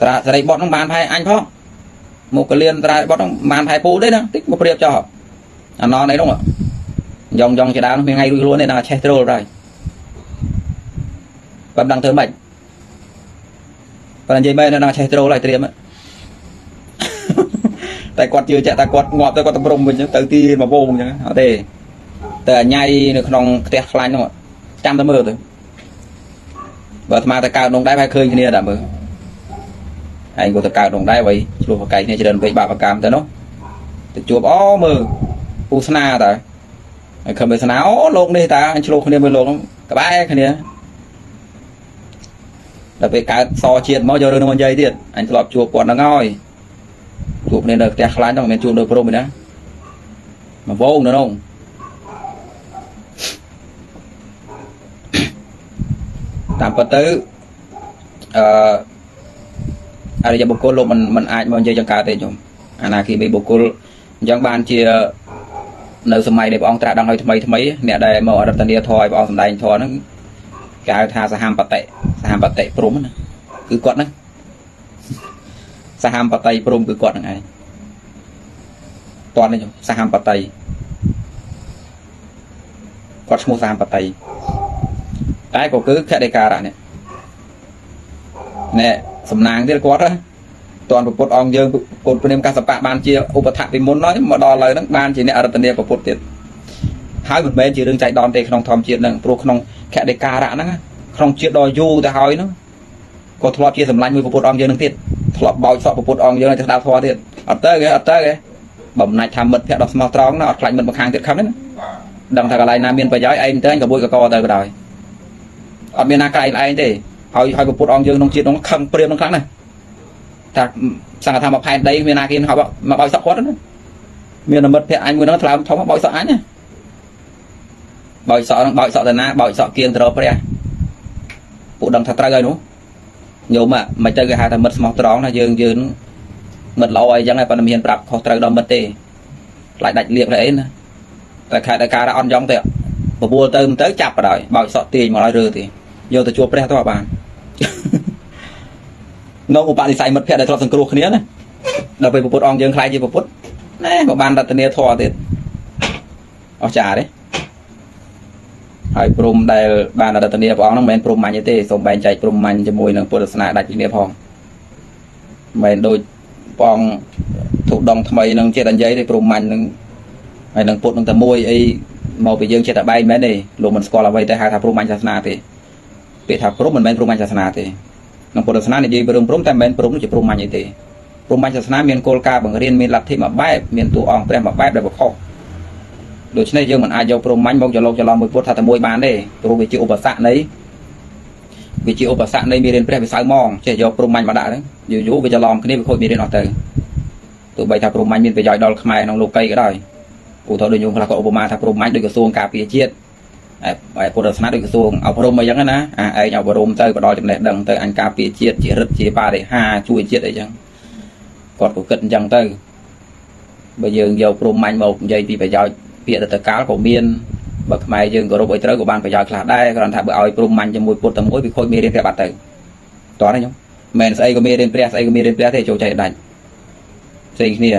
ត្រាសេរីបុតនឹងបានផែអញផងមកកលៀនត្រាបុតនឹងបានផែពូទេណាតិចមកព្រៀបចោះអាណនអីនោះយ៉ងយ៉ងជាដើមមានថ្ងៃរួចខ្លួនទេដល់ឆេះត្រូលហើយបើដឹងធ្វើម៉េចបើនិយាយមែននៅដល់ឆេះត្រូលហើយត្រៀមតែគាត់ជឿជាក់តែគាត់ងាប់ទៅគាត់ទៅព្រមវិញទៅទីមកវងអញ្ចឹងអត់ទេតែអញ៉ៃនៅក្នុងផ្ទះខ្លាញ់នោះចាំតែមើលទៅ បើអាត្មាទៅកើតក្នុងដែរហើយឃើញគ្នាតែមើលហើយក៏ទៅកើតក្នុងដែរវិញឆ្លោះប្រកែកគ្នាច្រើនពេកបាបកម្មទៅនោះទៅជួបអូមើលពូស្នាតើហើយខំមើលស្នាអូលោកនេះតើអញឆ្លោះគ្នាមើលលោកក្បែរគ្នាដល់ពេលកើតសជាតិមកយករឿងនោះមកនិយាយទៀតអញធ្លាប់ជួបគាត់ហ្នឹងហើយជួបគ្នានៅផ្ទះខ្លាញ់ហ្នឹងមិនមែនជួបនៅព្រំទេណាមកវងនៅនោះ តាមពិតទៅអឺអរិយបុគ្គលលោកមិនមិនអាចមកនិយាយចង្កើតទេខ្ញុំអាណាគីមីបុគ្គលអញ្ចឹងបានជានៅសម័យដែលព្រះអង្គត្រាស់ដឹងឲ្យថ្មីថ្មីអ្នកដែលមកអរតនីធរឲ្យព្រះអង្គសម្ដែងធរហ្នឹងគេហៅថាសហមបតិសហមបតិព្រំណាគឺគាត់ហ្នឹងសហមបតិព្រំគឺគាត់ហ្នឹងឯងតន់នេះសហមបតិគាត់ឈ្មោះសហមបតិ តែក៏គឺខតិការៈនេះណែសំណាងទៀតគាត់ណាតនពុទ្ធអង្គយើងពុទ្ធព្រាមកសបៈបានជាឧបថៈពីមុនហើយមកដល់ឥឡូវហ្នឹងបានជាអ្នករតនាពុទ្ធទៀតហើយមិនមែនជារឿងចៃដន្យទេក្នុងធម្មជាតិហ្នឹងព្រោះក្នុងខតិការៈហ្នឹងក្នុងជាតិដ៏យូរទៅហើយហ្នឹងក៏ធ្លាប់ជាសម្លាញ់មួយពុទ្ធអង្គយើងហ្នឹងទៀតធ្លាប់បោចសក់ពុទ្ធអង្គយើងទៅស្ដាប់ធម៌ទៀតអត់ទៅគេអត់ទៅគេបំណាច់ថាមិត្តភក្តិដ៏ស្មោះត្រង់ណាអត់ខ្លាចមិត្តមកខាងទៀតខំហ្នឹងដឹងថាកន្លែងណាមានប្រយោជន៍ឯងទៅក៏មួយកកទៅក៏ដោយ អត់មានណាក្រែងឯងទេហើយហើយពុទ្ធអង្គយើងក្នុងជាតិនោះខឹងព្រាមនឹងខ្លាំងណាស់ថាសង្ឃថាមកផែនដីមានណាគេហៅមកបោចសក់គាត់ណាមានមិត្តភក្តិអញមួយហ្នឹងថ្លើមធំបោចសក់អញណាបោចសក់ហ្នឹងបោចសក់តាណាបោចសក់គៀងទៅរកព្រះពួកដឹងថាត្រូវហើយនោះញោមមិនទៅគេហៅថាមិត្តស្មោះត្រង់ណាយើងយើងមិត្តល្អអីចឹងហើយប៉ុន្តែមានប្រាប់ខុសត្រូវដល់មិត្តទេខ្លាចដាច់លៀបទៅអីណាតែខែតែការអត់យ៉ងទេបបួលទៅមិនទៅចាប់បដ ாய் បោចសក់ទាញមកឲ្យរើទេ យកទៅជួបព្រះទៅបាននៅឧបនិស្ស័យមិត្តភក្តិដែលធ្លាប់សង្គ្រោះគ្នាណាដល់ពេលពុទ្ធអង្គយើងខ្លាយជាពុទ្ធណែក៏បានរតនាធម៌ទៀតអស្ចារ្យទេហើយព្រំដែលបានរតនាព្រះអង្គហ្នឹងមិនមែនព្រំមាញ់ទេសូមបែងចែកព្រំមាញ់ជាមួយនឹងពុទ្ធសាសនាដាច់គ្នាផងមិនមែនដូចព្រះអង្គធុដងថ្មីនឹងចេតនិយាយទេព្រំមាញ់នឹងហើយនឹងពុទ្ធនឹងតែមួយអីមកពីយើងចេះតែបែងមែនទេលោកមិនស្គាល់អ្វីតែហៅថាព្រំមាញ់សាសនាទេ ពាក្យថាព្រំមិនមែនព្រំមាញ់សាសនាទេក្នុងពុទ្ធសាសនានិយាយពីរឿងព្រំតែមិនមែនព្រំជាព្រំមាញ់អីទេព្រំមាញ់សាសនាមានគោលការណ៍បង្រៀនមានលទ្ធិមួយបែបមានតួអង្គព្រះមួយបែបដែលបខុសដូច្នេះយើងមិនអាចយកព្រំមាញ់មកចលោកចឡំមួយពុទ្ធថាតែមួយបានទេព្រោះវាជាឧបសគ្គនៃវាជាឧបសគ្គនៃមេរៀនព្រះវិសៅម៉ងចេះយកព្រំមាញ់មកដាក់ហ្នឹងយូរយូរវាច្រឡំគ្នាវាខូចមេរៀនអស់ទៅទោះបីថាព្រំមាញ់មានប្រយោជន៍ដល់ខ្មែរក្នុងលោកីក៏ដោយឧទាហរណ៍ដូចយើងខ្លះក៏ឧបមាថាព្រំមាញ់ដូចក្រសួងការពារជាតិហើយ ពុទ្ធសាសនាដូចក្រសួងអប់រំអីចឹងណាអាឯងអប់រំទៅផ្ដល់ចំណេះដឹងទៅអញការពារជាតិជារិទ្ធជាបរិហាជួយជាតិអីចឹងគាត់ក៏គិតអញ្ចឹងទៅបើយើងយកព្រំមាញ់មកនិយាយពីប្រយោជន៍ពាក្យរដ្ឋកាលក៏មានបើខ្មែរយើងគោរពឲ្យត្រូវក៏បានប្រយោជន៍ខ្លះដែរគ្រាន់តែបើឲ្យព្រំមាញ់ជាមួយពុទ្ធតែមួយវាខូចមេរៀនព្រះបាត់ទៅតោះណាខ្ញុំមិនស្អីក៏មេរៀនព្រះស្អីក៏មេរៀនព្រះទេចូលใจដាច់ផ្សេងគ្នា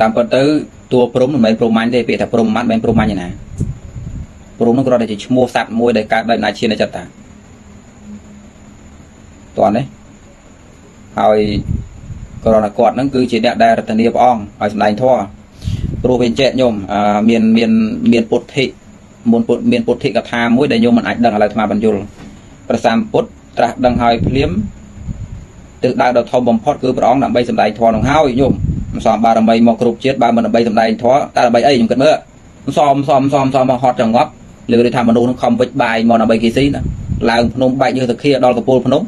តាមពិតទៅ តួព្រំមិនមែនព្រំមាញ់ទេពាក្យថាព្រំមាញ់មិនមែនព្រំមាញ់ទេណាព្រំនោះគ្រាន់តែជាឈ្មោះសត្វមួយដែលកើតដោយអំណាចឈានចិត្តតាតោះនេះហើយគ្រាន់តែគាត់ហ្នឹងគឺជាអ្នកដែលរតនាព្រះអង្គឲ្យសម្ដែងធម៌ព្រោះវាចែកញោមមានមានមានពុទ្ធិមុនពុទ្ធមានពុទ្ធិកថាមួយដែលញោមមិនអាចដឹងឥឡូវអាត្មាបញ្យលព្រះសម្ពុទ្ធត្រាស់ដឹងហើយភ្លាមទិសដៅដ៏ធំបំផុតគឺព្រះអង្គដើម្បីសម្ដែងធម៌នោះហើយញោមមិន សមបារមីមកគ្រប់ជាតិបើមិនដើម្បីសម្ដែងធម៌តែដើម្បីអីខ្ញុំគិតមើលសមសមសមសមមកហត់ចង្អប់លើគេថាមនុស្សនឹងខំវិចបាយមកដើម្បីគេស៊ីណាឡើងភ្នំបែកយើងទៅខៀដល់កពូលភ្នំ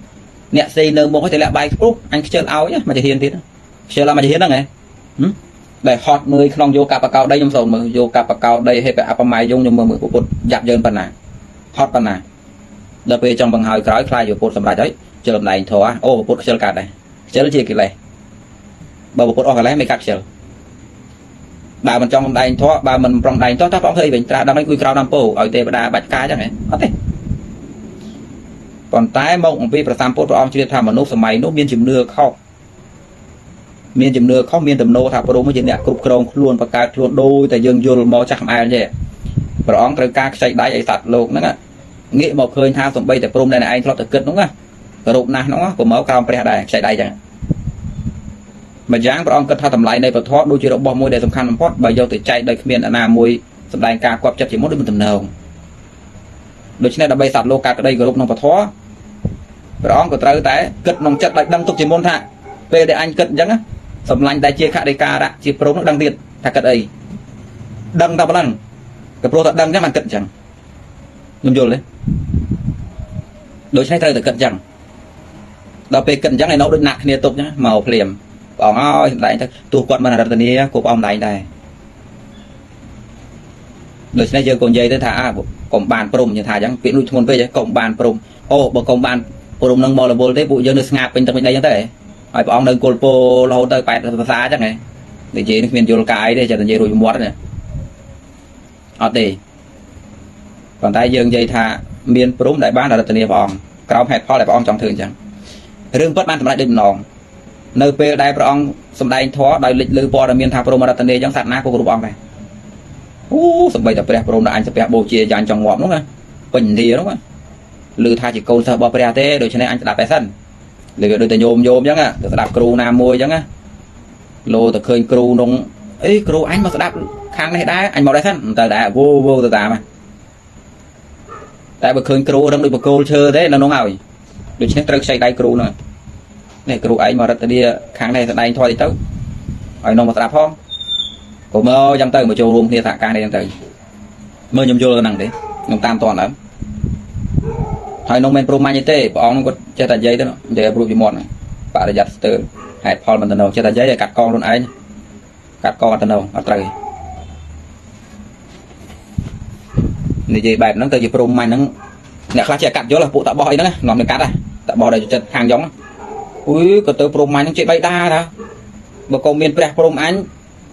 អ្នកស៊ីនៅមុខទៅលាក់បាយស្ពុះអញខ្ជិលឲ្យមកជាហ៊ានទៀតខ្ជិលមកជាហ៊ានហ្នឹងហ៎ដែលហត់មើលក្នុងយកកបកោដីខ្ញុំសូមមើលយកកបកោដីហេបអបម៉ៃយងខ្ញុំមើលមើលពុទ្ធយ៉ាប់យើងប៉ុណ្ណាហត់ប៉ុណ្ណាដល់ពេលចង់បង្ហើយក្រោយខ្លាយយកពុទ្ធសម្រាប់ហើយជិលម្លែងធរអូពុទ្ធខ្ជិលកាត់ដែរខ្ជិលជាកិលេស បើពុទ្ធអស់កន្លែងមិនកាត់ខ្ជិលបើមិនចង់សម្ដែងធម៌បើមិនប្រងដែងតោះតើព្រះអង្គធ្វើវិញត្រាស់ដល់នេះគួយក្រោមដំពោឲ្យទេវតាបាច់កាអញ្ចឹងហ៎អត់ទេប៉ុន្តែមកអំពីប្រសាមពុទ្ធព្រះអង្គជ្រាបថាមនុស្សសម័យនោះមានជំនឿខុសមានជំនឿខុសមានទំនោរថាព្រមជាអ្នកគ្រប់គ្រងខ្លួនបង្កើតខ្លួនដូចតែយើងយល់មកចាស់ក្អែលទេព្រះអង្គត្រូវការខ្ចីដៃឲ្យសត្វលោកហ្នឹងងាកមកឃើញថាសំបីតែព្រមតែឯងធ្លាប់តែគិតហ្នឹងណាគោរពណាស់ហ្នឹងក៏មកក្រោមព្រះដែរខ្ចីដៃចឹង ម្យ៉ាងព្រះអង្គគិតថាតម្លៃនៃពធដូចជារបស់មួយដែលសំខាន់បំផុតបើយកទៅចែកដោយគ្មានអាណាមួយសម្ដែងការគប់ចិត្តជាមុនដូចមិនទំនងដូច្នេះដើម្បីសត្វលោកកើតក្តីគោរពក្នុងពធព្រះអង្គក៏ត្រូវតែគិតក្នុងចិត្តដោយដឹងទុកជាមុនថាពេលដែលអញគិតអញ្ចឹងសម្លាញ់តែជាខតិការៈជាព្រមនឹងដឹងទៀតថាគិតអីដឹងតែប៉ុណ្ណឹងក៏ព្រោះតែដឹងអញ្ចឹងបានគិតអញ្ចឹងខ្ញុំយល់ទេដូច្នេះត្រូវតែគិតអញ្ចឹងដល់ពេលគិតអញ្ចឹងឯនោះដូចណាក់គ្នាទុកអញ្ចឹងមកភ្លាម ព្រះអង្គឲ្យសម្ដែងទៅទោះគាត់មិនអរតនីគោព្រះអង្គសម្ដែងដែរដូច្នេះយើងក៏និយាយទៅថាអើកុំបានព្រមយើងថាអញ្ចឹងពាក្យនោះធ្ងន់ពេកកុំបានព្រមអូបើកុំបានព្រមនឹងមករវល់ទេពួកយើងនៅស្ងាត់ពេញទឹកពេញដីអញ្ចឹងទៅហើយព្រះអង្គនៅគល់ពោរហូតទៅ80ភាសាអញ្ចឹងហ៎និយាយនេះគ្មានយល់កាយទេចេះតែនិយាយរួចមាត់ទេអត់ទេប៉ុន្តែយើងនិយាយថាមានព្រមដែលបានរតនាព្រះអង្គក្រោមហេតុផលដែលព្រះអង្គចង់ធ្វើអញ្ចឹងរឿងពិតបានសម្រេចដូចម្ដង នៅពេលដែលព្រះអង្គសម្ដែងធម៌ដោយលេចលើព័ត៌មានថាព្រមរតនាអញ្ចឹងសត្វណាក៏គ្រប់អង្គដែរអូសម្បីតែព្រះព្រមដែលអញសាពះបូជាយ៉ាងចង់ងាប់នោះណាពេញឥណ្ឌានោះណាឮថាជាកូនសិស្សរបស់ព្រះទេដូច្នេះអញស្ដាប់តែសិនឬដូចតែញោមញោមអញ្ចឹងទៅស្ដាប់គ្រូណាមួយអញ្ចឹងណាលោទៅឃើញគ្រូក្នុងអីគ្រូអញមកស្ដាប់ខាងនេះដែរអញមកដែរសិនទៅដែរវោវោទៅតាមតែបើឃើញគ្រូរឹងដូចបកគោលឈើទេនៅនោះហើយដូច្នេះត្រូវខ្ចីដៃគ្រូនោះ នេះគ្រូឯងមករតនីខាងនេះស្ដែងធေါ်តិចទៅឲ្យនំមកស្ដាប់ផងកុំអើយ៉ាងទៅមកចូលរួមគ្នាសហការនេះយ៉ាងទៅមើលខ្ញុំយល់ហ្នឹងទេខ្ញុំតាមតន់ដើមហើយនោះមិនព្រមមាញ់ទេព្រះអង្គគាត់ចេះតែនិយាយទៅនិយាយប្រួបពីមាត់បរិយ័តស្ទើរហេតុផលមិនទៅចេះតែនិយាយឲ្យកាត់កងខ្លួនឯងកាត់កងអត់ទៅអត់ត្រូវនិយាយបែបហ្នឹងទៅជាព្រមមាញ់ហ្នឹងអ្នកខ្លះចេះកាត់យល់ពួកតាបោះអីហ្នឹងនាំនឹងកាត់តាបោះដែលចិត្តខាងយ៉ង អុយក៏ទៅព្រមមាញ់ហ្នឹងជាបៃតាតាបើកុំមានព្រះព្រមអញ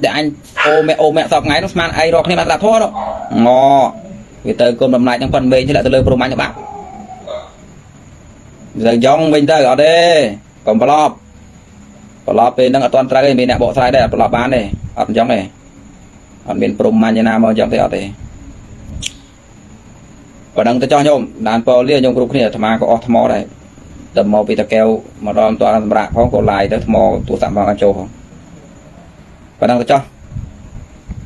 ដែលអញអូមែអូមែសពថ្ងៃនោះស្មានឯងរកគ្នាបានស្ដាប់ធម៌នោះងវាទៅគុំបំណាច់ហ្នឹងប៉ុនមេងធ្លាក់ទៅលើព្រមអញទៅបាក់យើងយ៉ងវិញទៅអត់ទេកុំប្រឡប់ប្រឡប់ពេលហ្នឹងអត់ទាន់ត្រូវទេមានអ្នកបកស្រាយដែរអត់ប្រឡប់បានទេអត់អញ្ចឹងទេអត់មានព្រមមាញ់ណាមកអញ្ចឹងទេអត់ទេប៉ណ្ណឹងទៅចោះញោមដានប៉លាញោមគ្រប់គ្នាអាត្មាក៏អស់ថ្មដែរ ដល់មកពីតាកែវមកដល់តើសម្រាប់ផងក៏ឡាយទៅថ្មទូរស័ព្ទមកអញ្ចូលផងប៉ណ្ណឹងទៅចោះ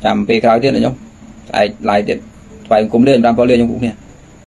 ចាំពេលក្រោយទៀតញោមស្អែកឡាយទៀតថ្វាយអង្គមលាដានប៉លាញោមគ្រប់គ្នា